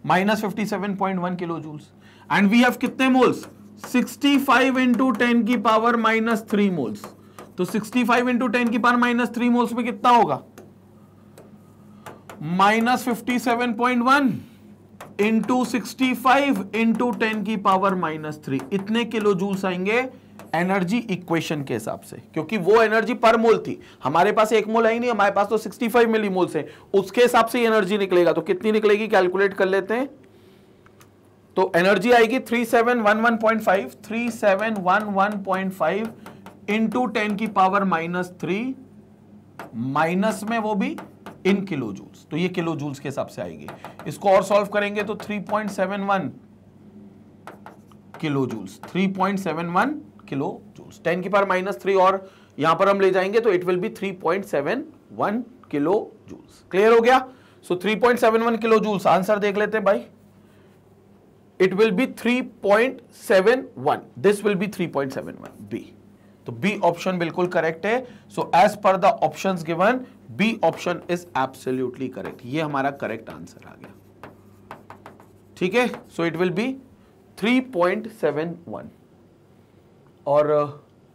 minus fifty seven point one kilo joules and we have कितने moles sixty five into ten की पावर माइनस थ्री मोल्स तो सिक्सटी फाइव इंटू टेन की पावर माइनस थ्री मोल्स में कितना होगा minus fifty seven point one into sixty five into ten की power minus three इतने kilo joules आएंगे energy equation के हिसाब से क्योंकि वो एनर्जी पर मोल थी हमारे पास एक मोल आई नहीं हमारे पास तो 65 मिली मोल्स है उसके हिसाब से एनर्जी निकलेगा तो कितनी निकलेगी कैलकुलेट कर लेते हैं तो एनर्जी आएगी 3711.5 3711.5 इंटू टेन की पावर माइनस थ्री माइनस में वो भी इन किलो जूल्स तो ये किलो जूल्स के हिसाब से आएगी इसको और सॉल्व करेंगे तो 3.71 किलो जूल्स 3.71 किलो जूल्स 10 की पावर माइनस थ्री और यहां पर हम ले जाएंगे तो it will be 3.71 kilo joules clear हो गया so so 3.71 kilo joules answer देख लेते हैं भाई it will be 3.71 this will be 3.71 B तो बी ऑप्शन बिल्कुल करेक्ट है so as per the option given B option is absolutely correct ये हमारा करेक्ट आंसर आ गया ठीक है सो इट विल बी 3.71 और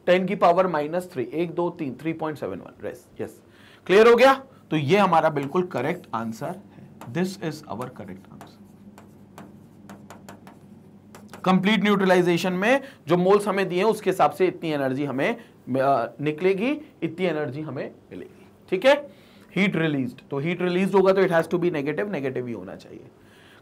टेन uh, की पावर माइनस थ्री एक दो तीन three point seven one yes clear हो गया तो ये हमारा बिल्कुल करेक्ट आंसर है this is our correct answer complete neutralisation में जो मोल्स हमें दिए उसके हिसाब से इतनी एनर्जी हमें uh, निकलेगी इतनी एनर्जी हमें मिलेगी ठीक है हीट रिलीज तो हीट रिलीज होगा तो it has to be negative negative ही होना चाहिए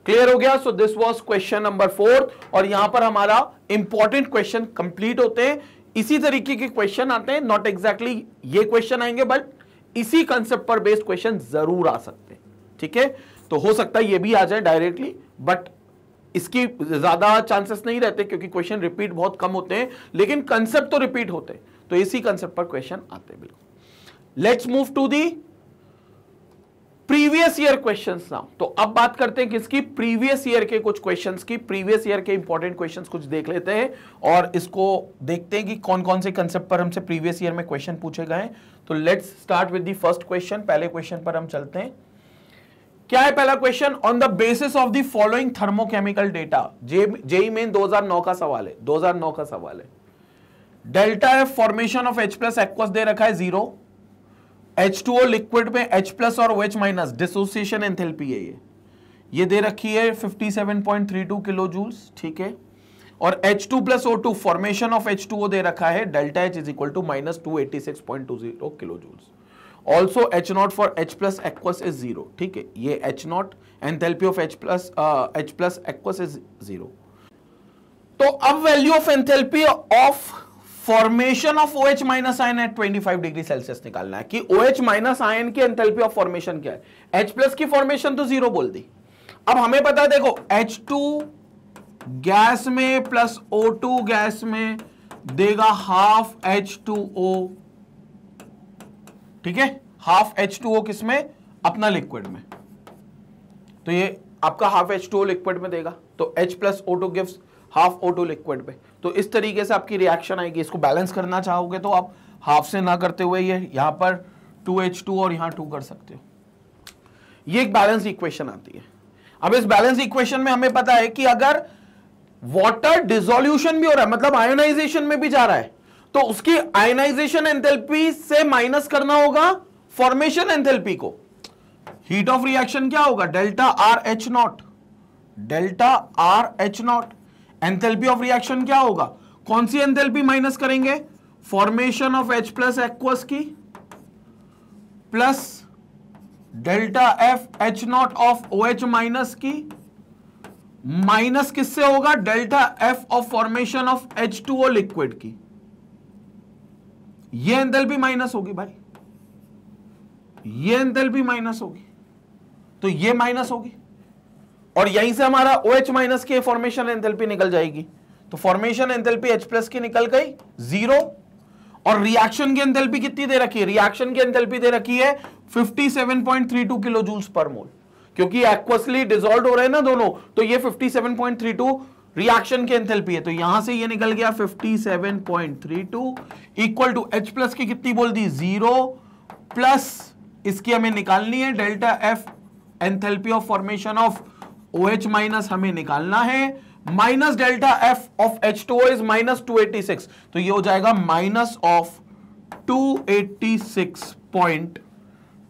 क्लियर हो गया so this was question number fourth और यहां पर हमारा इंपॉर्टेंट क्वेश्चन कंप्लीट होते हैं इसी तरीके के क्वेश्चन आते हैं नॉट एग्जैक्टली exactly ये क्वेश्चन आएंगे बट इसी कंसेप्ट पर बेस्ड क्वेश्चन जरूर आ सकते हैं ठीक है तो हो सकता है ये भी आ जाए डायरेक्टली बट इसकी ज्यादा चांसेस नहीं रहते क्योंकि क्वेश्चन रिपीट बहुत कम होते हैं लेकिन कंसेप्ट तो रिपीट होते हैं तो इसी कंसेप्ट पर क्वेश्चन आते हैं बिल्कुल let's move to the previous year questions now तो अब बात करते हैं किसकी प्रीवियस ईयर के कुछ क्वेश्चंस की प्रीवियस ईयर के इंपॉर्टेंट क्वेश्चंस कुछ देख लेते हैं और इसको देखते हैं कि कौन कौन से कंसेप्ट पर हमसे प्रीवियस ईयर में क्वेश्चन पूछे गए तो let's start with the first question पहले क्वेश्चन पर हम चलते हैं क्या है पहला question on the basis of the following thermochemical data JEE Main 2009 का सवाल है 2009 का सवाल है delta F formation of H plus aqueous दे रखा है जीरो H2O लिक्विड में H प्लस और OH माइनस डिसोसिएशन एंथेल्पी है ये ये दे रखी है 57.32 किलो जूल्स ठीक है और H2 plus O formation of H2O दे रखा है delta H is equal to minus two eighty six point two zero kilo joules also H naught for H plus aqueous is zero ठीक है ये H naught enthalpy of H plus H plus aqueous is zero तो अब value of enthalpy of formation of O H minus ion at twenty five degree Celsius निकालना है कि H minus ion की enthalpy of formation क्या है H plus की formation तो जीरो बोल दी अब हमें पता है देखो टू गैस में प्लस टू गैस में देगा हाफ ओ ठीक है हाफ H2O किसमें अपना लिक्विड में तो ये आपका half H two O liquid में देगा तो H plus two gives half two liquid में तो इस तरीके से आपकी रिएक्शन आएगी इसको बैलेंस करना चाहोगे तो आप हाफ से ना करते हुए ये यहां पर टू एच टू और यहां टू कर सकते हो ये एक बैलेंस इक्वेशन आती है अब इस बैलेंस इक्वेशन में हमें पता है कि अगर वाटर डिजोल्यूशन भी हो रहा है मतलब आयोनाइजेशन में भी जा रहा है तो उसकी आयोनाइजेशन एंथेल्पी से माइनस करना होगा फॉर्मेशन एंथेल्पी को हीट ऑफ रिएक्शन क्या होगा delta R H not delta R H not enthalpy of reaction क्या होगा कौन सी एंथेल्पी माइनस करेंगे formation of H plus aqueous की plus delta F H not of O H minus की माइनस किससे होगा delta F of formation of H two O liquid की ये एंथेल्पी माइनस होगी भाई ये एंथेल्पी माइनस होगी तो ये माइनस होगी और यहीं से हमारा ओ एच माइनस की फॉर्मेशन एंथेल्पी निकल जाएगी तो फॉर्मेशन एंथेल्पी एच प्लस की निकल गई जीरो और रिएक्शन की एंथेल्पी कितनी दे रखी है रिएक्शन की एंथेल्पी दे रखी है 57.32 किलो जूल्स पर मोल क्योंकि एक्वसली डिजोल्व हो रहे हैं ना दोनों तो ये 57.32 रिएक्शन की एंथेल्पी है तो यहां से ये निकल गया 57.32 इक्वल टू एच प्लस की कितनी बोल दी जीरो प्लस इसकी हमें निकालनी है delta F enthalpy of formation of OH H minus हमें निकालना है minus delta F of H two is minus two eighty six तो ये हो जाएगा minus of two eighty six point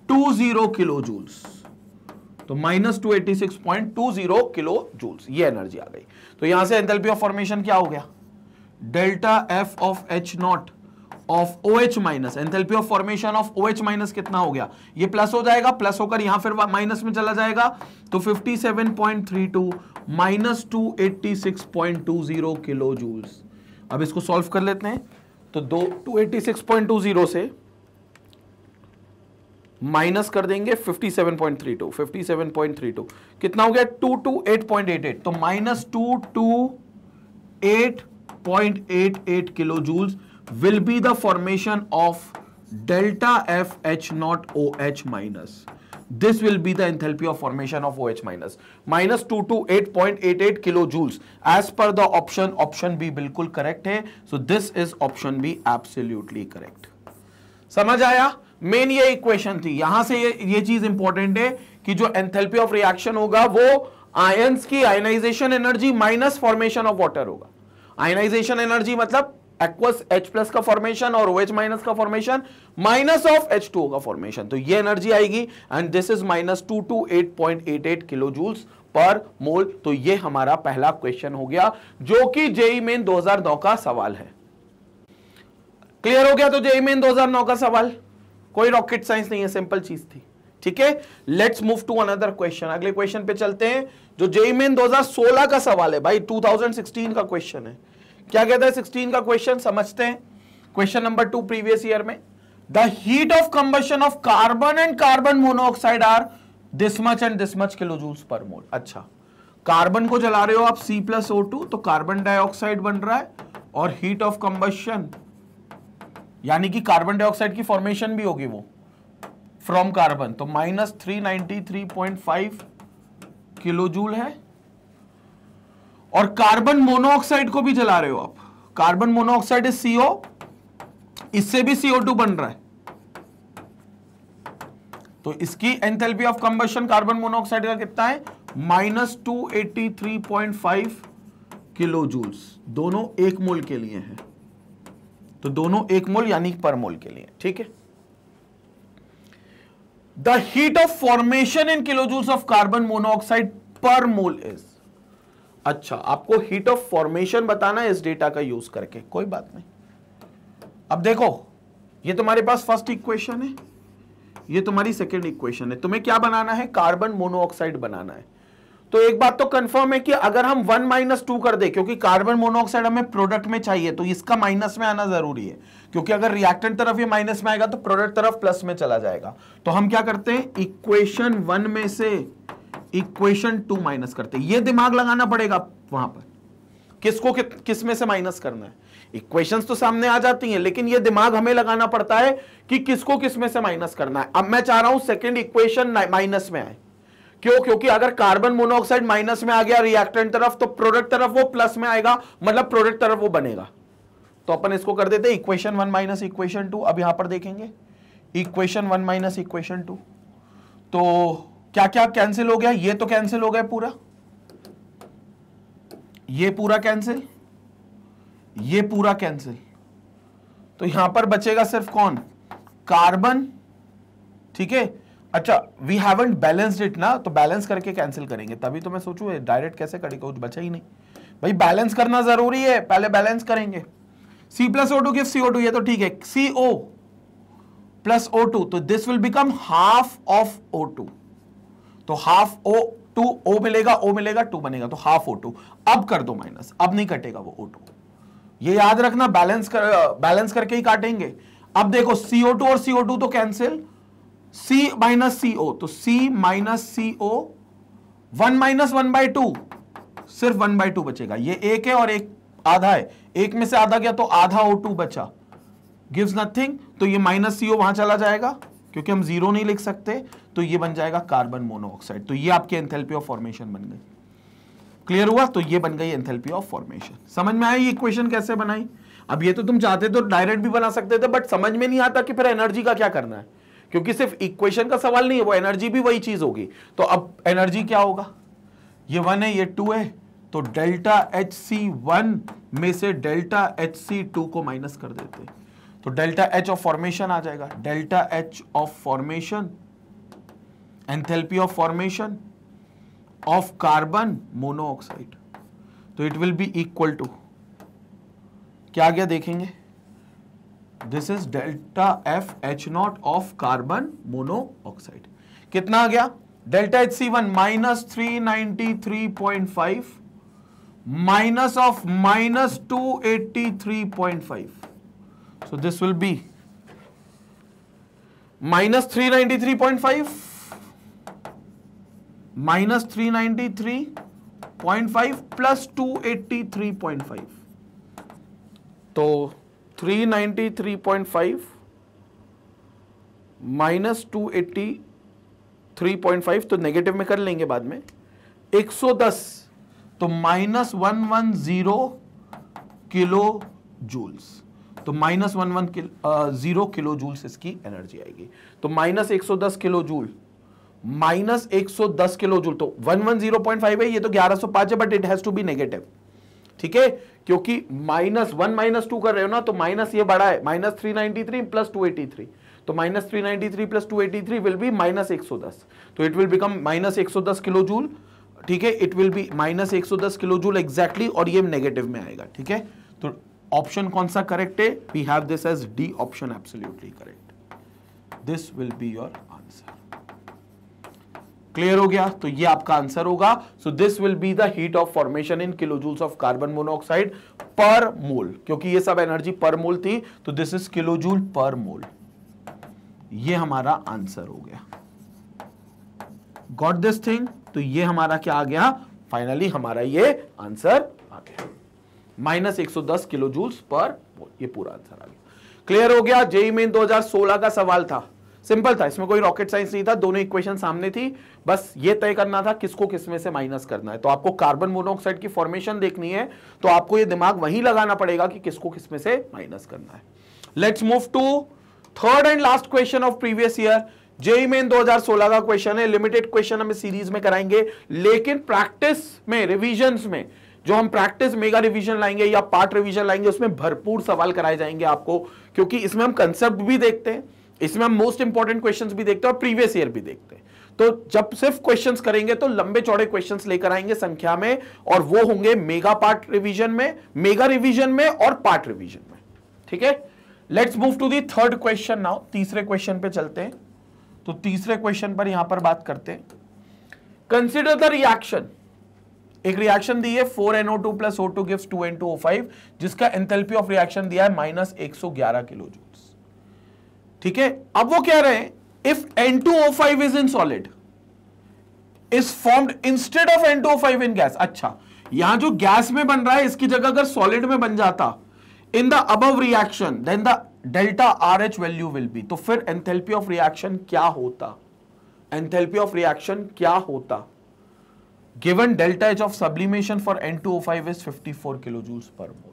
two zero kilo joules तो minus two eighty six point two zero kilo joules ये energy आ गई तो यहां से एंथैल्पी ऑफ फॉर्मेशन क्या हो गया delta F of H not of O H minus enthalpy of formation of O H minus कितना हो गया ये प्लस हो जाएगा प्लस होकर यहां फिर माइनस में चला जाएगा तो 57.32 माइनस टू किलो जूल्स अब इसको सॉल्व कर लेते हैं तो दो जीरो से माइनस कर देंगे 57.32 57.32 कितना हो गया 228.88 तो minus two two eight kilo joules will be the formation of delta F H naught OH minus. This will be the enthalpy of formation of OH minus. Minus 228.88 kilojoules. As per the option, option B बिल्कुल correct है. So this is option B absolutely correct. समझ आया? Main ये equation थी यहां से ये ये चीज इंपॉर्टेंट है कि जो एंथेल्पी ऑफ रिएक्शन होगा वो आयंस की ionisation energy minus formation of water होगा आयनाइजेशन एनर्जी मतलब एक्वस एच प्लस का फॉर्मेशन और ओ एच माइनस का formation minus of H two का फॉर्मेशन तो ये एनर्जी आएगी and this is minus two two eight point eight eight kilo joules पर मोल तो ये हमारा पहला क्वेश्चन हो गया जो कि जेई मेन e दो हजार नौ का सवाल है क्लियर हो गया तो जेई मेन e दो हजार नौ का सवाल कोई रॉकेट साइंस नहीं है सिंपल चीज थी ठीक है let's move to another question अगले क्वेश्चन पे चलते हैं जो जेई मेन 2016 का सवाल है भाई 2016 का क्वेश्चन है क्या कहता है सिक्सटीन का क्वेश्चन समझते हैं question number two previous year में the heat of combustion of carbon and carbon monoxide are this much and this much kilo joules पर मोल अच्छा कार्बन को जला रहे हो आप सी प्लस ओ टू तो कार्बन डाइऑक्साइड बन रहा है और हीट ऑफ कंबशन यानी कि कार्बन डाइऑक्साइड की फॉर्मेशन भी होगी वो फ्रॉम कार्बन तो minus three ninety three point five kilo joule है और कार्बन मोनोऑक्साइड को भी जला रहे हो आप कार्बन मोनोऑक्साइड इज सीओ इससे भी सीओ टू बन रहा है तो इसकी enthalpy of combustion carbon monoxide का कितना है minus two eighty three point five kilo joules दोनों एक मोल के लिए हैं तो दोनों एक मोल यानी पर मोल के लिए ठीक है the heat of formation in kilo joules of carbon monoxide पर मोल इज अच्छा आपको हीट ऑफ फॉर्मेशन बताना है इस डेटा का यूज करके कोई बात नहीं अब देखो ये तुम्हारे पास फर्स्ट इक्वेशन है ये तुम्हारी सेकेंड इक्वेशन है तुम्हें क्या बनाना है कार्बन मोनोऑक्साइड बनाना है तो एक बात तो कंफर्म है कि अगर हम वन माइनस टू कर दे क्योंकि कार्बन मोनोऑक्साइड हमें प्रोडक्ट में चाहिए तो इसका माइनस में आना जरूरी है क्योंकि अगर रिएक्टेंट तरफ ये माइनस में आएगा तो प्रोडक्ट तरफ प्लस में चला जाएगा तो हम क्या करते हैं इक्वेशन वन में से इक्वेशन टू माइनस करते ये दिमाग लगाना पड़ेगा वहां पर किसको कि, किस में से माइनस करना है इक्वेशंस तो सामने आ जाती हैं लेकिन ये दिमाग हमें लगाना पड़ता है कि किसको किस में से माइनस करना है अब मैं चाह रहा हूं सेकेंड इक्वेशन माइनस में आए क्यों क्योंकि अगर कार्बन मोनोऑक्साइड माइनस में आ गया रिएक्टेंट तरफ तो प्रोडक्ट तरफ वो प्लस में आएगा मतलब प्रोडक्ट तरफ वो बनेगा तो अपन इसको कर देते equation one minus equation two अब यहां पर देखेंगे equation one minus equation two तो क्या क्या कैंसिल हो गया ये तो कैंसिल हो गया पूरा ये पूरा कैंसिल ये पूरा कैंसिल तो यहां पर बचेगा सिर्फ कौन कार्बन ठीक है अच्छा वी हैवेंट बैलेंस्ड इट ना तो बैलेंस करके कैंसिल करेंगे तभी तो मैं सोचू डायरेक्ट कैसे करेगा कुछ तो बचा ही नहीं भाई बैलेंस करना जरूरी है पहले बैलेंस करेंगे C plus O two CO two ये तो ठीक है C O plus O two तो this will become half of O two तो हाफ ओ टू ओ मिलेगा ओ मिलेगा टू बनेगा तो हाफ ओ टू अब कर दो माइनस अब नहीं कटेगा वो ओ टू ये याद रखना बैलेंस कर बैलेंस करके ही काटेंगे अब देखो सीओ टू और सीओ टू तो कैंसिल सी माइनस सीओ तो C minus CO one minus one by two सिर्फ वन बाई टू बचेगा ये एक है और एक आधा है एक में से आधा गया तो आधा ओ टू बचा गिव्स नथिंग तो ये माइनस सीओ वहां चला जाएगा क्योंकि हम जीरो नहीं लिख सकते तो ये बन जाएगा कार्बन मोनोऑक्साइड तो ये आपके एंथेल्पी ऑफ फॉर्मेशन बन गई क्लियर हुआ तो ये बन गई एंथेल्पी ऑफ फॉर्मेशन समझ में आया ये इक्वेशन कैसे बनाई अब ये तो तुम चाहते तो डायरेक्ट भी बना सकते थे बट समझ में नहीं आता कि फिर एनर्जी का क्या करना है क्योंकि सिर्फ इक्वेशन का सवाल नहीं है वो एनर्जी भी वही चीज होगी तो अब एनर्जी क्या होगा ये वन है ये टू है तो डेल्टा एच सी वन में से डेल्टा एच सी टू को माइनस कर देते हैं तो डेल्टा एच ऑफ फॉर्मेशन आ जाएगा delta H of formation enthalpy of formation of carbon monoxide तो it will be equal to क्या आ गया देखेंगे this is delta F H not of carbon monoxide कितना आ गया delta H C one minus three ninety three point five minus of minus two eighty three point five so this will be minus 393.5 minus 393.5 plus 283.5 तो 393.5 minus 283.5 तो negative में कर लेंगे बाद में 110 तो minus one one zero kilo joules तो minus one one zero kilo joules इसकी एनर्जी आएगी तो माइनस एक सौ दस किलो जूल माइनस एक सौ दस किलो जूल तो one one zero point five है ये तो ग्यारह सौ पांच है but it has to be negative ठीक है क्योंकि माइनस वन माइनस टू कर रहे हो ना तो माइनस ये बड़ा है minus three ninety three plus two eighty three तो minus three ninety three plus two eighty three will be minus एक सौ दस तो इट विल बिकम माइनस एक सौ दस किलो जूल ठीक है इट विल बी माइनस एक सौ दस किलो जूल एग्जैक्टली और ये नेगेटिव में आएगा ठीक है ऑप्शन कौन सा करेक्ट है we have this as D option absolutely correct this will be your answer clear हो गया तो ये आपका आंसर होगा so this will be the heat of formation in kilojoules of carbon monoxide per mole क्योंकि ये सब एनर्जी पर मोल थी तो दिस इज किलोजूल पर मोल ये हमारा आंसर हो गया गॉट दिस थिंग तो ये हमारा क्या आ गया फाइनली हमारा ये आंसर आ गया माइनस एक किलो जूल्स पर ये पूरा आंसर आ गया क्लियर हो गया जेई मेन 2016 का सवाल था सिंपल था इसमें कोई रॉकेट साइंस नहीं था दोनों इक्वेशन सामने थी बस ये तय करना था किसको किसमें से माइनस करना है तो आपको कार्बन मोनोऑक्साइड की फॉर्मेशन देखनी है तो आपको ये दिमाग वहीं लगाना पड़ेगा कि किसको किसमें से माइनस करना है let's move to third and last question of previous year JEE Main 2016 का क्वेश्चन है लिमिटेड क्वेश्चन हम सीरीज में कराएंगे लेकिन प्रैक्टिस में रिविजन में जो हम प्रैक्टिस मेगा रिवीजन लाएंगे या पार्ट रिवीजन लाएंगे उसमें भरपूर सवाल कराए जाएंगे आपको क्योंकि इसमें हम कंसेप्ट भी देखते हैं इसमें हम मोस्ट इंपॉर्टेंट क्वेश्चंस भी देखते हैं और प्रीवियस ईयर भी देखते हैं तो जब सिर्फ क्वेश्चंस करेंगे तो लंबे चौड़े क्वेश्चंस लेकर आएंगे संख्या में और वो होंगे मेगा पार्ट रिवीजन में मेगा रिवीजन में और पार्ट रिवीजन में ठीक है let's move to the third question now तीसरे क्वेश्चन पे चलते हैं तो तीसरे क्वेश्चन पर यहां पर बात करते हैं कंसिडर द रिएक्शन एक रिएक्शन दी है four NO two plus O two gives two N two O five जिसका एंथेल्पी ऑफ रिएक्शन दिया है माइनस एक सौ ग्यारह किलो जूल्स ठीक है अब वो क्या रहे हैं if N two O five is in solid is formed instead of N two O five in gas अच्छा यहां जो गैस में बन रहा है इसकी जगह अगर सॉलिड में बन जाता in the above reaction then the delta R H value will be तो फिर एंथेल्पी ऑफ रिएक्शन क्या होता एंथेल्पी ऑफ रिएक्शन क्या होता given delta H of sublimation for N two O five is fifty four kilo joules per mole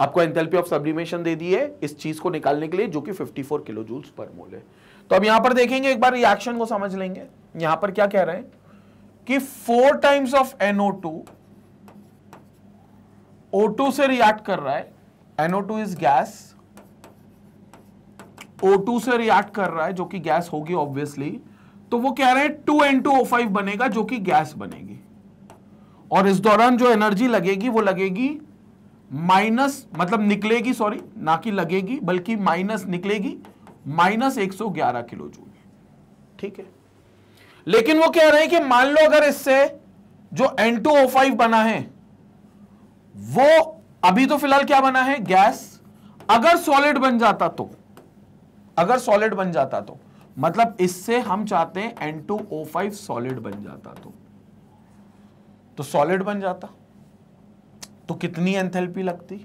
आपको enthalpy of sublimation दे दी है इस चीज को निकालने के लिए जो कि फोर किलो जूल्स पर मोल है तो अब यहां पर देखेंगे एक बार रिएक्शन को समझ लेंगे यहां पर क्या कह रहे हैं कि four times of NO two O two से रिएक्ट कर रहा है NO two is gas O two से रिएक्ट कर रहा है जो कि गैस होगी ऑब्वियसली तो वो कह रहे हैं two N two O five बनेगा जो कि गैस बनेगी और इस दौरान जो एनर्जी लगेगी वो लगेगी माइनस मतलब निकलेगी सॉरी ना कि लगेगी बल्कि माइनस निकलेगी माइनस 111 किलो जूल ठीक है लेकिन वो कह रहे हैं कि मान लो अगर इससे जो N2O5 बना है वो अभी तो फिलहाल क्या बना है गैस अगर सॉलिड बन जाता तो अगर सॉलिड बन जाता तो मतलब इससे हम चाहते हैं N2O5 सॉलिड बन जाता तो तो सॉलिड बन जाता तो कितनी एंथैल्पी लगती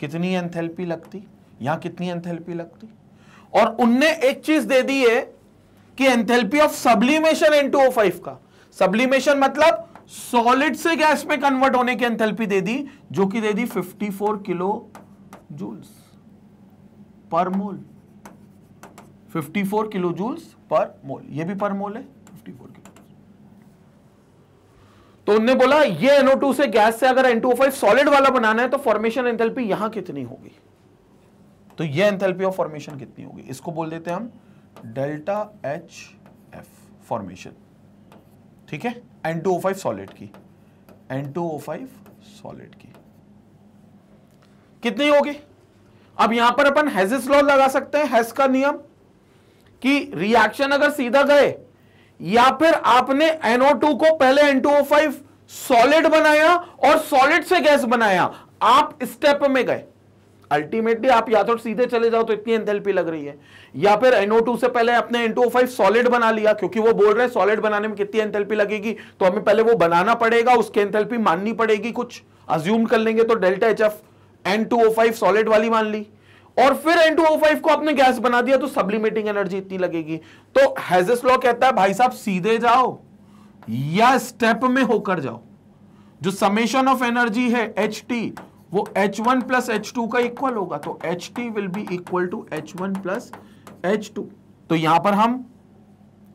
कितनी एंथैल्पी लगती यहां कितनी एंथैल्पी लगती और उनने एक चीज दे दी है कि एंथैल्पी ऑफ सब्लिमेशन एन का सब्लिमेशन मतलब सॉलिड से गैस में कन्वर्ट होने की एंथैल्पी दे दी जो कि दे दी 54 किलो जूल्स पर मोल 54 किलो जूल्स पर मोल ये भी पर मोल है तो उनने बोला ये NO2 से गैस से अगर N2O5 सॉलिड वाला बनाना है तो फॉर्मेशन एंथैल्पी यहां कितनी होगी तो ये एंथैल्पी ऑफ फॉर्मेशन कितनी होगी इसको बोल देते हैं हम डेल्टा एच एफ फॉर्मेशन ठीक है N2O5 सॉलिड की N2O5 सॉलिड की कितनी होगी अब यहां पर अपन हैजिस लॉ लगा सकते हैं हैस का नियम कि रिएक्शन अगर सीधा गए या फिर आपने NO2 को पहले N2O5 सॉलिड बनाया और सॉलिड से गैस बनाया आप स्टेप में गए अल्टीमेटली आप या तो सीधे चले जाओ तो इतनी एंथैल्पी लग रही है या फिर NO2 से पहले आपने N2O5 सॉलिड बना लिया क्योंकि वो बोल रहे हैं सॉलिड बनाने में कितनी एंथैल्पी लगेगी तो हमें पहले वो बनाना पड़ेगा उसकी एंथैल्पी माननी पड़ेगी कुछ अज्यूम कर लेंगे तो delta H F N two O five solid वाली मान ली और फिर फाइव को आपने गैस बना दिया तो सब्लिमेटिंग एनर्जी इतनी लगेगी तो हैजेस लॉ कहता है भाई साहब सीधे जाओ या स्टेप में होकर जाओ जो समेशन ऑफ एनर्जी है एच टी वो H one plus H two का इक्वल होगा तो H T will be equal to H one plus H two तो यहां पर हम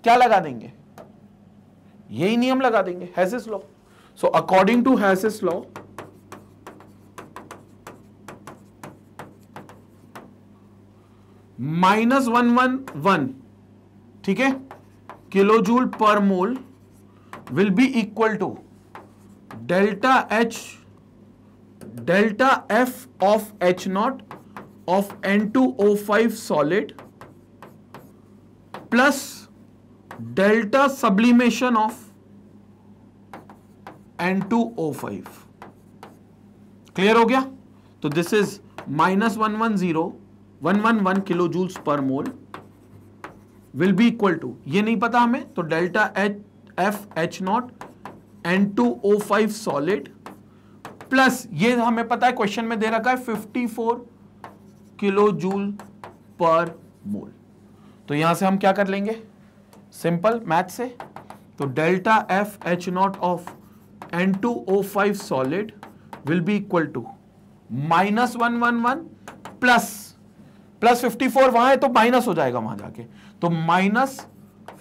क्या लगा देंगे यही नियम लगा देंगे Hess's law so according to Hess's law minus one one one ठीक है kilo joule per mole will be equal to delta H delta F of H naught of N two O five solid plus delta sublimation of N two O five clear हो गया तो this is minus one one zero 111 kilo joules per mole will be equal to ये नहीं पता हमें तो delta H F H naught N two O five solid plus ये हमें पता है क्वेश्चन में दे रखा है 54 किलो जूल पर मोल तो यहां से हम क्या कर लेंगे सिंपल मैथ से तो delta F H naught of N two O five solid will be equal to minus one one one plus plus fifty four वहां है तो माइनस हो जाएगा वहां जाके तो माइनस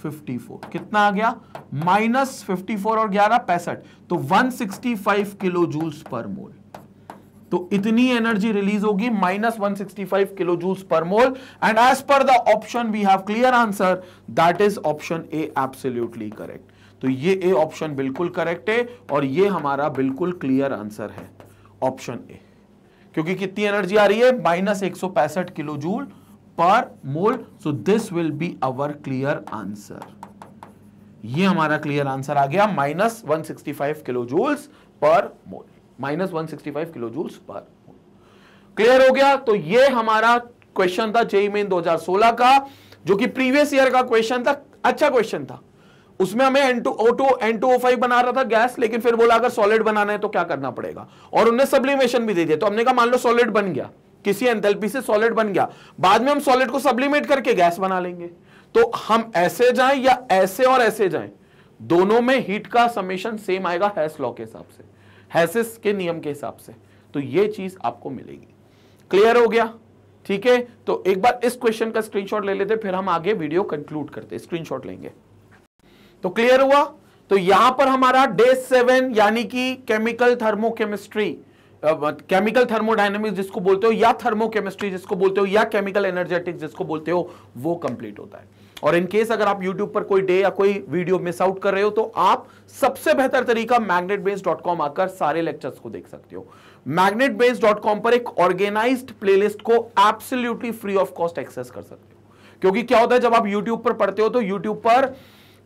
फिफ्टी फोर कितना आ गया माइनस फिफ्टी फोर और ग्यारह पैंसठ तो one sixty five kilo joules per mole तो इतनी एनर्जी रिलीज होगी minus one sixty five kilo joules per mole and as per the option we have clear answer that is option A absolutely correct तो ये A option बिल्कुल correct है और ये हमारा बिल्कुल क्लियर आंसर है ऑप्शन ए क्योंकि कितनी एनर्जी आ रही है माइनस एक सौ kilo joule per mole so this will be our clear answer ये हमारा क्लियर आंसर आ गया minus one sixty five kilo joules per mole minus one sixty five kilo joules per mole clear हो गया तो ये हमारा क्वेश्चन था जेई मेन सोलह का जो कि प्रीवियस ईयर का क्वेश्चन था अच्छा क्वेश्चन था उसमें हमें N two O two N two O five बना रहा था गैस लेकिन फिर बोला अगर सॉलिड बनाना है तो क्या करना पड़ेगा और उन्हें सब्लिमेशन भी दे दिया तो हमने कहा मान लो सॉलिड बन गया किसी एंथैल्पी से सॉलिड बन गया बाद में हम सॉलिड को सब्लिमेट करके गैस बना लेंगे तो हम ऐसे जाएं या ऐसे और ऐसे जाएं दोनों में हीट का समेशन सेम आएगा हैस लॉ के हिसाब से हैसेस के नियम के हिसाब से तो ये चीज आपको मिलेगी क्लियर हो गया ठीक है तो एक बार इस क्वेश्चन का स्क्रीनशॉट ले लेते फिर हम आगे वीडियो कंक्लूड करते स्क्रीनशॉट लेंगे तो क्लियर हुआ तो यहां पर हमारा डे सेवन यानी कि केमिकल थर्मोकेमिस्ट्री केमिकल थर्मोडाइनमिक्स जिसको बोलते हो या थर्मोकेमिस्ट्री जिसको बोलते हो या केमिकल एनर्जेटिक्स जिसको बोलते हो वो कंप्लीट होता है और इन केस अगर आप YouTube पर कोई डे या कोई वीडियो मिस आउट कर रहे हो तो आप सबसे बेहतर तरीका magnetbase.com आकर सारे लेक्चर्स को देख सकते हो magnetbase.com पर एक ऑर्गेनाइज्ड प्लेलिस्ट को absolutely free of cost access कर सकते हो क्योंकि क्या होता है जब आप YouTube पर पढ़ते हो तो YouTube पर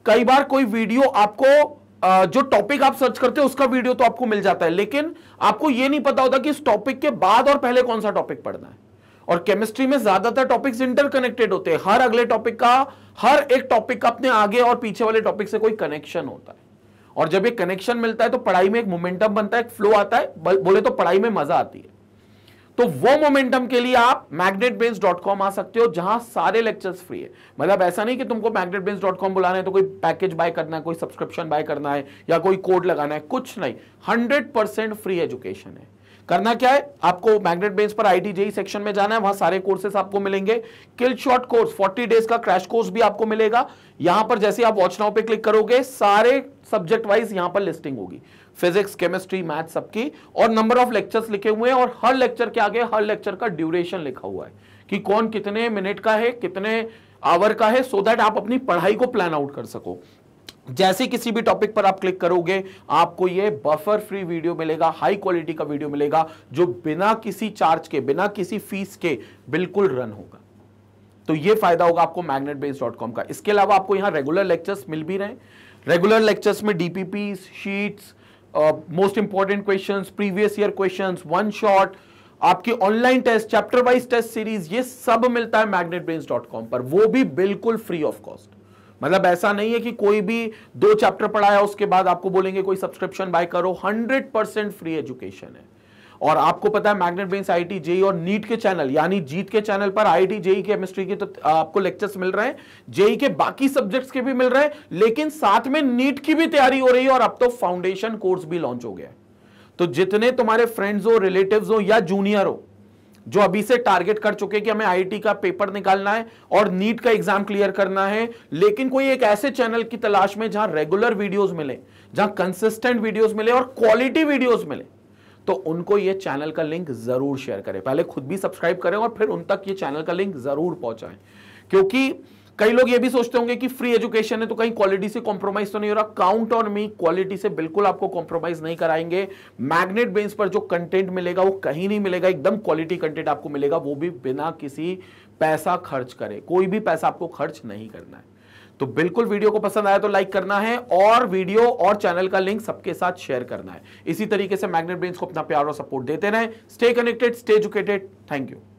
कई बार कोई वीडियो आपको जो टॉपिक आप सर्च करते हैं उसका वीडियो तो आपको मिल जाता है लेकिन आपको यह नहीं पता होता कि इस टॉपिक के बाद और पहले कौन सा टॉपिक पढ़ना है और केमिस्ट्री में ज्यादातर टॉपिक्स इंटरकनेक्टेड होते हैं हर अगले टॉपिक का हर एक टॉपिक का अपने आगे और पीछे वाले टॉपिक से कोई कनेक्शन होता है और जब ये कनेक्शन मिलता है तो पढ़ाई में एक मोमेंटम बनता है एक फ्लो आता है बोले तो पढ़ाई में मजा आती है तो वो मोमेंटम के लिए आप magnetbrains.com आ सकते हो जहां सारे लेक्चर्स फ्री है मतलब ऐसा नहीं कि तुमको magnetbrains.com बुलाना है तो कोई पैकेज बाय करना है कोई सब्सक्रिप्शन बाय करना है या कोई कोड लगाना है कुछ नहीं 100% फ्री एजुकेशन है करना क्या है आपको मैग्नेट बेस पर आईटी टी सेक्शन में जाना है वहां सारे कोर्सेस आपको मिलेंगे किल शॉर्ट कोर्स 40 डेज का क्रैश कोर्स भी आपको मिलेगा यहां पर जैसे आप वॉच नाउ पे क्लिक करोगे सारे सब्जेक्ट वाइज यहां पर लिस्टिंग होगी फिजिक्स केमिस्ट्री मैथ सबकी और नंबर ऑफ लेक्चर्स लिखे हुए हैं और हर लेक्चर के आगे हर लेक्चर का ड्यूरेशन लिखा हुआ है कि कौन कितने मिनट का है कितने आवर का है सो so दैट आप अपनी पढ़ाई को प्लान आउट कर सको जैसे किसी भी टॉपिक पर आप क्लिक करोगे आपको ये बफर फ्री वीडियो मिलेगा हाई क्वालिटी का वीडियो मिलेगा जो बिना किसी चार्ज के बिना किसी फीस के बिल्कुल रन होगा तो ये फायदा होगा आपको मैग्नेट बेस डॉट कॉम का इसके अलावा आपको यहाँ रेगुलर लेक्चर्स मिल भी रहे हैं रेगुलर लेक्चर्स में DPP sheets most important question previous year question one shot आपके online test chapter wise test series ये सब मिलता है कॉम पर वो भी बिल्कुल फ्री ऑफ कॉस्ट मतलब ऐसा नहीं है कि कोई भी दो चैप्टर पढ़ाया उसके बाद आपको बोलेंगे कोई सब्सक्रिप्शन बाय करो हंड्रेड परसेंट फ्री एजुकेशन है और आपको पता है Magnet Brains IIT JEE और नीट के चैनल यानी जीत के चैनल पर आई टी जेई केमिस्ट्री के तो आपको लेक्चर्स मिल रहे हैं जेई e e के बाकी सब्जेक्ट्स के भी मिल रहे हैं लेकिन साथ में नीट की भी तैयारी हो रही है और अब तो फाउंडेशन कोर्स भी लॉन्च हो गया है तो जितने तुम्हारे फ्रेंड्स हो रिलेटिव हो या जूनियर हो जो अभी से टारगेट कर चुके कि हमें आईटी का पेपर निकालना है और नीट का एग्जाम क्लियर करना है लेकिन कोई एक ऐसे चैनल की तलाश में जहां रेगुलर वीडियोस मिले जहां कंसिस्टेंट वीडियोस मिले और क्वालिटी वीडियोस मिले तो उनको ये चैनल का लिंक ज़रूर शेयर करें पहले खुद भी सब्सक्राइब करें और फिर उन तक ये चैनल का लिंक ज़रूर पहुंचाएं क्योंकि कई लोग ये भी सोचते होंगे कि फ्री एजुकेशन है तो कहीं क्वालिटी से कॉम्प्रोमाइज तो नहीं हो रहा काउंट ऑन मी क्वालिटी से बिल्कुल आपको कॉम्प्रोमाइज नहीं कराएंगे मैग्नेट बेस पर जो कंटेंट मिलेगा वो कहीं नहीं मिलेगा एकदम क्वालिटी कंटेंट आपको मिलेगा वो भी बिना किसी पैसा खर्च करे कोई भी पैसा आपको खर्च नहीं करना है तो बिल्कुल वीडियो को पसंद आया तो लाइक करना है और वीडियो और चैनल का लिंक सबके साथ शेयर करना है इसी तरीके से मैग्नेट ब्रेन को अपना प्यार और सपोर्ट देते रहे stay connected stay educated thank you